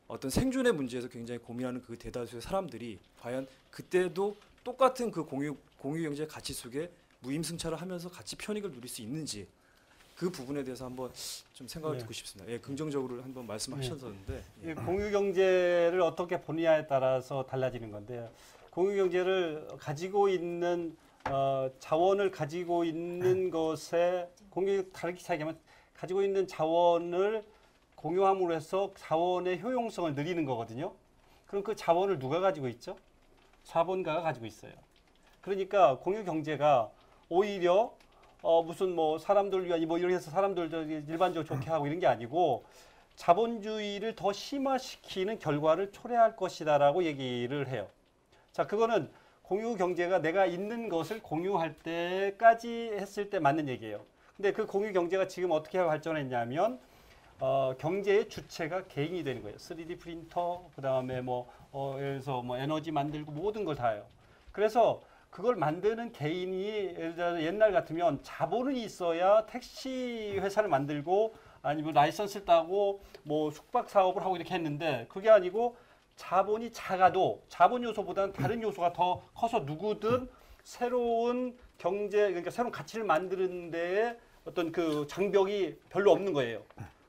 어떤 생존의 문제에서 굉장히 고민하는 그 대다수의 사람들이 과연 그때도 똑같은 그 공유 공유 경제 가치 속에 무임승차를 하면서 같이 편익을 누릴 수 있는지 그 부분에 대해서 한번 좀 생각을 네. 듣고 싶습니다. 예, 긍정적으로 한번 말씀하셨었는데 예. 이 공유 경제를 어떻게 보느냐에 따라서 달라지는 건데요. 공유 경제를 가지고 있는 어, 자원을 가지고 있는 것에 공유 다르게 생각하면 가지고 있는 자원을 공유함으로 해서 자원의 효용성을 늘리는 거거든요. 그럼 그 자원을 누가 가지고 있죠? 자본가가 가지고 있어요. 그러니까 공유 경제가 오히려 어 무슨 뭐 사람들 위한 뭐 이렇게 해서 사람들 저 일반적으로 좋게 하고 이런 게 아니고 자본주의를 더 심화시키는 결과를 초래할 것이다라고 얘기를 해요. 자, 그거는 공유 경제가 내가 있는 것을 공유할 때까지 했을 때 맞는 얘기예요. 근데 그 공유 경제가 지금 어떻게 발전했냐면 어, 경제의 주체가 개인이 되는 거예요. 3D 프린터, 그 다음에 뭐 어, 예를 들어서 뭐 에너지 만들고 모든 걸 다 해요. 그래서 그걸 만드는 개인이 예를 들어 옛날 같으면 자본이 있어야 택시 회사를 만들고 아니면 라이선스를 따고 뭐 숙박 사업을 하고 이렇게 했는데 그게 아니고 자본이 작아도 자본 요소보다는 다른 요소가 더 커서 누구든 새로운 경제 그러니까 새로운 가치를 만드는 데에 어떤 그 장벽이 별로 없는 거예요.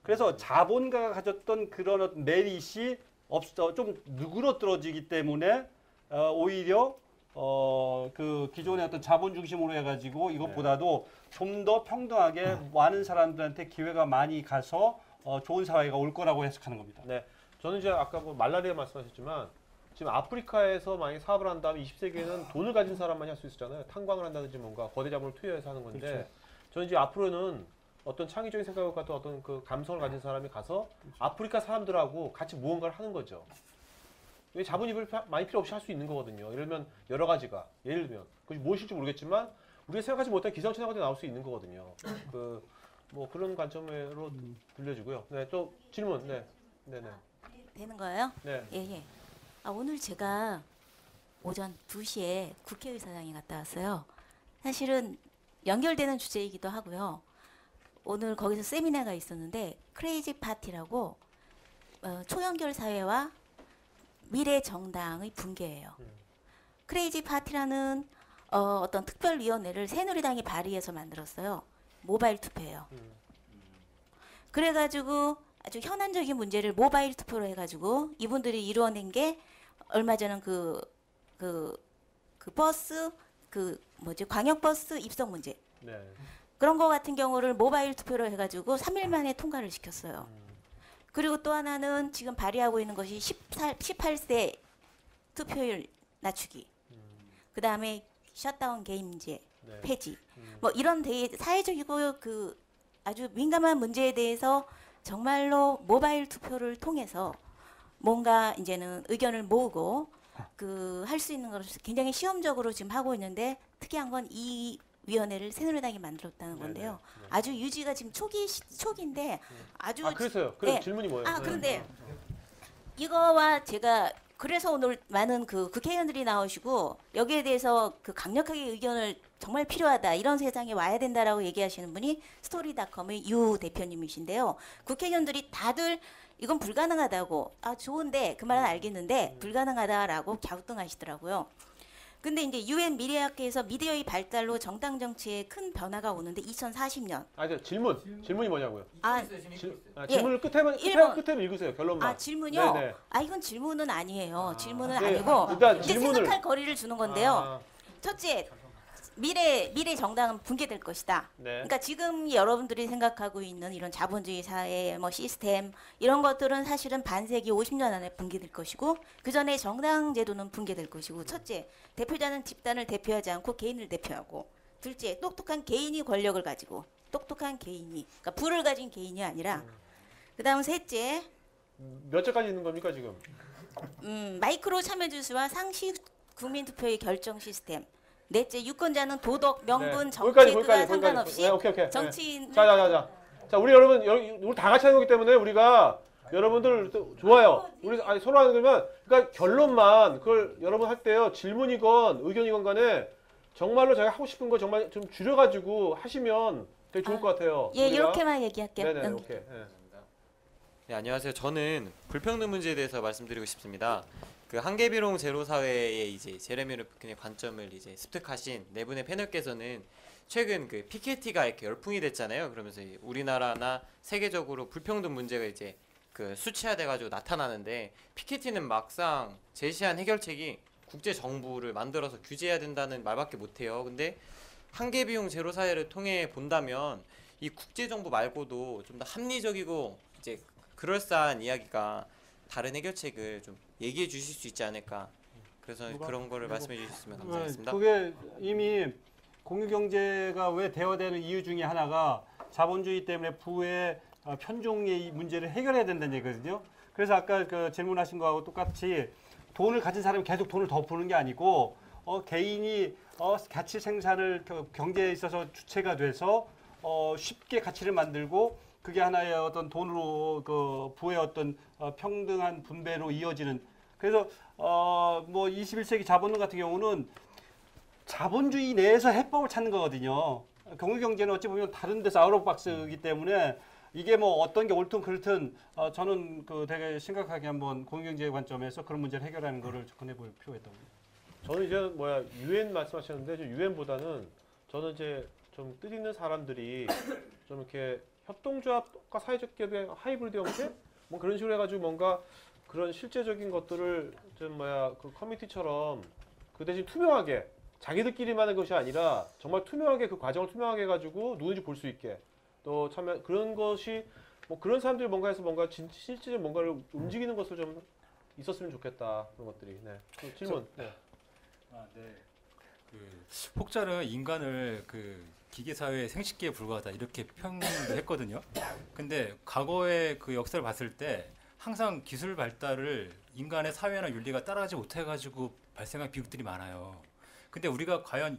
그래서 자본가가 가졌던 그런 메릿이 없어 좀 누그러뜨러지기 때문에 어, 오히려 어, 그 기존의 어떤 자본 중심으로 해가지고 이것보다도 좀더 평등하게 많은 사람들한테 기회가 많이 가서 어, 좋은 사회가 올 거라고 해석하는 겁니다. 네. 저는 이제 아까 뭐 말라리아 말씀하셨지만 지금 아프리카에서 만약에 사업을 한다면 20세기에는 돈을 가진 사람만이 할 수 있었잖아요. 탄광을 한다든지 뭔가 거대 자본을 투여해서 하는 건데 그렇죠. 저는 이제 앞으로는 어떤 창의적인 생각을 갖고 어떤 그 감성을 가진 사람이 가서 아프리카 사람들하고 같이 무언가를 하는 거죠. 왜 피- 많이 필요 없이 할 수 있는 거거든요. 예를 들면 여러 가지가 예를 들면 그것이 무엇일지 모르겠지만 우리가 생각하지 못한 기상천외가 나올 수 있는 거거든요. 그 뭐 그런 관점으로 들려지고요. 네, 또 질문. 네, 네, 네, 되는 거예요? 네. 예, 예. 아, 오늘 제가 오전 2시에 국회의사당에 갔다 왔어요. 사실은 연결되는 주제이기도 하고요. 오늘 거기서 세미나가 있었는데 크레이지 파티라고 어, 초연결 사회와 미래 정당의 붕괴예요. 음. 크레이지 파티라는 어, 어떤 특별위원회를 새누리당이 발의해서 만들었어요. 모바일 투표예요. 음. 그래가지고 아주 현안적인 문제를 모바일 투표로 해가지고 이분들이 이루어낸 게 얼마 전에 그, 그, 그 버스, 그 뭐지, 광역버스 입성 문제. 네. 그런 거 같은 경우를 모바일 투표로 해가지고 3일 만에 통과를 시켰어요. 음. 그리고 또 하나는 지금 발의하고 있는 것이 18, 18세 투표율 낮추기. 그 다음에 셧다운 게임제 네. 폐지. 음. 뭐 이런 대, 사회적이고 그 아주 민감한 문제에 대해서 정말로 모바일 투표를 통해서 뭔가 이제는 의견을 모으고 그 할 수 있는 것을 굉장히 시험적으로 지금 하고 있는데 특이한 건 이 위원회를 새누리당이 만들었다는 건데요. 네, 네. 아주 유지가 지금 초기 시, 초기인데 아주 아, 그래서요. 그래 네. 질문이 뭐예요? 아 네. 그런데 이거와 제가 그래서 오늘 많은 그 국회의원들이 나오시고 여기에 대해서 그 강력하게 의견을 정말 필요하다 이런 세상에 와야 된다라고 얘기하시는 분이 스토리닷컴의 유 대표님이신데요. 국회의원들이 다들 이건 불가능하다고 아 좋은데 그 말은 알겠는데 불가능하다라고 갸우뚱하시더라고요. 근데 이제 유엔 미래학회에서 미디어의 발달로 정당 정치에 큰 변화가 오는데 2040년 아, 저 질문. 질문이 뭐냐고요? 아 질, 아, 예. 질문을 끝에만 끝에. 끝에를 읽으세요. 결론만. 아 질문요? 네, 네. 아 이건 질문은 아니에요. 질문은 네, 아니고 일단 이제 질문을- 생각할 거리를 주는 건데요. 아, 첫째 미래 미래 정당은 붕괴될 것이다. 네. 그러니까 지금 여러분들이 생각하고 있는 이런 자본주의 사회 뭐 시스템 이런 것들은 사실은 반세기 50년 안에 붕괴될 것이고 그 전에 정당 제도는 붕괴될 것이고 첫째 대표자는 집단을 대표하지 않고 개인을 대표하고 둘째 똑똑한 개인이 권력을 가지고 똑똑한 개인이 그러니까 부를 가진 개인이 아니라 그다음 셋째 몇 절까지 있는 겁니까 지금? 음, 마이크로 참여 주수와 상시 국민 투표의 결정 시스템. 넷째 유권자는 도덕, 명분, 네. 정치 거기까지, 그가 거기까지, 상관없이. 네, 오케이, 오케이. 네. 정치인 자, 자, 자, 자. 자, 우리 여러분, 여러, 우리 다 같이 하는 거기 때문에 우리가 여러분들 또 좋아요. 우리 아니 서로 하는 거면 그러니까 결론만 그걸 여러분 할 때요 질문이건 의견이건 간에 정말로 제가 하고 싶은 거 정말 좀 줄여가지고 하시면 되게 좋을 아, 것 같아요. 예 우리가. 이렇게만 얘기할게요. 네네 응. 오케이. 예. 네, 안녕하세요. 저는 불평등 문제에 대해서 말씀드리고 싶습니다. 그 한계비용 제로 사회의 이제 제레미 르프킨의 관점을 이제 습득하신 네 분의 패널께서는 최근 그 피케티가 이렇게 열풍이 됐잖아요. 그러면서 이 우리나라나 세계적으로 불평등 문제가 이제 그 수치화돼 가지고 나타나는데 피케티는 막상 제시한 해결책이 국제 정부를 만들어서 규제해야 된다는 말밖에 못 해요. 근데 한계 비용 제로 사회를 통해 본다면 이 국제 정부 말고도 좀 더 합리적이고 이제 그럴싸한 이야기가 다른 해결책을 좀 얘기해 주실 수 있지 않을까. 그래서 누가? 그런 거를 누가? 말씀해 주셨으면 네, 감사하겠습니다. 그게 이미 공유 경제가 왜 대화되는 이유 중에 하나가 자본주의 때문에 부의 어, 편종의 이 문제를 해결해야 된다는 얘기거든요. 그래서 아까 그 질문하신 거하고 똑같이 돈을 가진 사람이 계속 돈을 더 버는 게 아니고 어, 개인이 어, 가치 생산을 겨- 경제에 있어서 주체가 돼서 어, 쉽게 가치를 만들고 그게 하나의 어떤 돈으로 그 부의 어떤 어, 평등한 분배로 이어지는 그래서 어, 뭐 21세기 자본론 같은 경우는 자본주의 내에서 해법을 찾는 거거든요. 공유경제는 어찌 보면 다른 데서 아웃박스이기 때문에 이게 뭐 어떤 게 옳든 그렇든 어, 저는 그 되게 심각하게 한번 공유경제 관점에서 그런 문제를 해결하는 거를 접근해 볼 필요가 있다고. 저는 이제 뭐야 유엔 말씀하셨는데 유엔보다는 저는 이제 좀 뜻 있는 사람들이 좀 이렇게 협동조합과 사회적 기업의 하이브리드 형태 뭐 그런 식으로 해가지고 뭔가 그런 실제적인 것들을 좀 뭐야 그 커뮤니티처럼 그 대신 투명하게 자기들끼리만 하는 것이 아니라 정말 투명하게 그 과정을 투명하게 해가지고 누군지 볼 수 있게 또 참여 그런 것이 뭐 그런 사람들이 뭔가 해서 뭔가 진, 실질적인 뭔가를 움직이는 것을 좀 있었으면 좋겠다 그런 것들이 네. 그 질문 네. 아, 네. 그 혹자는 인간을 그 기계 사회의 생식기에 불과하다 이렇게 평했거든요. 근데 과거의 그 역사를 봤을 때 항상 기술 발달을 인간의 사회나 윤리가 따라가지 못해 가지고 발생한 비극들이 많아요. 근데 우리가 과연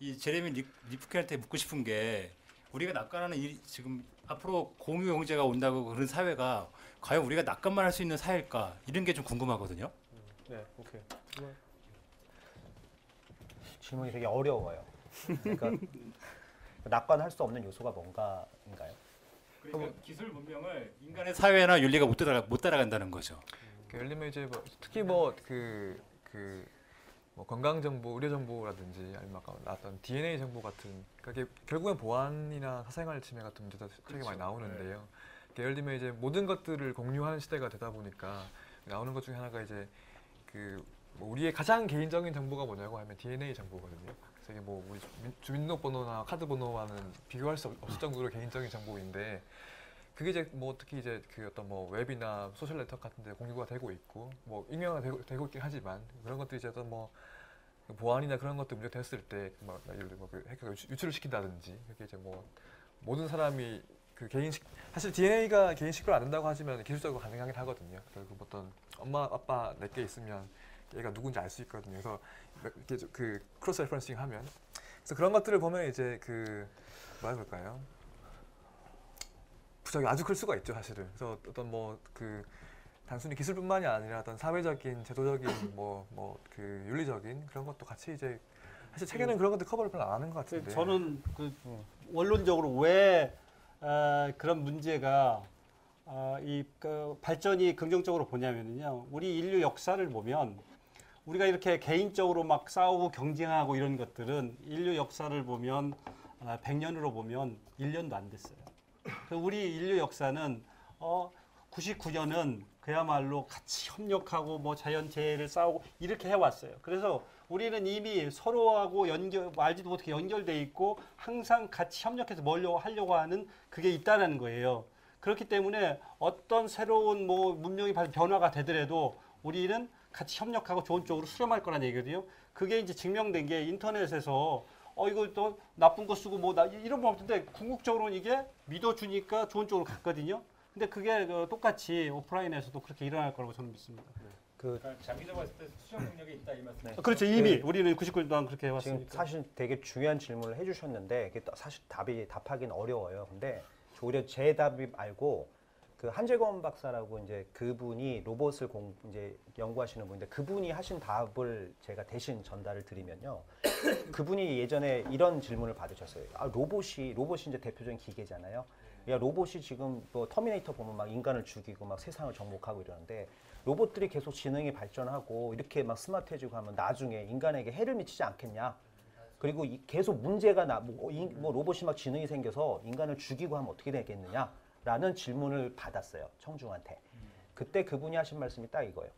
이 제레미 리- 리프켄한테 묻고 싶은 게 우리가 낙관하는 이 지금 앞으로 공유 경제가 온다고 그런 사회가 과연 우리가 낙관만 할 수 있는 사회일까 이런 게 좀 궁금하거든요. 네, 오케이. 질문이 되게 어려워요. 그러니까 낙관할 수 없는 요소가 뭔가인가요? 그러니까 기술 문명을 인간의 사회나 윤리가 못 따라 못 따라간다는 거죠. 그 예를 들면 이제 뭐 특히 뭐그그 뭐 건강 정보, 의료 정보라든지 아니면 아까 나왔던 DNA 정보 같은 그러니까 이게 결국엔 보안이나 사생활 침해 같은 문제도 되게 많이 나오는데요. 그러니까 예를 들면 이제 모든 것들을 공유하는 시대가 되다 보니까 나오는 것 중에 하나가 이제 그 뭐 우리의 가장 개인적인 정보가 뭐냐고 하면 DNA 정보거든요. 이게 뭐 우리 주민- 주민등록번호나 카드번호와는 비교할 수 없- 없을 정도로 개인적인 정보인데 그게 이제 뭐 특히 이제 그 어떤 뭐 웹이나 소셜 네트워크 같은 데 공유가 되고 있고 뭐 익명화 되고, 되고 있긴 하지만 그런 것들이 이제 어떤 뭐 보안이나 그런 것들 문제 됐을 때뭐 예를 들어 뭐그 해커가 유출- 유출을 시킨다든지 그게 이제 뭐 모든 사람이 그 개인 식별 사실 DNA가 개인 식별로 안 된다고 하지만 기술적으로 가능하긴 하거든요. 결국 어떤 엄마 아빠 내게 있으면 얘가 누군지 알 수 있거든요. 그래서 이렇게 좀그 cross referencing 하면 그래서 그런 것들을 보면 이제 그 뭐라 그럴까요? 부작용이 아주 클 수가 있죠, 사실은. 그래서 어떤 뭐 그 단순히 기술뿐만이 아니라 어떤 사회적인, 제도적인, 뭐 뭐 그 윤리적인 그런 것도 같이 이제 사실 책에는 그런 것들 커버를 별로 안 하는 것 같은데. 저는 그 원론적으로 왜 아, 그런 문제가 아, 이 그 발전이 긍정적으로 보냐면요. 우리 인류 역사를 보면 우리가 이렇게 개인적으로 막 싸우고 경쟁하고 이런 것들은 인류 역사를 보면 아, 100년으로 보면 1년도 안 됐어요. 그 우리 인류 역사는 어 99년은 그야말로 같이 협력하고 뭐 자연재해를 싸우고 이렇게 해왔어요. 그래서 우리는 이미 서로하고 연결 알지도 못하게 연결돼 있고 항상 같이 협력해서 뭘로 하려고 하는 그게 있다는 거예요. 그렇기 때문에 어떤 새로운 뭐 문명이 발- 변화가 되더라도 우리는 같이 협력하고 좋은 쪽으로 수렴할 거란 얘기거든요. 그게 이제 증명된 게 인터넷에서 어 이거 또 나쁜 거 쓰고 뭐 나 이런 거 없는데 궁극적으로는 이게 믿어주니까 좋은 쪽으로 갔거든요. 근데 그게 그 똑같이 오프라인에서도 그렇게 일어날 거라고 저는 믿습니다. 그 그러니까 장기적으로 봤을 때 수정 능력이 있다 이 말씀. 네. 그렇죠. 이미 우리는 99년 동안 그렇게 지금 해왔으니까. 사실 되게 중요한 질문을 해주셨는데 사실 답이 답하기는 어려워요. 근데 오히려 제 답이 말고 그 한재건 박사라고 이제 그분이 로봇을 공 이제 연구하시는 분인데 그분이 하신 답을 제가 대신 전달을 드리면요. 그분이 예전에 이런 질문을 받으셨어요. 아 로봇이 로봇이 이제 대표적인 기계잖아요. 야 로봇이 지금 뭐 터미네이터 보면 막 인간을 죽이고 막 세상을 정복하고 이러는데 로봇들이 계속 지능이 발전하고 이렇게 막 스마트해지고 하면 나중에 인간에게 해를 미치지 않겠냐? 그리고 이- 계속 문제가 나, 뭐, 인- 뭐 로봇이 막 지능이 생겨서 인간을 죽이고 하면 어떻게 되겠느냐? 라는 질문을 받았어요. 청중한테. 그때 그분이 하신 말씀이 딱 이거예요.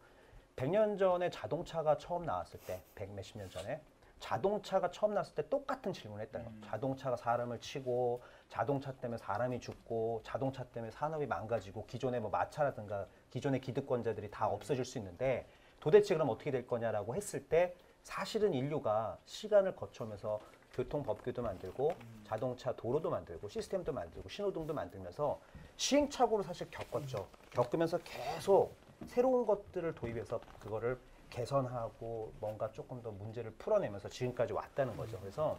100년 전에 자동차가 처음 나왔을 때, 100 몇십 년 전에 자동차가 처음 나왔을 때 똑같은 질문을 했다는 거예요. 자동차가 사람을 치고 자동차 때문에 사람이 죽고 자동차 때문에 산업이 망가지고 기존의 뭐 마차라든가 기존의 기득권자들이 다 없어질 수 있는데 도대체 그럼 어떻게 될 거냐라고 했을 때 사실은 인류가 시간을 거쳐오면서 교통법규도 만들고 자동차 도로도 만들고 시스템도 만들고 신호등도 만들면서 시행착오를 사실 겪었죠. 겪으면서 계속 새로운 것들을 도입해서 그거를 개선하고 뭔가 조금 더 문제를 풀어내면서 지금까지 왔다는 거죠. 그래서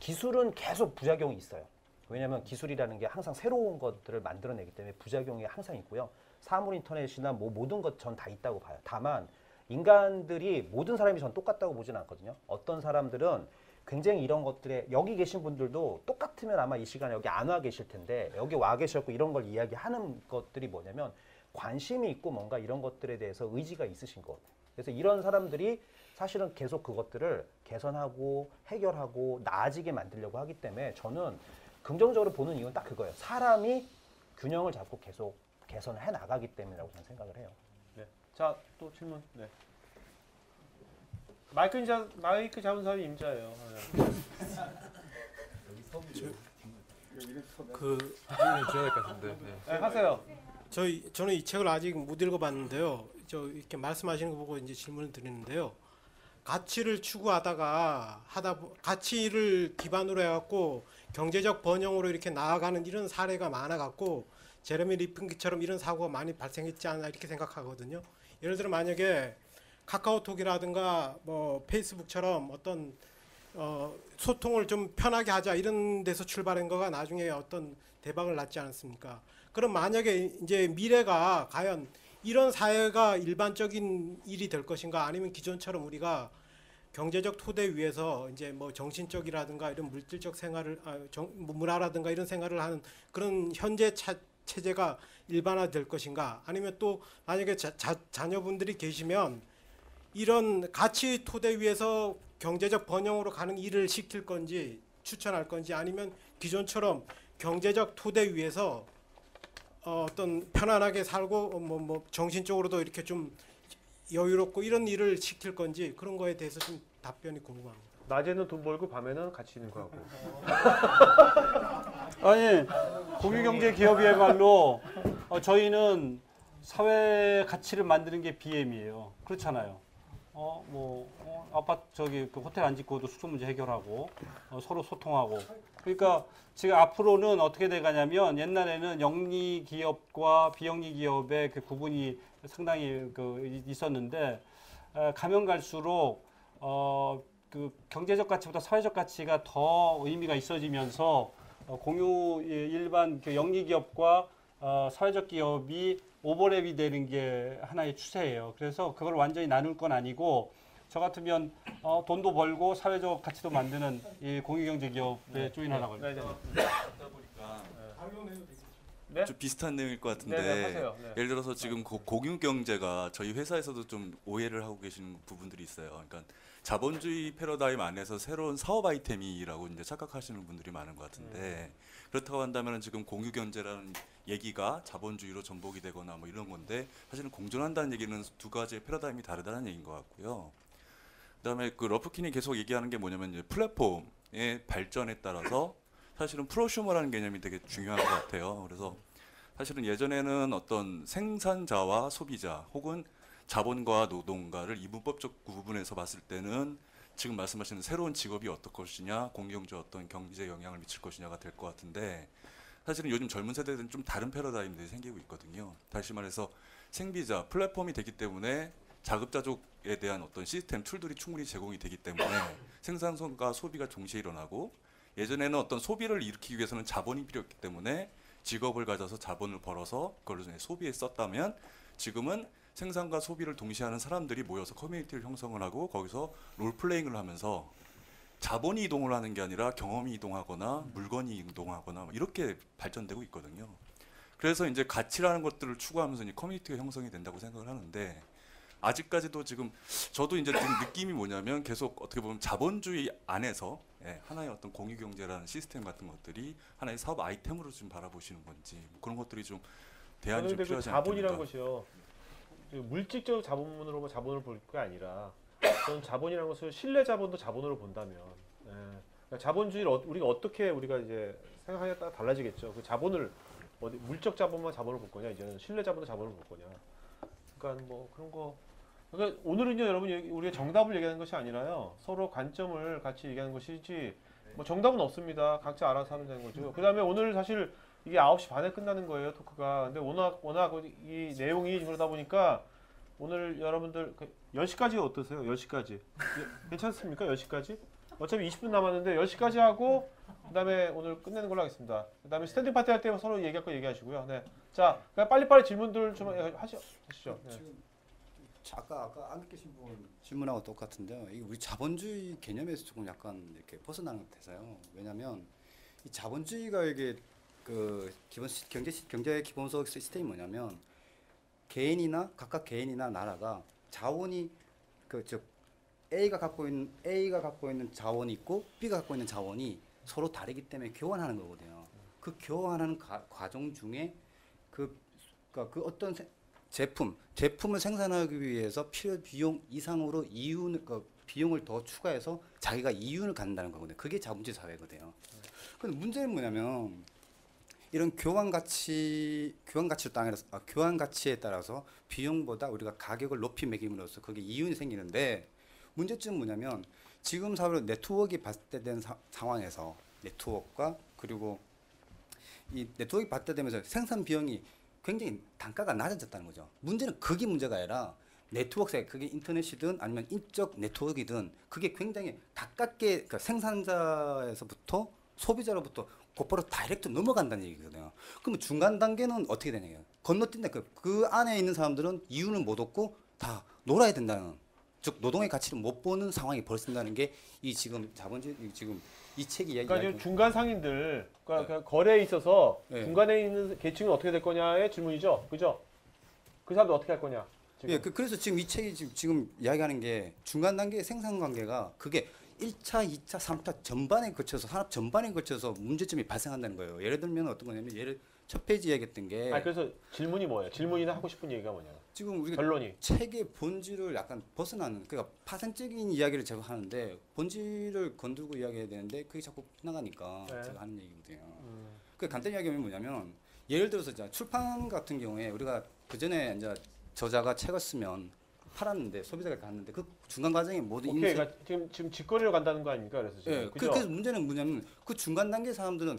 기술은 계속 부작용이 있어요. 왜냐하면 기술이라는 게 항상 새로운 것들을 만들어내기 때문에 부작용이 항상 있고요. 사물 인터넷이나 뭐 모든 것 전 다 있다고 봐요. 다만 인간들이 모든 사람이 전 똑같다고 보진 않거든요. 어떤 사람들은 굉장히 이런 것들에 여기 계신 분들도 똑같으면 아마 이 시간에 여기 안 와 계실 텐데 여기 와 계셨고 이런 걸 이야기하는 것들이 뭐냐면 관심이 있고 뭔가 이런 것들에 대해서 의지가 있으신 것. 그래서 이런 사람들이 사실은 계속 그것들을 개선하고 해결하고 나아지게 만들려고 하기 때문에 저는 긍정적으로 보는 이유는 딱 그거예요. 사람이 균형을 잡고 계속 개선을 해 나가기 때문이라고 저는 생각을 해요. 네. 자, 또 질문. 네. 마이크 잡 마이크 잡은 사람이 임자예요. 네. 그 질문을 줘야 될 것 같은데. 네. 네, 하세요. 저희 저는 이 책을 아직 못 읽어봤는데요. 저 이렇게 말씀하시는 거 보고 이제 질문을 드리는데요. 가치를 추구하다가 하다 보, 가치를 기반으로 해갖고 경제적 번영으로 이렇게 나아가는 이런 사례가 많아갖고 제레미 리핑기처럼 이런 사고가 많이 발생했지 않나 이렇게 생각하거든요. 예를 들어 만약에 카카오톡이라든가 뭐 페이스북처럼 어떤 어, 소통을 좀 편하게 하자 이런 데서 출발한 거가 나중에 어떤 대박을 낳지 않았습니까? 그럼 만약에 이제 미래가 과연 이런 사회가 일반적인 일이 될 것인가 아니면 기존처럼 우리가 경제적 토대 위에서 이제 뭐 정신적이라든가 이런 물질적 생활을 아, 정, 뭐 문화라든가 이런 생활을 하는 그런 현재 차, 체제가 일반화될 것인가 아니면 또 만약에 자, 자, 자녀분들이 계시면 이런 가치 토대 위에서 경제적 번영으로 가는 일을 시킬 건지 추천할 건지 아니면 기존처럼 경제적 토대 위에서 어, 어떤 편안하게 살고 뭐, 뭐 정신적으로도 이렇게 좀 여유롭고 이런 일을 시킬 건지 그런 거에 대해서 좀 답변이 궁금합니다. 낮에는 돈 벌고 밤에는 같이 있는 거 하고. 아니 공유경제 기업이야말로 어, 저희는 사회 가치를 만드는 게 BM이에요. 그렇잖아요. 어 뭐 어, 아파트 저기 그 호텔 안 짓고도 숙소 문제 해결하고 어, 서로 소통하고. 그러니까 지금 앞으로는 어떻게 돼가냐면 옛날에는 영리 기업과 비영리 기업의 그 구분이 상당히 그 이- 있었는데 에, 가면 갈수록 어 그 경제적 가치보다 사회적 가치가 더 의미가 있어지면서 어, 공유 예, 일반 그 영리 기업과 어, 사회적 기업이 오버랩이 되는 게 하나의 추세예요. 그래서 그걸 완전히 나눌 건 아니고 저 같으면 어, 돈도 벌고 사회적 가치도 만드는 이 공유경제 기업에 조인하라고 합니다. 네, 네. 네? 좀 비슷한 내용일 것 같은데 네, 네, 하세요. 네. 예를 들어서 지금 고- 공유 경제가 저희 회사에서도 좀 오해를 하고 계시는 부분들이 있어요. 그러니까 자본주의 패러다임 안에서 새로운 사업 아이템이라고 이제 착각하시는 분들이 많은 것 같은데 그렇다고 한다면 지금 공유 경제라는 얘기가 자본주의로 전복이 되거나 뭐 이런 건데 사실은 공존한다는 얘기는 두 가지의 패러다임이 다르다는 얘기인 것 같고요. 그다음에 그 러프킨이 계속 얘기하는 게 뭐냐면 플랫폼의 발전에 따라서 사실은 프로슈머라는 개념이 되게 중요한 것 같아요. 그래서 사실은 예전에는 어떤 생산자와 소비자 혹은 자본과 노동가를 이분법적 구분해서 봤을 때는 지금 말씀하시는 새로운 직업이 어떨 것이냐, 공경제 어떤 경제 영향을 미칠 것이냐가 될 것 같은데 사실은 요즘 젊은 세대들은 좀 다른 패러다임들이 생기고 있거든요. 다시 말해서 생비자 플랫폼이 되기 때문에 자급자족에 대한 어떤 시스템 툴들이 충분히 제공이 되기 때문에 생산성과 소비가 동시에 일어나고 예전에는 어떤 소비를 일으키기 위해서는 자본이 필요했기 때문에 직업을 가져서 자본을 벌어서 그걸 이제 소비에 썼다면 지금은 생산과 소비를 동시에 하는 사람들이 모여서 커뮤니티를 형성을 하고 거기서 롤플레잉을 하면서 자본이 이동을 하는 게 아니라 경험이 이동하거나 물건이 이동하거나 뭐 이렇게 발전되고 있거든요. 그래서 이제 가치라는 것들을 추구하면서 이제 커뮤니티가 형성이 된다고 생각을 하는데 아직까지도 지금 저도 이제 좀 느낌이 뭐냐면 계속 어떻게 보면 자본주의 안에서 예, 하나의 어떤 공유 경제라는 시스템 같은 것들이 하나의 사업 아이템으로 좀 바라보시는 건지 뭐 그런 것들이 좀 대안이 좀그 필요하지 자본이라는 않겠는가. 것이요. 그 물질적 자본으로 뭐 자본을 볼 게 아니라 저는 자본이라는 것을 신뢰 자본도 자본으로 본다면 예. 그러니까 자본주의를 어- 우리가 어떻게 우리가 이제 생각하냐에 따라 달라지겠죠. 그 자본을 어디 물적 자본만 자본을 볼 거냐 이제는 신뢰 자본도 자본을 볼 거냐. 그러니까 뭐 그런 거. 그러니까 오늘은요 여러분 우리가 정답을 얘기하는 것이 아니라요 서로 관점을 같이 얘기하는 것이지 뭐 정답은 없습니다. 각자 알아서 하면 되는 거죠. 그 다음에 오늘 사실 이게 9시 반에 끝나는 거예요 토크가. 근데 워낙 워낙 이 내용이 그러다 보니까 오늘 여러분들 그 10시까지 어떠세요? 10시까지 괜찮습니까? 10시까지? 어차피 20분 남았는데 10시까지 하고 그 다음에 오늘 끝내는 걸로 하겠습니다. 그 다음에 standing party 할 때 서로 얘기할 거 얘기하시고요. 네. 자, 빨리빨리 질문들 좀 하시죠. 하시죠. 네. 아까 아까 안 계신 분 질문하고 똑같은데요. 이게 우리 자본주의 개념에서 조금 약간 이렇게 벗어나는 것 같아서요. 왜냐하면 이 자본주의가 이게 그 기본 시- 경제 시- 경제 기본소 시스템이 뭐냐면 개인이나 각각 개인이나 나라가 자원이 그 즉 A가 갖고 있는 A가 갖고 있는 자원이 있고 B가 갖고 있는 자원이 서로 다르기 때문에 교환하는 거거든요. 그 교환하는 가- 과정 중에 그 그러니까 그 어떤 세- 제품 제품을 생산하기 위해서 필요 비용 이상으로 이윤 그 비용을 더 추가해서 자기가 이윤을 갖는다는 거거든요. 그게 자본주의 사회거든요. 근데 문제는 뭐냐면 이런 교환 가치 교환 가치를 따라서 아, 교환 가치에 따라서 비용보다 우리가 가격을 높이 매김으로써 그게 이윤이 생기는데 문제점은 뭐냐면 지금 사회로 네트워크가 발달된 사- 상황에서 네트워크가 그리고 이 네트워크가 발달되면서 생산 비용이 굉장히 단가가 낮아졌다는 거죠. 문제는 그게 문제가 아니라 네트워크에 그게 인터넷이든 아니면 인적 네트워크이든 그게 굉장히 가깝게 그 생산자에서부터 소비자로부터 곧바로 다이렉트 넘어간다는 얘기거든요. 그러면 중간 단계는 어떻게 되냐요? 건너뛴다. 그, 그 안에 있는 사람들은 이유는 못 얻고 다 놀아야 된다는 즉 노동의 가치를 못 보는 상황이 벌어진다는 게 이 지금 자본주의 이 지금 이 책이 그러니까 이야기하는 지금 중간 상인들 그러니까 그냥 거래에 있어서 네. 중간에 있는 계층은 어떻게 될 거냐의 질문이죠. 그죠? 그 사람들 어떻게 할 거냐? 지금. 예, 그, 그래서 지금 이 책이 지금, 지금 이야기하는 게 중간 단계 생산 관계가 그게 1차, 2차, 3차 전반에 걸쳐서 산업 전반에 걸쳐서 문제점이 발생한다는 거예요. 예를 들면 어떤 거냐면 예를 첫 페이지 이야기했던 게 아니 그래서 질문이 뭐예요? 질문이나 하고 싶은 얘기가 뭐냐? 지금 우리가 결론이. 책의 본질을 약간 벗어나는 그러니까 파생적인 이야기를 제가 하는데 본질을 건들고 이야기해야 되는데 그게 자꾸 나가니까 네. 제가 하는 얘기거든요. 음. 그 간단히 이야기하면 뭐냐면 예를 들어서 이제 출판 같은 경우에 우리가 그 전에 이제 저자가 책을 쓰면 팔았는데 소비자가 갔는데 그 중간 과정에 모든 오케이, 인쇄 그러니까 지금 지금 직거래로 간다는 거 아닙니까? 그래서 지금 예, 그, 그죠? 그래서 문제는 뭐냐면 그 중간 단계 사람들은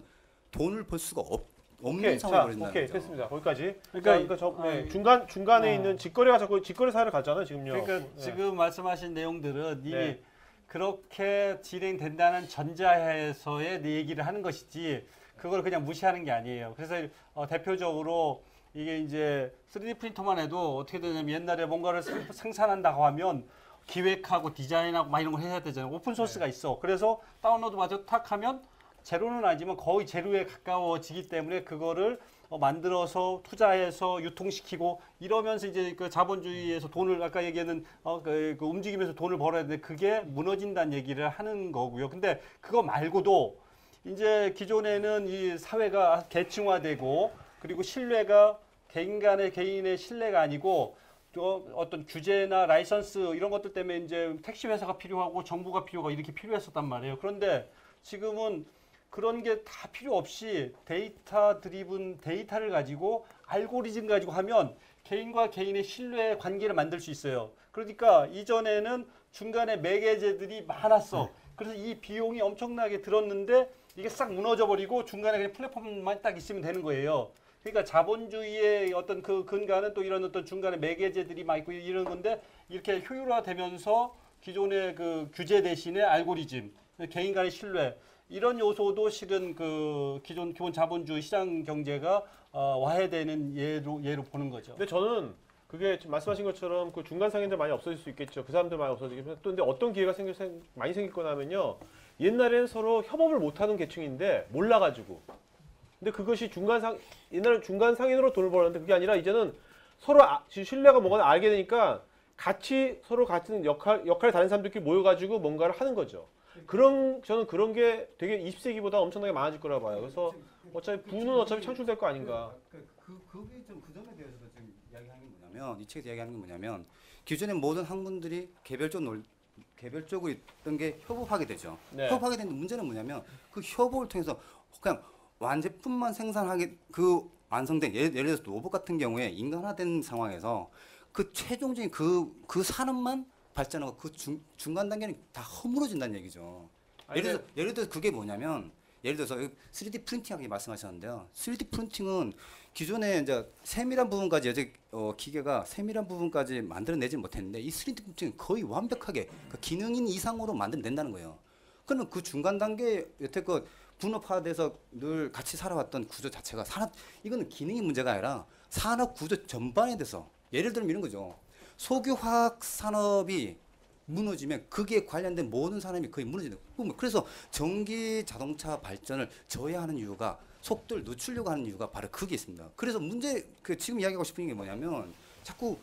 돈을 벌 수가 없, 없는 오케이, 상황이 자, 벌어진다는 오케이 거죠. 됐습니다. 거기까지. 그러니까 그러니까, 그러니까 저 네, 아, 중간 중간에 아. 있는 직거래가 자꾸 직거래 사회를 가잖아요 지금요. 그러니까 네. 지금 말씀하신 내용들은 이미 네. 그렇게 진행된다는 전자에서의 내 얘기를 하는 것이지 그걸 그냥 무시하는 게 아니에요. 그래서 어, 대표적으로 이게 이제 3D 프린터만 해도 어떻게 되냐면 옛날에 뭔가를 생- 생산한다고 하면 기획하고 디자인하고 막 이런 걸 해야 되잖아요. 오픈 소스가 네. 있어. 그래서 다운로드 마저 탁 하면 제로는 아니지만 거의 제로에 가까워지기 때문에 그거를 어, 만들어서 투자해서 유통시키고 이러면서 이제 그 자본주의에서 돈을 아까 얘기하는 어, 그, 그 움직이면서 돈을 벌어야 되는데 그게 무너진다는 얘기를 하는 거고요. 근데 그거 말고도 이제 기존에는 이 사회가 계층화되고 그리고 신뢰가 개인 간의 개인의 신뢰가 아니고 또 어떤 규제나 라이선스 이런 것들 때문에 이제 택시 회사가 필요하고 정부가 필요가 이렇게 필요했었단 말이에요. 그런데 지금은 그런 게 다 필요 없이 데이터 드리븐 데이터를 가지고 알고리즘 가지고 하면 개인과 개인의 신뢰 관계를 만들 수 있어요. 그러니까 이전에는 중간에 매개제들이 많았어. 그래서 이 비용이 엄청나게 들었는데 이게 싹 무너져 버리고 중간에 그냥 플랫폼만 딱 있으면 되는 거예요. 그러니까 자본주의의 어떤 그 근간은 또 이런 어떤 중간에 매개제들이 많이 있고 이런 건데 이렇게 효율화되면서 기존의 그 규제 대신에 알고리즘, 개인 간의 신뢰 이런 요소도 실은 그 기존 기본 자본주의 시장 경제가 어, 와해되는 예로 예로 보는 거죠. 근데 저는 그게 말씀하신 것처럼 그 중간 상인들 많이 없어질 수 있겠죠. 그 사람들 많이 없어지겠지만 또 근데 어떤 기회가 생길 생- 많이 생길 거냐면요. 옛날에는 서로 협업을 못하는 계층인데 몰라가지고 근데 그것이 중간 상 옛날에 중간 상인으로 돈을 벌었는데 그게 아니라 이제는 서로 아, 신뢰가 뭐가 알게 되니까 같이 서로 같은 역할 역할이 다른 사람들끼리 모여가지고 뭔가를 하는 거죠. 그런 저는 그런 게 되게 20세기보다 엄청나게 많아질 거라 봐요. 그래서 어차피 부는 어차피 창출될 거 아닌가. 그, 그, 그게 좀 그 점에 대해서도 지금 이야기하는 게 뭐냐면 이 책에서 이야기하는 게 뭐냐면 기존의 모든 학문들이 개별적 논 개별적으로 있던 게 협업하게 되죠. 네. 협업하게 되는 문제는 뭐냐면 그 협업을 통해서 그냥 완제품만 생산하게 그 완성된 예를, 예를 들어서 로봇 같은 경우에 인간화된 상황에서 그 최종적인 그그 산업만 발전하고 그 중, 중간 단계는 다 허물어진다는 얘기죠. 아니, 예를 들어 예를 들어서 그게 뭐냐면 예를 들어서 3D 프린팅하기 말씀하셨는데요. 3D 프린팅은 기존에 이제 세밀한 부분까지 여태 어, 기계가 세밀한 부분까지 만들어내지 못했는데 이 3D 프린팅은 거의 완벽하게 그 기능인 이상으로 만들어낸다는 거예요. 그러면 그 중간 단계 여태껏 분업화돼서 늘 같이 살아왔던 구조 자체가 산업 이거는 기능이 문제가 아니라 산업 구조 전반에 대해서 예를 들면 이런 거죠. 석유화학 산업이 무너지면 거기에 관련된 모든 산업이 거의 무너지는 거예요. 그래서 전기 자동차 발전을 저해하는 이유가 속도를 늦추려고 하는 이유가 바로 그게 있습니다. 그래서 문제 그 지금 이야기하고 싶은 게 뭐냐면 자꾸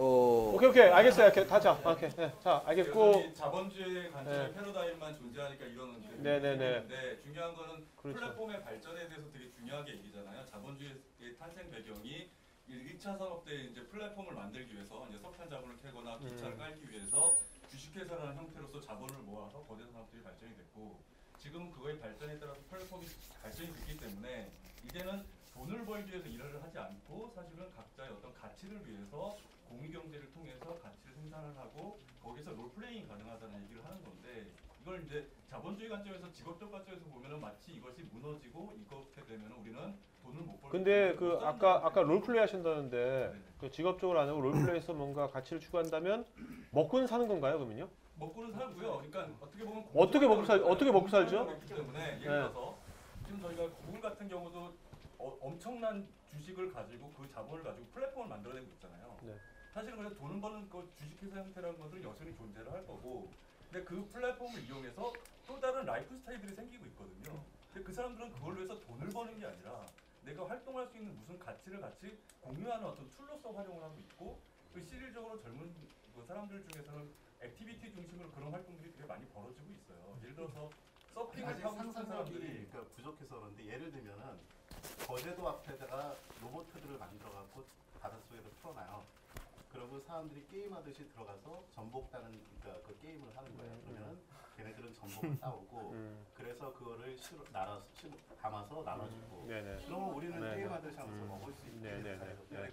어 오케이 오케이 알겠어요. 이렇게 다자 오케이 네, 자 알겠고 자본주의 관점의 네. 패러다임만 존재하니까 이런 네, 네, 네. 근데 중요한 거는 그렇죠. 플랫폼의 발전에 대해서 되게 중요하게 얘기잖아요. 자본주의의 탄생 배경이 1차 산업 때 이제 플랫폼을 만들기 위해서 이제 석탄 자본을 캐거나 기차를 음. 깔기 위해서 주식회사라는 형태로서 자본을 모아서 거대 산업들이 발전이 됐고 지금은 그거의 발전에 따라서 플랫폼이 발전이 됐기 때문에 이제는 돈을 벌기 위해서 일을 하지 않고 사실은 각자의 어떤 가치를 위해서 공유 경제를 통해서 가치를 생산을 하고 거기서 롤플레잉이 가능하다는 얘기를 하는 건데 이걸 이제 자본주의 관점에서 직업적 관점에서 보면은 마치 이것이 무너지고 이렇게 되면 우리는 돈을 못 벌고 근데 그못 아까 산다는 아까 롤플레이 하신다는데 그 직업적으로 안 하고 롤플레이에서 뭔가 가치를 추구한다면 먹고는 사는 건가요, 그러면요? 먹고는 살고요. 그러니까 어떻게 보면 어떻게 먹고 살- 어떻게 먹고 살죠? 때문에 예를 네. 들어서 지금 저희가 구글 같은 경우도 어, 엄청난 주식을 가지고 그 자본을 가지고 플랫폼을 만들어내고 있잖아요. 네. 사실은 그래서 돈을 버는 그 주식회사 형태라는 것들은 여전히 존재를 할 거고, 근데 그 플랫폼을 이용해서 또 다른 라이프 스타일들이 생기고 있거든요. 근데 그 사람들은 그걸로 해서 돈을 버는 게 아니라 내가 활동할 수 있는 무슨 가치를 같이 공유하는 어떤 tool로서 활용을 하고 있고, 그 실질적으로 젊은 그 사람들 중에서는 activity 중심으로 그런 활동들이 되게 많이 벌어지고 있어요. 예를 들어서 서핑을 타고 싶은 사람들이 그러니까 부족해서 그런데 예를 들면은 거제도 앞에다가 로봇들을 만들어 갖고 바닷속에서 풀어놔요. 그러고 사람들이 게임하듯이 들어가서 전복다는 그러니까 그 게임을 하는 거예요. 그러면은 걔네들은 전복을 싸우고 음. 그래서 그거를 실어 나눠 실 담아서 나눠주고 네네. 그러면 우리는 네네. 게임하듯이 하면서 음. 먹을 수 있게 네네네. 네네.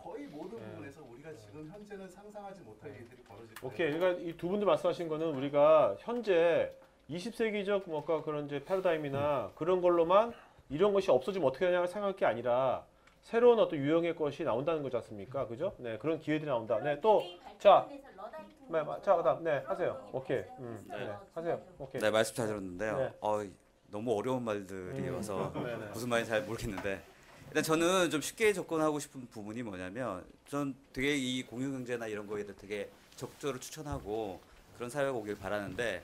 거의 모든 네. 부분에서 우리가 지금 현재는 상상하지 못할 일들이 벌어질 거예요. 오케이. 그러니까 이 두 분도 말씀하신 거는 우리가 현재 20세기적 뭔가 그런 이제 패러다임이나 그런 걸로만 이런 것이 없어지면 어떻게 하냐 생각할 게 아니라 새로운 어떤 유형의 것이 나온다는 거지 않습니까? 그죠? 네, 그런 기회들이 나온다. 네, 또 자, 네, 마- 자, 그다음 네, 하세요. 오케이. 음, 네, 하세요. 오케이. 네 말씀 잘 들었는데요. 네. 어, 너무 어려운 말들이어서 음. 네네. 무슨 말인지 잘 모르겠는데 일단 저는 좀 쉽게 접근하고 싶은 부분이 뭐냐면 전 되게 이 공유경제나 이런 거에 대해 되게 적극적으로 추천하고 그런 사회가 오길 바라는데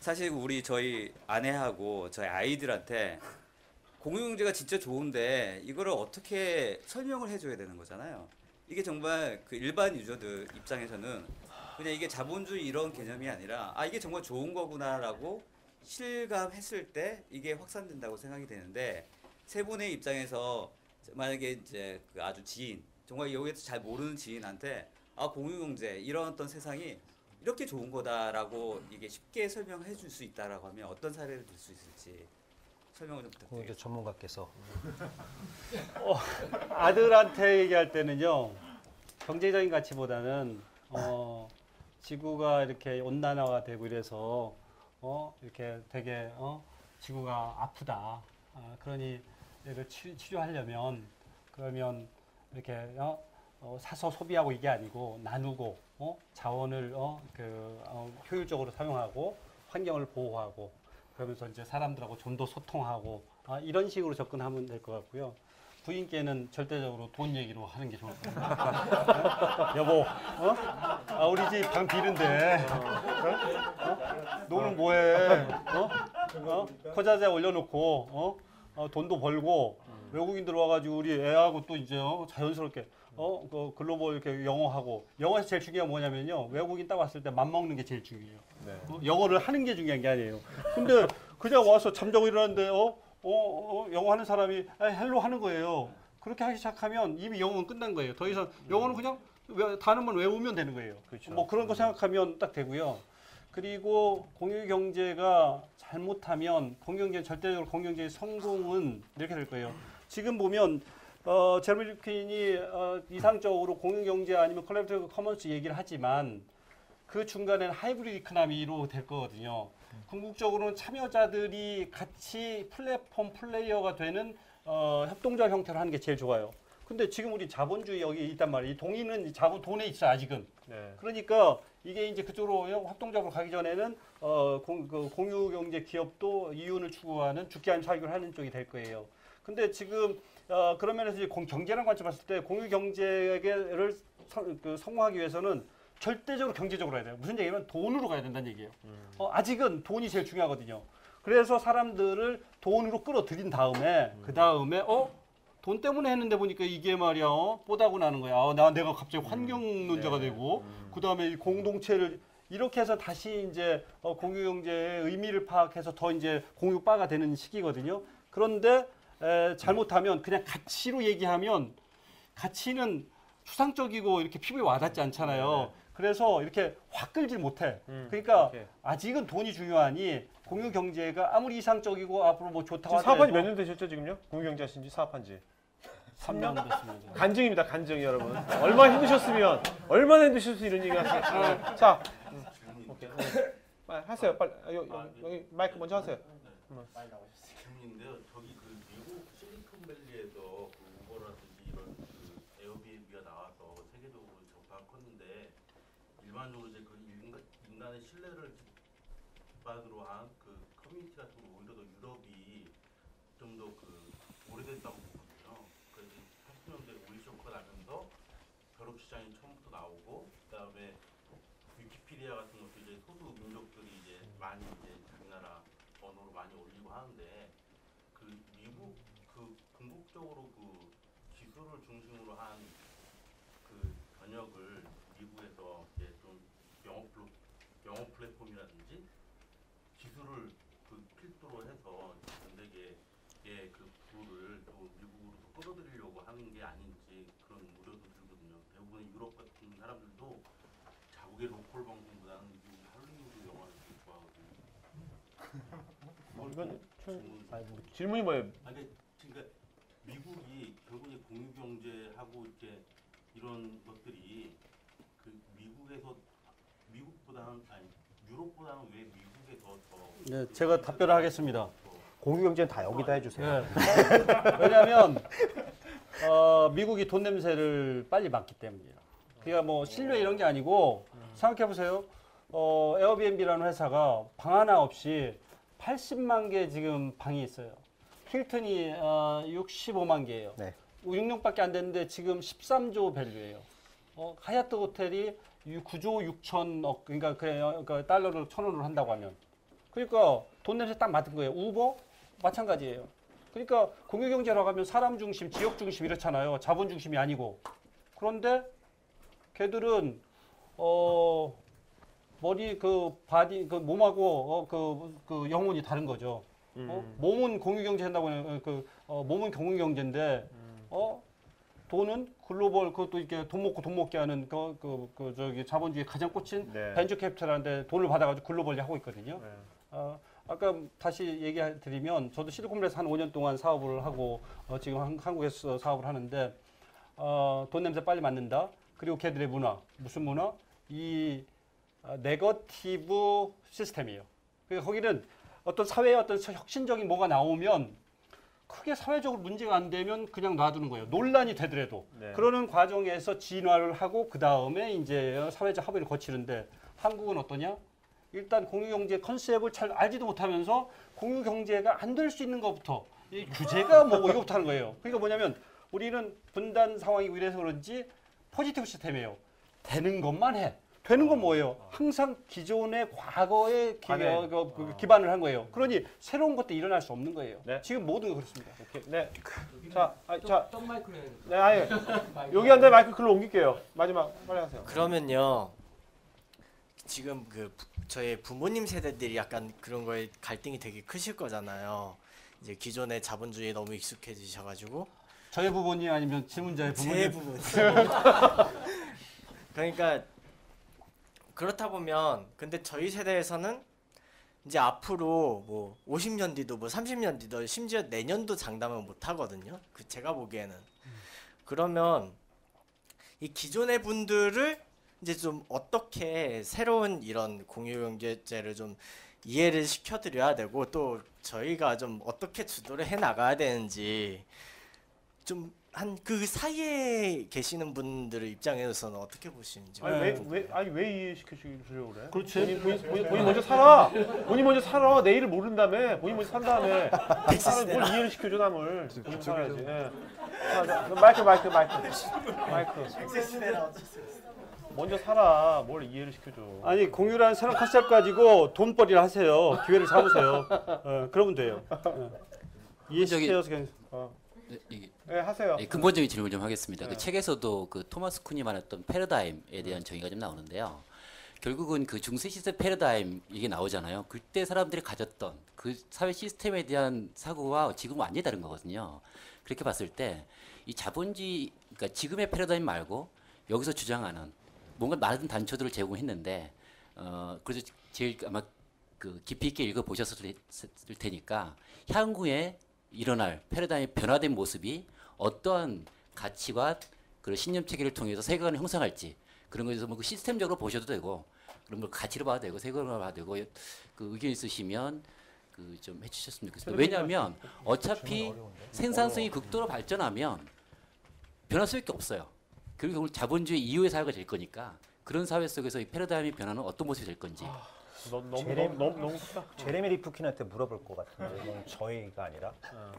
사실 우리 저희 아내하고 저희 아이들한테 공유경제가 진짜 좋은데 이거를 어떻게 설명을 해줘야 되는 거잖아요. 이게 정말 그 일반 유저들 입장에서는 그냥 이게 자본주의 이런 개념이 아니라 아 이게 정말 좋은 거구나라고 실감했을 때 이게 확산된다고 생각이 되는데 세 분의 입장에서 만약에 이제 그 아주 지인 정말 여기에서 잘 모르는 지인한테 아 공유경제 이런 어떤 세상이 이렇게 좋은 거다라고 이게 쉽게 설명해 줄 수 있다라고 하면 어떤 사례를 들 수 있을지 설명을 좀그 부탁드립니다. 이제 전문가께서 어, 아들한테 얘기할 때는요 경제적인 가치보다는 어, 지구가 이렇게 온난화가 되고 이래서 어, 이렇게 되게 어, 지구가 아프다. 아, 그러니 이걸 치, 치료하려면 그러면 이렇게 어, 어, 사서 소비하고 이게 아니고 나누고 어, 자원을 어, 그, 어, 효율적으로 사용하고 환경을 보호하고 그러면서 이제 사람들하고 좀 더 소통하고 아, 이런 식으로 접근하면 될 것 같고요. 부인께는 절대적으로 돈 얘기로 하는 게 좋을 것 같아요. 여보, 어? 아, 우리 집 방 비는데, 어? 어? 너는 뭐해? 어? 어? 코자자에 올려놓고, 어? 어, 돈도 벌고 외국인들 와가지고 우리 애하고 또 이제 어? 자연스럽게 어, 그 글로벌 이렇게 영어하고 영어에서 제일 중요한 게 뭐냐면요 외국인 딱 왔을 때 맘먹는 게 제일 중요해요. 네. 어, 영어를 하는 게 중요한 게 아니에요. 근데 그냥 와서 잠자고 일어났는데 어, 어, 어 영어 하는 사람이 아, hello 하는 거예요. 그렇게 하기 시작하면 이미 영어는 끝난 거예요. 더 이상 영어는 그냥 외, 단어만 외우면 되는 거예요. 뭐 그런 거 생각하면 딱 되고요. 그리고 공유 경제가 잘못하면 공유 경제 절대적으로 공유 경제의 성공은 이렇게 될 거예요. 지금 보면 어, 제러미 리프킨이 어, 이상적으로 공유 경제 아니면 collective commons 얘기를 하지만 그 중간에는 hybrid economy로 될 거거든요. 궁극적으로는 참여자들이 같이 platform player가 되는 어, 협동조합 형태로 하는 게 제일 좋아요. 근데 지금 우리 자본주의 여기 있단 말이에요. 이 동네는 자본 돈에 있어 아직은. 네. 그러니까 이게 이제 그쪽으로 협동적으로 가기 전에는 어, 공, 그 공유 경제 기업도 이윤을 추구하는 죽기 아니면 살기를 하는 쪽이 될 거예요. 근데 지금 어, 그런 면에서 이제 공, 경제라는 관점 봤을 때 공유 경제를 성, 그 성공하기 위해서는 절대적으로 경제적으로 가야 돼요. 무슨 얘기냐면 돈으로 가야 된다는 얘기예요. 어, 아직은 돈이 제일 중요하거든요. 그래서 사람들을 돈으로 끌어들인 다음에 그 다음에 어? 돈 때문에 했는데 보니까 이게 말이야 어? 뽀다고 나는 거야. 어, 나 내가 갑자기 환경론자가 되고 그 다음에 이 공동체를 이렇게 해서 다시 이제 어, 공유경제의 의미를 파악해서 더 이제 공유바가 되는 시기거든요. 그런데 에, 잘못하면 그냥 가치로 얘기하면 가치는 추상적이고 이렇게 피부에 와닿지 않잖아요. 그래서 이렇게 확 끌질 못해. 음, 그러니까 오케이. 아직은 돈이 중요하니 공유 경제가 아무리 이상적이고 앞으로 뭐 좋다고 지금 사업한 지몇 하더라도 년 되셨죠 지금요? 공유 경제 하신 지 사업한 지? 3년 됐습니다. 간증입니다 간증 여러분. 얼마나 힘드셨으면 얼마나 힘드셨으면 이런 얘기 하세요. 자, 음, 오케이. 음. 빨리 하세요. 빨리 아, 여, 여, 여기 마이크 먼저 하세요. 음. 질문인데요. 저기 그 미국 실리콘밸리에서 그 우버라든지 이런 그 에어비앤비가 나와서 세계적으로 전파가 컸는데 일반적으로 이제 그 인간, 인간 의 신뢰를 기반으로 한 그 커뮤니티 같은 거 오히려 더 유럽이 좀 더 그 오래됐다고 보거든요. 그래서 80년대 오일 쇼크가 나면서 결합 시장이 처음부터 나오고 그다음에 위키피디아 같은 것도 이제 소수 민족들이 이제 많이 이제 자기 나라 언어로 많이 올리고 하는데 그 미국 그 궁극적으로 그 기술을 중심으로 한 그 번역을 미국에서 이제 좀 영어 플 영어 플랫폼이라든지 기술을 그 필두로 해서 전 세계의 그 부를 또 미국으로 또 끌어들이려고 하는 게 아닌지 그런 우려도 들거든요. 대부분 유럽 같은 사람들도 자국의 로컬 방송보다는 미국 할리우드 영화를 되게 좋아하거든요. 뭐 이건 좀- 질문. 아니, 뭐 질문이 뭐예요? 아니 그러니까 미국이 결국에 공유 경제하고 이렇게 이런 것들이 그 미국에서 미국보다는 아니 유럽보다는 왜 미국에 더 더. 네, 제가 답변을 하겠습니다. 공유 경제는 다 여기다 해주세요. 네. 왜냐하면 어, 미국이 돈 냄새를 빨리 맡기 때문이에요. 그러니까 뭐 신뢰 이런 게 아니고 생각해 보세요. 어, 에어비앤비라는 회사가 방 하나 없이 80만 개 지금 방이 있어요. 힐튼이 어, 65만 개예요. 네. 6년밖에 안 됐는데 지금 13조 value예요. 어, 하얏트 호텔이 9조 6천억 그러니까 그래요. 그러니까 달러를 천 원으로 한다고 하면 그러니까 돈 냄새 딱 맡은 거예요. 우버 마찬가지예요. 그러니까 공유 경제라고 하면 사람 중심, 지역 중심 이렇잖아요. 자본 중심이 아니고. 그런데 걔들은 어 머리 그 body 그 몸하고 어, 그, 그 영혼이 다른 거죠. 어? 몸은 공유 경제 한다고 하는 그 어, 몸은 공유경제인데 어 돈은 글로벌 그것도 이렇게 돈 먹고 돈 먹게 하는 그, 그, 그 저기 자본주의 가장 꽂힌 네. 벤처 캐피탈한테 돈을 받아가지고 글로벌리 하고 있거든요. 네. 어, 아까 다시 얘기 드리면 저도 실리콘밸리에서 한 5년 동안 사업을 하고 어, 지금 한, 한국에서 사업을 하는데 어, 돈 냄새 빨리 맡는다. 그리고 걔들의 문화 무슨 문화? 이 어, 네거티브 시스템이에요. 그러니까 거기는 어떤 사회의 어떤 혁신적인 뭐가 나오면 크게 사회적으로 문제가 안 되면 그냥 놔두는 거예요. 논란이 되더라도. 네. 그러는 과정에서 진화를 하고 그 다음에 이제 사회적 합의를 거치는데 한국은 어떠냐? 일단 공유경제 컨셉을 잘 알지도 못하면서 공유경제가 안 될 수 있는 것부터 이 규제가 뭐 이거부터 하는 거예요. 그러니까 뭐냐면 우리는 분단 상황이고 이래서 그런지 positive system이에요. 되는 것만 해. 되는 건 뭐예요? 항상 기존의 과거에 기, 관행. 어, 그, 그 기반을 한 거예요. 그러니 새로운 것도 일어날 수 없는 거예요. 네. 지금 모든 게 그렇습니다. 오케이. 네. 자, 아, 자. 좀 마이크로 해야 네, 아예. 여기 한데 마이크 글로 옮길게요. 마지막 빨리 하세요. 그러면요. 지금 그 부- 저희 부모님 세대들이 약간 그런 거에 갈등이 되게 크실 거잖아요. 이제 기존의 자본주의에 너무 익숙해지셔 가지고 저의 부모님 아니면 질문자의 부모님. 제 부모님. 그러니까 그렇다 보면 근데 저희 세대에서는 이제 앞으로 뭐 50년 뒤도 뭐 30년 뒤도 심지어 내년도 장담을 못 하거든요. 그 제가 보기에는 그러면 이 기존의 분들을 이제 좀 어떻게 새로운 이런 공유경제제를 좀 이해를 시켜드려야 되고 또 저희가 좀 어떻게 주도를 해 나가야 되는지 좀 한 그 사이에 계시는 분들의 입장에서는 어떻게 보시는지 아니 왜, 궁금해요. 왜 아니 왜 이해시켜 주려고 그래? 그렇지. 본인, 본인, 본인, 본인 먼저 살아. 본인 먼저 살아. 내일을 모른 다음에 본인 먼저 산 다음에 사람 뭘 이해를 시켜줘 남을. 본인 살아야지. 예. 자, 자, 그럼 마이크 마이크 마이크 마이크. 먼저 살아. 뭘 이해를 시켜줘. 아니 공유라는 새로운 컨셉 가지고 돈벌이를 하세요. 기회를 잡으세요. 어, 그러면 돼요. 어. 이해시켜서 그냥 어. 네, 이게 네, 하세요. 예, 근본적인 질문 좀 하겠습니다. 네. 그 책에서도 그 토마스 쿤이 말했던 패러다임에 대한 정의가 좀 나오는데요. 결국은 그 중세 시대 패러다임 이게 나오잖아요. 그때 사람들이 가졌던 그 사회 시스템에 대한 사고와 지금 은 완전히 다른 거거든요. 그렇게 봤을 때 이 자본주의 그러니까 지금의 패러다임 말고 여기서 주장하는 뭔가 많은 단초들을 제공했는데 어 그래서 제일 아마 그 깊이 있게 읽어 보셨을 테니까 향후에 일어날 패러다임이 변화된 모습이 어떠한 가치와 그런 신념 체계를 통해서 세계관을 형성할지 그런 거에서 뭐그 시스템적으로 보셔도 되고 그런 걸 가치로 봐도 되고 세계관으로 봐도 되고 그 의견 있으시면 그 좀 해주셨으면 좋겠습니다. 왜냐하면 어차피 생산성이 극도로 발전하면 변할 수밖에 없어요. 그리고 결국 자본주의 이후의 사회가 될 거니까 그런 사회 속에서 이 패러다임의 변화는 어떤 모습이 될 건지 너무 너무 제레- 너무 너무 너무 크다. 제레미 리프킨한테 물어볼 것 같은데 이건 저희가 아니라.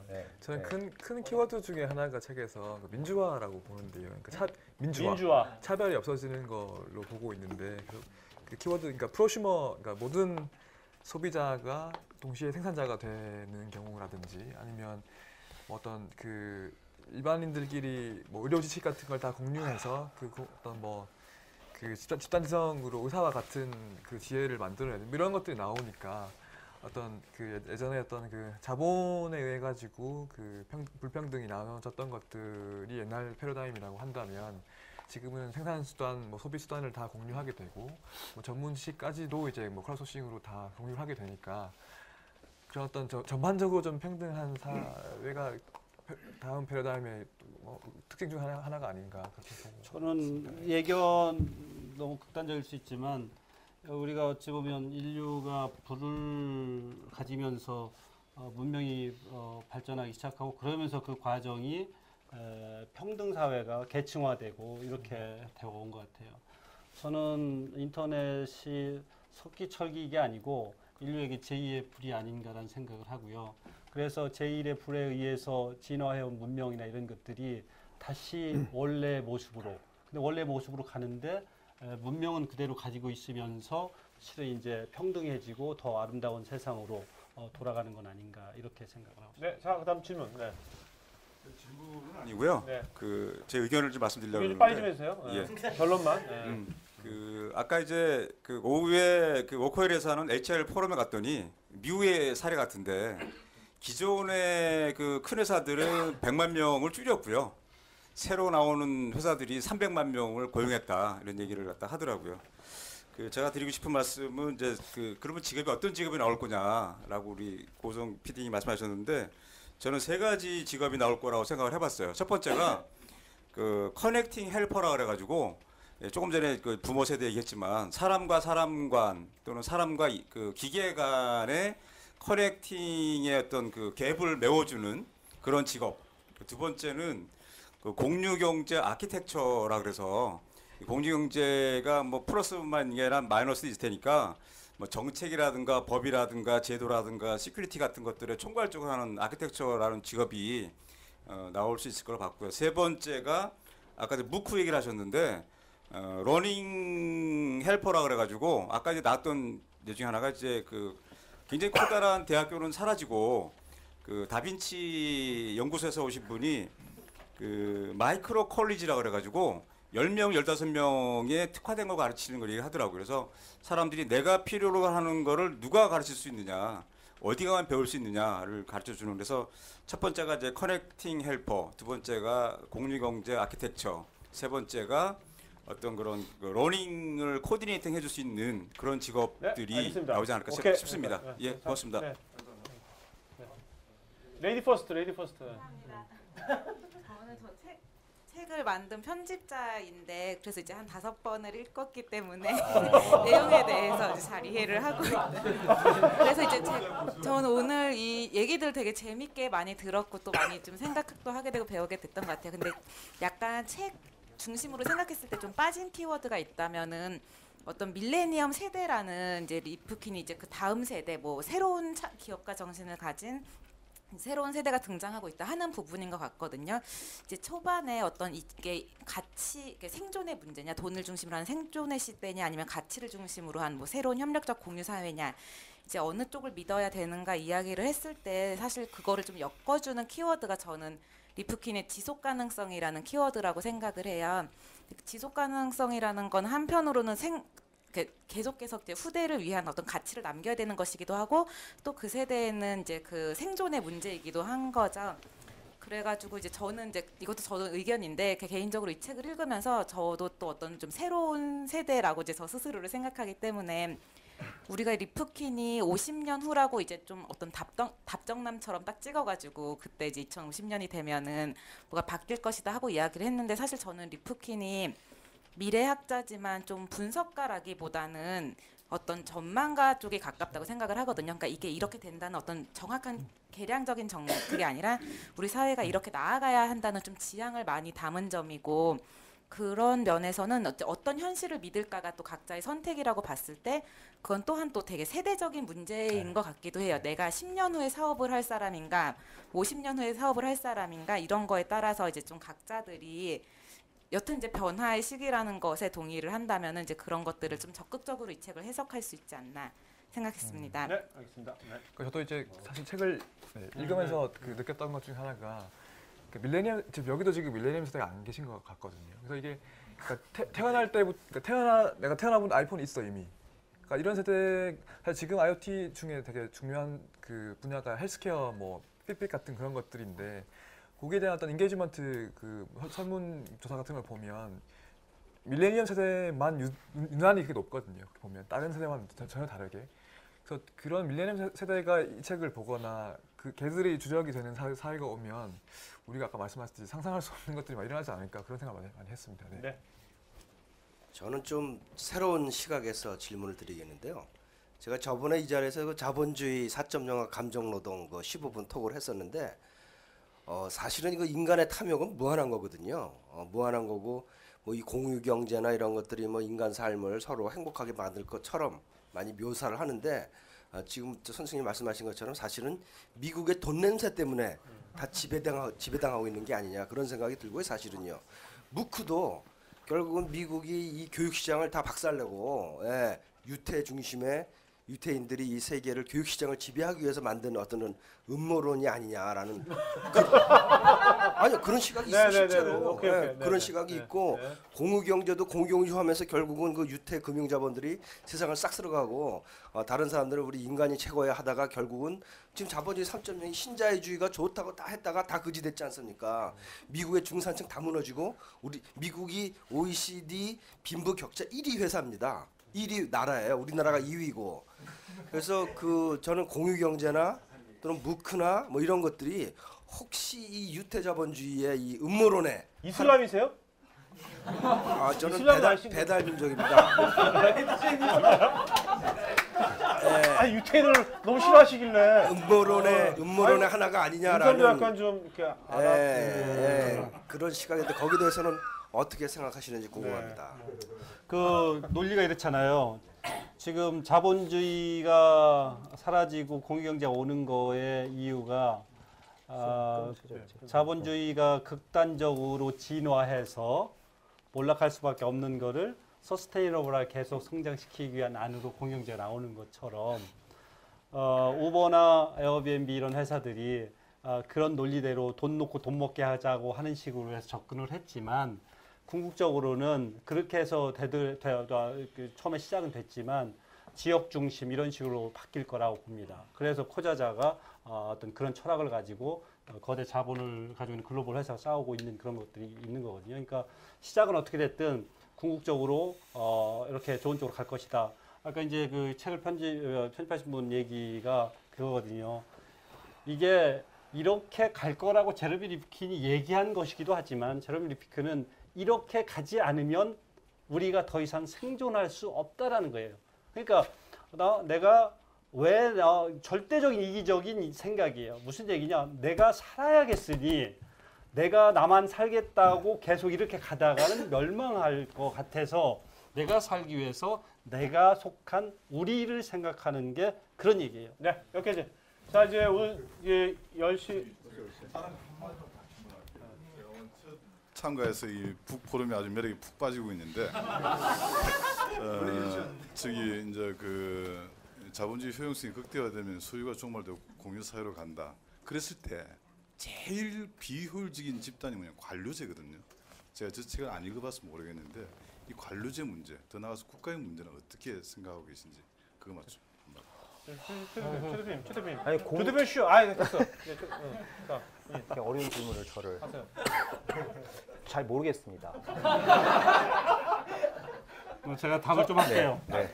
네. 저는 네. 큰, 큰 키워드 중에 하나가 책에서 그 민주화라고 보는데요. 그러니까 차, 민주화, 민주화. 차별이 없어지는 걸로 보고 있는데 그, 그 키워드 그러니까 프로슈머 그러니까 모든 소비자가 동시에 생산자가 되는 경우라든지 아니면 뭐 어떤 그 일반인들끼리 뭐 의료 지식 같은 걸 다 공유해서 그 고- 어떤 뭐 그 집단, 집단지성으로 의사와 같은 그 지혜를 만들어야 돼 이런 것들이 나오니까 어떤 그 예- 예전에 어떤 그 자본에 의해 가지고 그 평, 불평등이 나눠졌던 것들이 옛날 패러다임이라고 한다면 지금은 생산 수단, 뭐 소비 수단을 다 공유하게 되고 뭐 전문 지식까지도 이제 뭐 크라우드소싱으로 다 공유를 하게 되니까 그런 어떤 저, 전반적으로 좀 평등한 사회가 패- 다음 패러다임의 뭐 특징 중 하나, 하나가 아닌가 그렇게 보고 저는 예견 너무 극단적일 수 있지만 우리가 어찌 보면 인류가 불을 가지면서 어, 문명이 어, 발전하기 시작하고 그러면서 그 과정이 에, 평등 사회가 계층화되고 이렇게 되어 온 것 같아요. 저는 인터넷이 석기철기 이게 아니고 인류에게 제2의 불이 아닌가라는 생각을 하고요. 그래서 제1의 불에 의해서 진화해온 문명이나 이런 것들이 다시 원래 모습으로 근데 원래 모습으로 가는데 에, 문명은 그대로 가지고 있으면서 실은 이제 평등해지고 더 아름다운 세상으로 어, 돌아가는 건 아닌가 이렇게 생각을 하고 네, 자 그다음 질문. 네. 질문은 아니고요. 네. 그제 의견을 좀 말씀드리려고 좀 빨리 좀 해주세요. 예. 네. 결론만. 네. 음, 그 아까 이제 그 오후에 그 워커힐에서 하는 HR 포럼에 갔더니 미국의 사례 같은데 기존의 그 큰 회사들은 100만 명을 줄였고요. 새로 나오는 회사들이 300만 명을 고용했다 이런 얘기를 갖다 하더라고요. 그 제가 드리고 싶은 말씀은 이제 그 그러면 직업이 어떤 직업이 나올 거냐라고 우리 고성 PD님이 말씀하셨는데 저는 세 가지 직업이 나올 거라고 생각을 해봤어요. 첫 번째가 그 connecting helper라 그래가지고 예, 조금 전에 그 부모 세대 얘기했지만 사람과 사람 간 또는 사람과 이- 그 기계 간의 connecting의 어떤 그 갭을 메워주는 그런 직업. 두 번째는 그 공유경제 아키텍처라 그래서 이 공유경제가 뭐 플러스만 아니라 마이너스 있을 테니까 뭐 정책이라든가 법이라든가 제도라든가 security 같은 것들을 총괄적으로 하는 아키텍처라는 직업이 어, 나올 수 있을 거로 봤고요. 세 번째가 아까 MOOC 얘기를 하셨는데 어, learning helper라 그래가지고 아까 이제 나왔던 예 중에 하나가 이제 그 굉장히 커다란 대학교는 사라지고 그 다빈치 연구소에서 오신 분이 그 micro college라 그래가지고 10명, 15명의 특화된 거 가르치는 걸 얘기하더라고요. 그래서 사람들이 내가 필요로 하는 거를 누가 가르칠 수 있느냐, 어디 가면 배울 수 있느냐를 가르쳐 주는 그래서 첫 번째가 이제 connecting helper, 두 번째가 공유경제 아키텍처, 세 번째가 어떤 그런 그 learning을 coordinating 해줄 수 있는 그런 직업들이 네. 나오지 않을까 싶- 오케이. 싶습니다. 네, 예, 자, 고맙습니다. 네. lady first, lady first. 저는 저 책, 책을 만든 편집자인데 그래서 이제 한 다섯 번을 읽었기 때문에 내용에 대해서 이제 잘 이해를 하고 있는. 그래서 이제 제, 저는 오늘 이 얘기들 되게 재밌게 많이 들었고 또 많이 좀 생각도 하게 되고 배우게 됐던 것 같아요. 근데 약간 책 중심으로 생각했을 때 좀 빠진 키워드가 있다면은 어떤 밀레니엄 세대라는 이제 리프킨이 이제 그 다음 세대 뭐 새로운 차, 기업가 정신을 가진 새로운 세대가 등장하고 있다 하는 부분인 것 같거든요. 이제 초반에 어떤 이게 가치, 생존의 문제냐, 돈을 중심으로 하는 생존의 시대냐, 아니면 가치를 중심으로 한 뭐 새로운 협력적 공유 사회냐, 이제 어느 쪽을 믿어야 되는가 이야기를 했을 때 사실 그거를 좀 엮어주는 키워드가 저는 리프킨의 지속 가능성이라는 키워드라고 생각을 해요. 지속 가능성이라는 건 한편으로는 생그 계속해서 이제 후대를 위한 어떤 가치를 남겨야 되는 것이기도 하고 또 그 세대에는 이제 그 생존의 문제이기도 한 거죠. 그래가지고 이제 저는 이제 이것도 저도 의견인데 그 개인적으로 이 책을 읽으면서 저도 또 어떤 좀 새로운 세대라고 이제 저 스스로를 생각하기 때문에 우리가 리프킨이 50년 후라고 이제 좀 어떤 답정 답정남처럼 딱 찍어가지고 그때 이제 2050년이 되면은 뭐가 바뀔 것이다 하고 이야기를 했는데 사실 저는 리프킨이 미래학자지만 좀 분석가라기보다는 어떤 전망가 쪽에 가깝다고 생각을 하거든요. 그러니까 이게 이렇게 된다는 어떤 정확한 계량적인 정 그게 아니라 우리 사회가 이렇게 나아가야 한다는 좀 지향을 많이 담은 점이고 그런 면에서는 어째- 어떤 현실을 믿을까가 또 각자의 선택이라고 봤을 때 그건 또한 또 되게 세대적인 문제인 것 같기도 해요. 내가 10년 후에 사업을 할 사람인가, 50년 후에 사업을 할 사람인가 이런 거에 따라서 이제 좀 각자들이 여튼 이제 변화의 시기라는 것에 동의를 한다면은 이제 그런 것들을 좀 적극적으로 이 책을 해석할 수 있지 않나 생각했습니다. 네, 알겠습니다. 네. 그 저도 이제 사실 책을 네, 읽으면서 그 느꼈던 것 중에 하나가 그 밀레니엄 지금 여기도 지금 밀레니엄 세대가 안 계신 것 같거든요. 그래서 이게 그러니까 태, 태어날 때부터 그러니까 태어나 내가 태어나보니 아이폰이 있어 이미. 그러니까 이런 세대 사실 지금 IoT 중에 되게 중요한 그 분야가 헬스케어 뭐 Fitbit 같은 그런 것들인데 거기에 대한 어떤 engagement 그 설문 조사 같은 걸 보면 밀레니엄 세대만 유, 유난히 그게 높거든요. 보면 다른 세대만 전- 전혀 다르게. 그래서 그런 밀레니엄 세- 세대가 이 책을 보거나 그 걔들이 주력이 되는 사, 사회가 오면 우리가 아까 말씀하셨듯이 상상할 수 없는 것들이 막 일어나지 않을까 그런 생각 많이, 많이 했습니다. 네. 저는 좀 새로운 시각에서 질문을 드리겠는데요. 제가 저번에 이 자리에서 그 자본주의 4.0과 감정노동 그 15분 톡을 했었는데 어, 사실은 이거 인간의 탐욕은 무한한 거거든요. 어, 무한한 거고 뭐 이 공유 경제나 이런 것들이 뭐 인간 삶을 서로 행복하게 만들 것처럼 많이 묘사를 하는데 어, 지금 저 선생님 말씀하신 것처럼 사실은 미국의 돈 냄새 때문에 다 지배당하, 지배당하고 있는 게 아니냐 그런 생각이 들고요. 사실은요. 무크도 결국은 미국이 이 교육 시장을 다 박살내고 예, 유태 중심의 유태인들이 이 세계를 교육 시장을 지배하기 위해서 만든 어떤 음모론이 아니냐라는 그, 아니요 그런 시각이 있어 네, 네, 네, 실제로 네. 오케이, 예, 오케이. 네, 그런 네. 시각이 네, 있고 네. 공유 경제도 공경주하면서 결국은 그 유태 금융 자본들이 세상을 싹 쓸어가고 어, 다른 사람들은 우리 인간이 최고야 하다가 결국은 지금 자본주의 3.0이 신자유주의가 좋다고 다 했다가 다 그지됐지 않습니까? 미국의 중산층 다 무너지고 우리 미국이 OECD 빈부 격차 1위 회사입니다. 1위 나라예요. 우리나라가 2위고. 그래서 그 저는 공유 경제나 또는 무크나 뭐 이런 것들이 혹시 이 유태 자본주의의 이 음모론에 이슬람이세요? 아 저는 배달 배달 민족입니다. 아 유태인을 너무 싫어하시길래 음모론의 음모론의 아니, 하나가 아니냐라는 약간 좀 이렇게. 예, 예, 그런 시각인데 거기에 대해서는 어떻게 생각하시는지 궁금합니다. 그 논리가 이렇잖아요. 지금 자본주의가 사라지고 공유경제가 오는 거의 이유가 아, 네. 자본주의가 극단적으로 진화해서 몰락할 수밖에 없는 거를 서스테이너블하게 계속 성장시키기 위한 안으로 공영제가 나오는 것처럼 어, 우버나 에어비앤비 이런 회사들이 아, 그런 논리대로 돈 놓고 돈 먹게 하자고 하는 식으로 해서 접근을 했지만 궁극적으로는 그렇게 해서 되, 되, 그 처음에 시작은 됐지만 지역 중심 이런 식으로 바뀔 거라고 봅니다. 그래서 코자자가 어, 어떤 그런 철학을 가지고 어, 거대 자본을 가지고 있는 글로벌 회사가 싸우고 있는 그런 것들이 있는 거거든요. 그러니까 시작은 어떻게 됐든 궁극적으로 어, 이렇게 좋은 쪽으로 갈 것이다. 아까 이제 그 책을 편집 어, 편집하신 분 얘기가 그거거든요. 이게 이렇게 갈 거라고 제르비 리프킨이 얘기한 것이기도 하지만 제르비 리프킨은 이렇게 가지 않으면 우리가 더 이상 생존할 수 없다라는 거예요. 그러니까 나 내가 왜 나, 절대적인 이기적인 생각이에요. 무슨 얘기냐? 내가 살아야겠으니 내가 나만 살겠다고 계속 이렇게 가다가는 멸망할 것 같아서 내가 살기 위해서 내가 속한 우리를 생각하는 게 그런 얘기예요. 네, 여기까지. 자, 이제 오늘 이제 10시 참가해서 이 북포럼이 아주 매력이 푹 빠지고 있는데 어, 저기 이제 그 자본주의 효용성이 극대화되면 소유가 종말되고 공유 사회로 간다. 그랬을 때 제일 비효율적인 집단이 뭐냐 관료제거든요. 제가 저 책을 안 읽어봐서 모르겠는데 이 관료제 문제 더 나아가서 국가의 문제는 어떻게 생각하고 계신지 그거 맞죠? 최 대표님, 최 대표님. 아니, 공- 최 대표님 쉬어. 아, 됐어. 네, 저, 어, 자, 예. 이렇게 어려운 질문을 저를 하세요. 잘 모르겠습니다. 어, 제가 답을 좀 할게요. 네.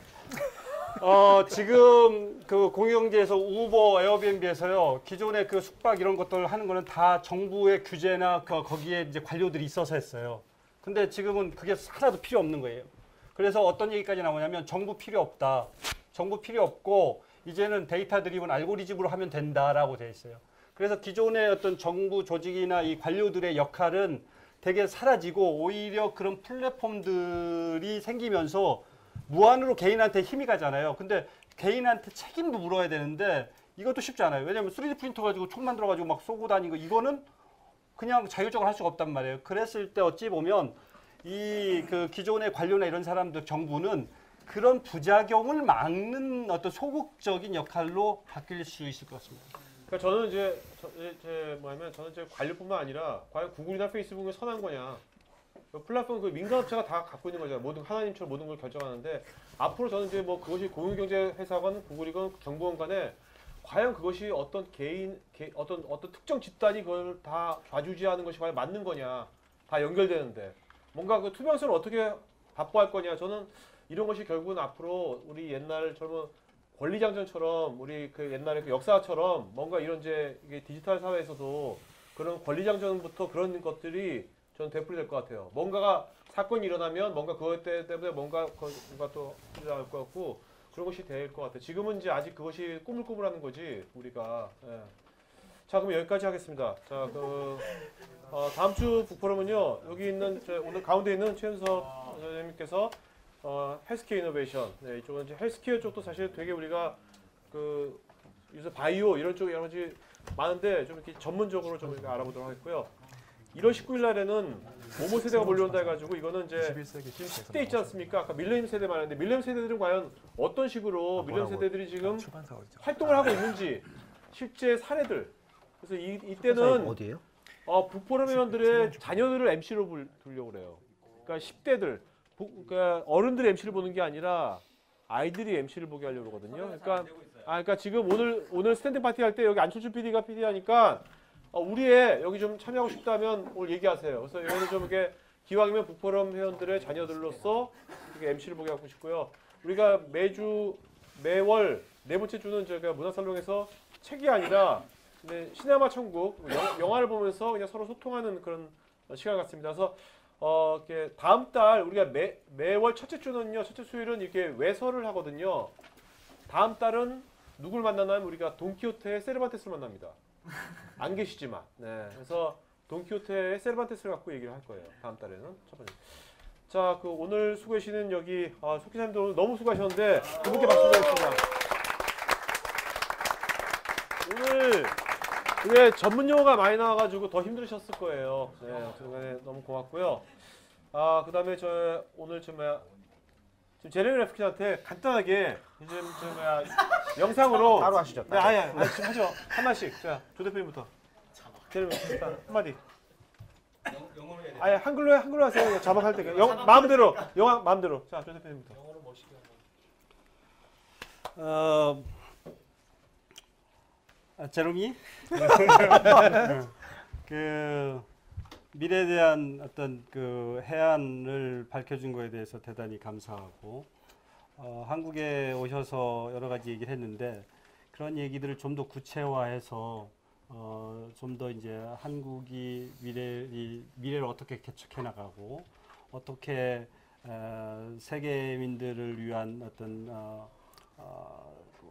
어, 지금 그 공유경제에서 우버, 에어비앤비에서요 기존의 그 숙박 이런 것들 하는 거는 다 정부의 규제나 그 거기에 이제 관료들이 있어서 했어요. 근데 지금은 그게 하나도 필요 없는 거예요. 그래서 어떤 얘기까지 나오냐면 정부 필요 없다. 정부 필요 없고 이제는 데이터 드리븐 알고리즘으로 하면 된다라고 돼 있어요. 그래서 기존의 어떤 정부 조직이나 이 관료들의 역할은 되게 사라지고 오히려 그런 플랫폼들이 생기면서 무한으로 개인한테 힘이 가잖아요. 근데 개인한테 책임도 물어야 되는데 이것도 쉽지 않아요. 왜냐하면 3D 프린터 가지고 총 만들어 가지고 막 쏘고 다니고 이거는 그냥 자율적으로 할 수가 없단 말이에요. 그랬을 때 어찌 보면 이 그 기존의 관료나 이런 사람들 정부는 그런 부작용을 막는 어떤 소극적인 역할로 바뀔 수 있을 것 같습니다. 그러니까 저는 이제 저, 제, 제 뭐냐면 저는 이제 관료뿐만 아니라 과연 구글이나 페이스북이 선한 거냐. 그 플랫폼 그 민간업체가 다 갖고 있는 거잖아요. 모든 하나님처럼 모든 걸 결정하는데 앞으로 저는 이제 뭐 그것이 공유경제 회사건 구글이건 정부건 간에 과연 그것이 어떤 개인 개, 어떤 어떤 특정 집단이 그걸 다 좌지우지하는 것이 과연 맞는 거냐. 다 연결되는데 뭔가 그 투명성을 어떻게 확보할 거냐. 저는 이런 것이 결국은 앞으로 우리 옛날 젊은 권리장전처럼 우리 그 옛날에 그 역사처럼 뭔가 이런 이제 이게 디지털 사회에서도 그런 권리장전부터 그런 것들이 저는 되풀이 될 것 같아요. 뭔가가 사건이 일어나면 뭔가 그것 때문에 뭔가 거- 뭔가 또 일어날 것 같고 그런 것이 될 것 같아요. 지금은 이제 아직 그것이 꾸물꾸물하는 거지 우리가. 예. 자 그럼 여기까지 하겠습니다. 자 그 어, 다음 주 북포럼은요 여기 있는 저 오늘 가운데 있는 최현석 선생님께서 어, 헬스케어 이노베이션 네, 이쪽은 이제 헬스케어 쪽도 사실 되게 우리가 그 요새 바이오 이런 쪽 여러 가지 많은데 좀 이렇게 전문적으로 좀 이렇게 알아보도록 하겠고요. 1월 19일 날에는 모모 세대가 몰려온다 해가지고 이거는 이제 21세기 지금 10대 있지 않습니까? 아까 밀레니엄 세대 말했는데 밀레니엄 세대들은 과연 어떤 식으로 밀레니엄 뭐라고? 세대들이 지금 있죠. 활동을 하고 있는지 실제 사례들 그래서 이, 이때는 어디예요? 어, 북포럼 회원들의 자녀들을 MC로 불, 두려고 그래요. 그러니까 10대들, 그러니까 어른들이 MC를 보는 게 아니라 아이들이 MC를 보게 하려고 그러거든요. 그러니까 아, 그러니까 지금 오늘 오늘 standing party 할 때 여기 안철수 PD가 PD 하니까 어, 우리의 여기 좀 참여하고 싶다면 오늘 얘기하세요. 그래서 여기는 좀 이렇게 기왕이면 북포럼 회원들의 자녀들로서 이렇게 MC를 보게 하고 싶고요. 우리가 매주 매월 네 번째 주는 저희가 문화살롱에서 책이 아니라 네, 시네마 천국 영, 영화를 보면서 그냥 서로 소통하는 그런 시간 같습니다. 그래서 어, 이렇게 다음 달 우리가 매, 매월 첫째 주는요, 첫째 수요일은 이렇게 외설을 하거든요. 다음 달은 누굴 만나냐면 우리가 돈키호테의 세르반테스를 만납니다. 안 계시지만, 네, 그래서 돈키호테의 세르반테스를 갖고 얘기를 할 거예요. 다음 달에는 첫 번째. 자, 그 오늘 수고하시는 여기 아, 속 기자님들 오늘 너무 수고하셨는데 두 분께 박수 드리겠습니다. 오늘 이게 전문 용어가 많이 나와가지고 더 힘드셨을 거예요. 네, 중간에 너무 고맙고요. 아 그 다음에 저 오늘 저 뭐야 지금 제레미 레프키한테 간단하게 이제 저 뭐야 영상으로 따로 하시죠, 네, 따로. 아니 아니 아니, 지금 하죠. 하나씩. 자 조 대표님부터. 제레미 일단 한마디. 영어로 해야 돼. 아니 한글로 해 한글로 하세요. 자막할 때 영, 마음대로 영화 마음대로. 자 조 대표님부터. 영어로 멋있게 한번. 어, 아, 제롬이? 그 미래에 대한 어떤 그 해안을 밝혀준 거에 대해서 대단히 감사하고 어, 한국에 오셔서 여러 가지 얘기를 했는데 그런 얘기들을 좀 더 구체화해서 어, 좀 더 이제 한국이 미래 이 미래를 어떻게 개척해 나가고 어떻게 어, 세계민들을 위한 어떤 어, 어, 그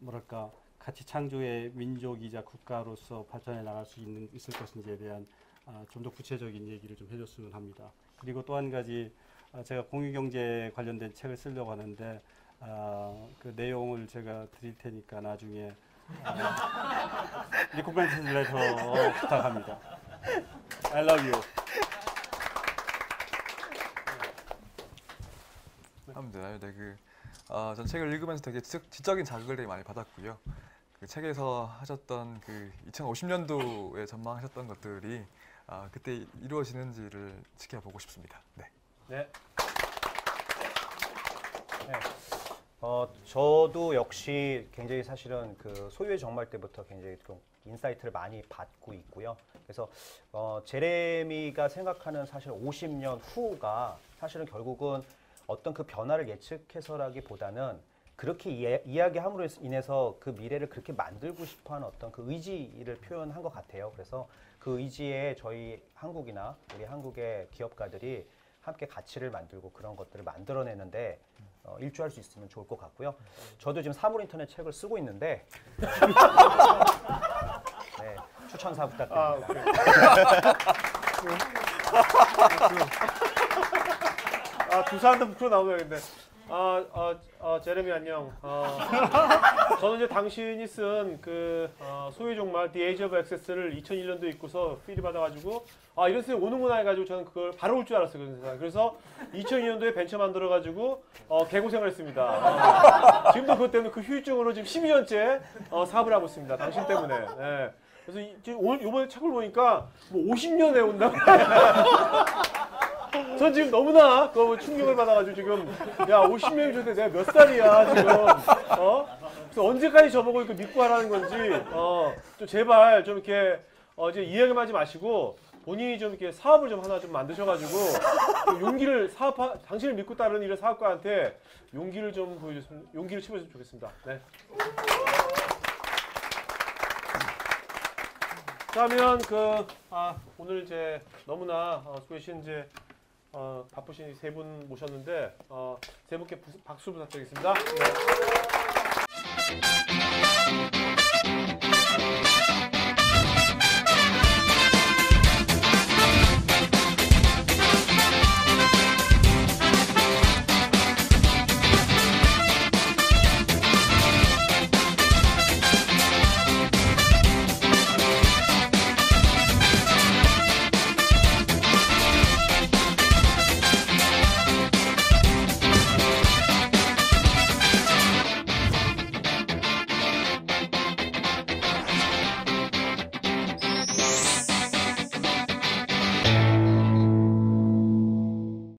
뭐랄까 가치 창조의 민족이자 국가로서 발전해 나갈 수 있는 있을 것인지에 대한 아, 좀더 구체적인 얘기를 좀 해줬으면 합니다. 그리고 또 한 가지 아, 제가 공유경제 관련된 책을 쓰려고 하는데 아, 그 내용을 제가 드릴 테니까 나중에 아, 리코멘트 레터 부탁합니다. I love you. 하면 되나요? 네, 그, 아, 전 책을 읽으면서 되게 지적, 지적인 자극을 되게 많이 받았고요. 그 책에서 하셨던 그 2050년도에 전망하셨던 것들이 아, 그때 이루어지는지를 지켜보고 싶습니다. 네. 네. 네. 어, 저도 역시 굉장히 사실은 그 소유의 정말 때부터 굉장히 좀 insight를 많이 받고 있고요. 그래서 어, 제레미가 생각하는 사실 50년 후가 사실은 결국은 어떤 그 변화를 예측해서라기보다는 그렇게 이야, 이야기함으로 인해서 그 미래를 그렇게 만들고 싶어하는 어떤 그 의지를 표현한 것 같아요. 그래서 그 의지에 저희 한국이나 우리 한국의 기업가들이 함께 가치를 만들고 그런 것들을 만들어내는데 어, 일조할 수 있으면 좋을 것 같고요. 저도 지금 사물 인터넷 책을 쓰고 있는데 네, 추천사 아, 부탁드립니다. 아 두사한테 부끄러 나오겠는데. 아, 아, 아, 제레미 안녕. 어, 저는 이제 당신이 쓴그 소유 종말 The Age of Access를 2001년도에 읽고서 필이 받아가지고 아 이런 세상 오는구나 해가지고 저는 그걸 바로 올 줄 알았어요 그런 세상. 그래서 2002년도에 벤처 만들어가지고 어, 개고생을 했습니다. 어, 지금도 그것 때문에 그 후유증으로 지금 12년째 어, 사업을 하고 있습니다. 당신 때문에. 예. 그래서 이, 오늘 요번에 책을 보니까 뭐 50년에 온다고. 전 지금 너무나 그 충격을 받아가지고 지금 야 50명이 좋대 내가 몇 살이야 지금 어 그래서 언제까지 저보고 이거 믿고 하라는 건지 어 좀 제발 좀 이렇게 어 이제 이야기만 하지 마시고 본인이 좀 이렇게 사업을 좀 하나 좀 만드셔가지고 좀 용기를 사업 당신을 믿고 따르는 이런 사업가한테 용기를 좀 보여줬으면 용기를 치워줬으면 좋겠습니다. 네. 그러면 그 아, 오늘 이제 너무나 어, 수고하신 이제 어, 바쁘신 세 분 모셨는데 어, 세 분께 부- 박수 부탁드리겠습니다. 네.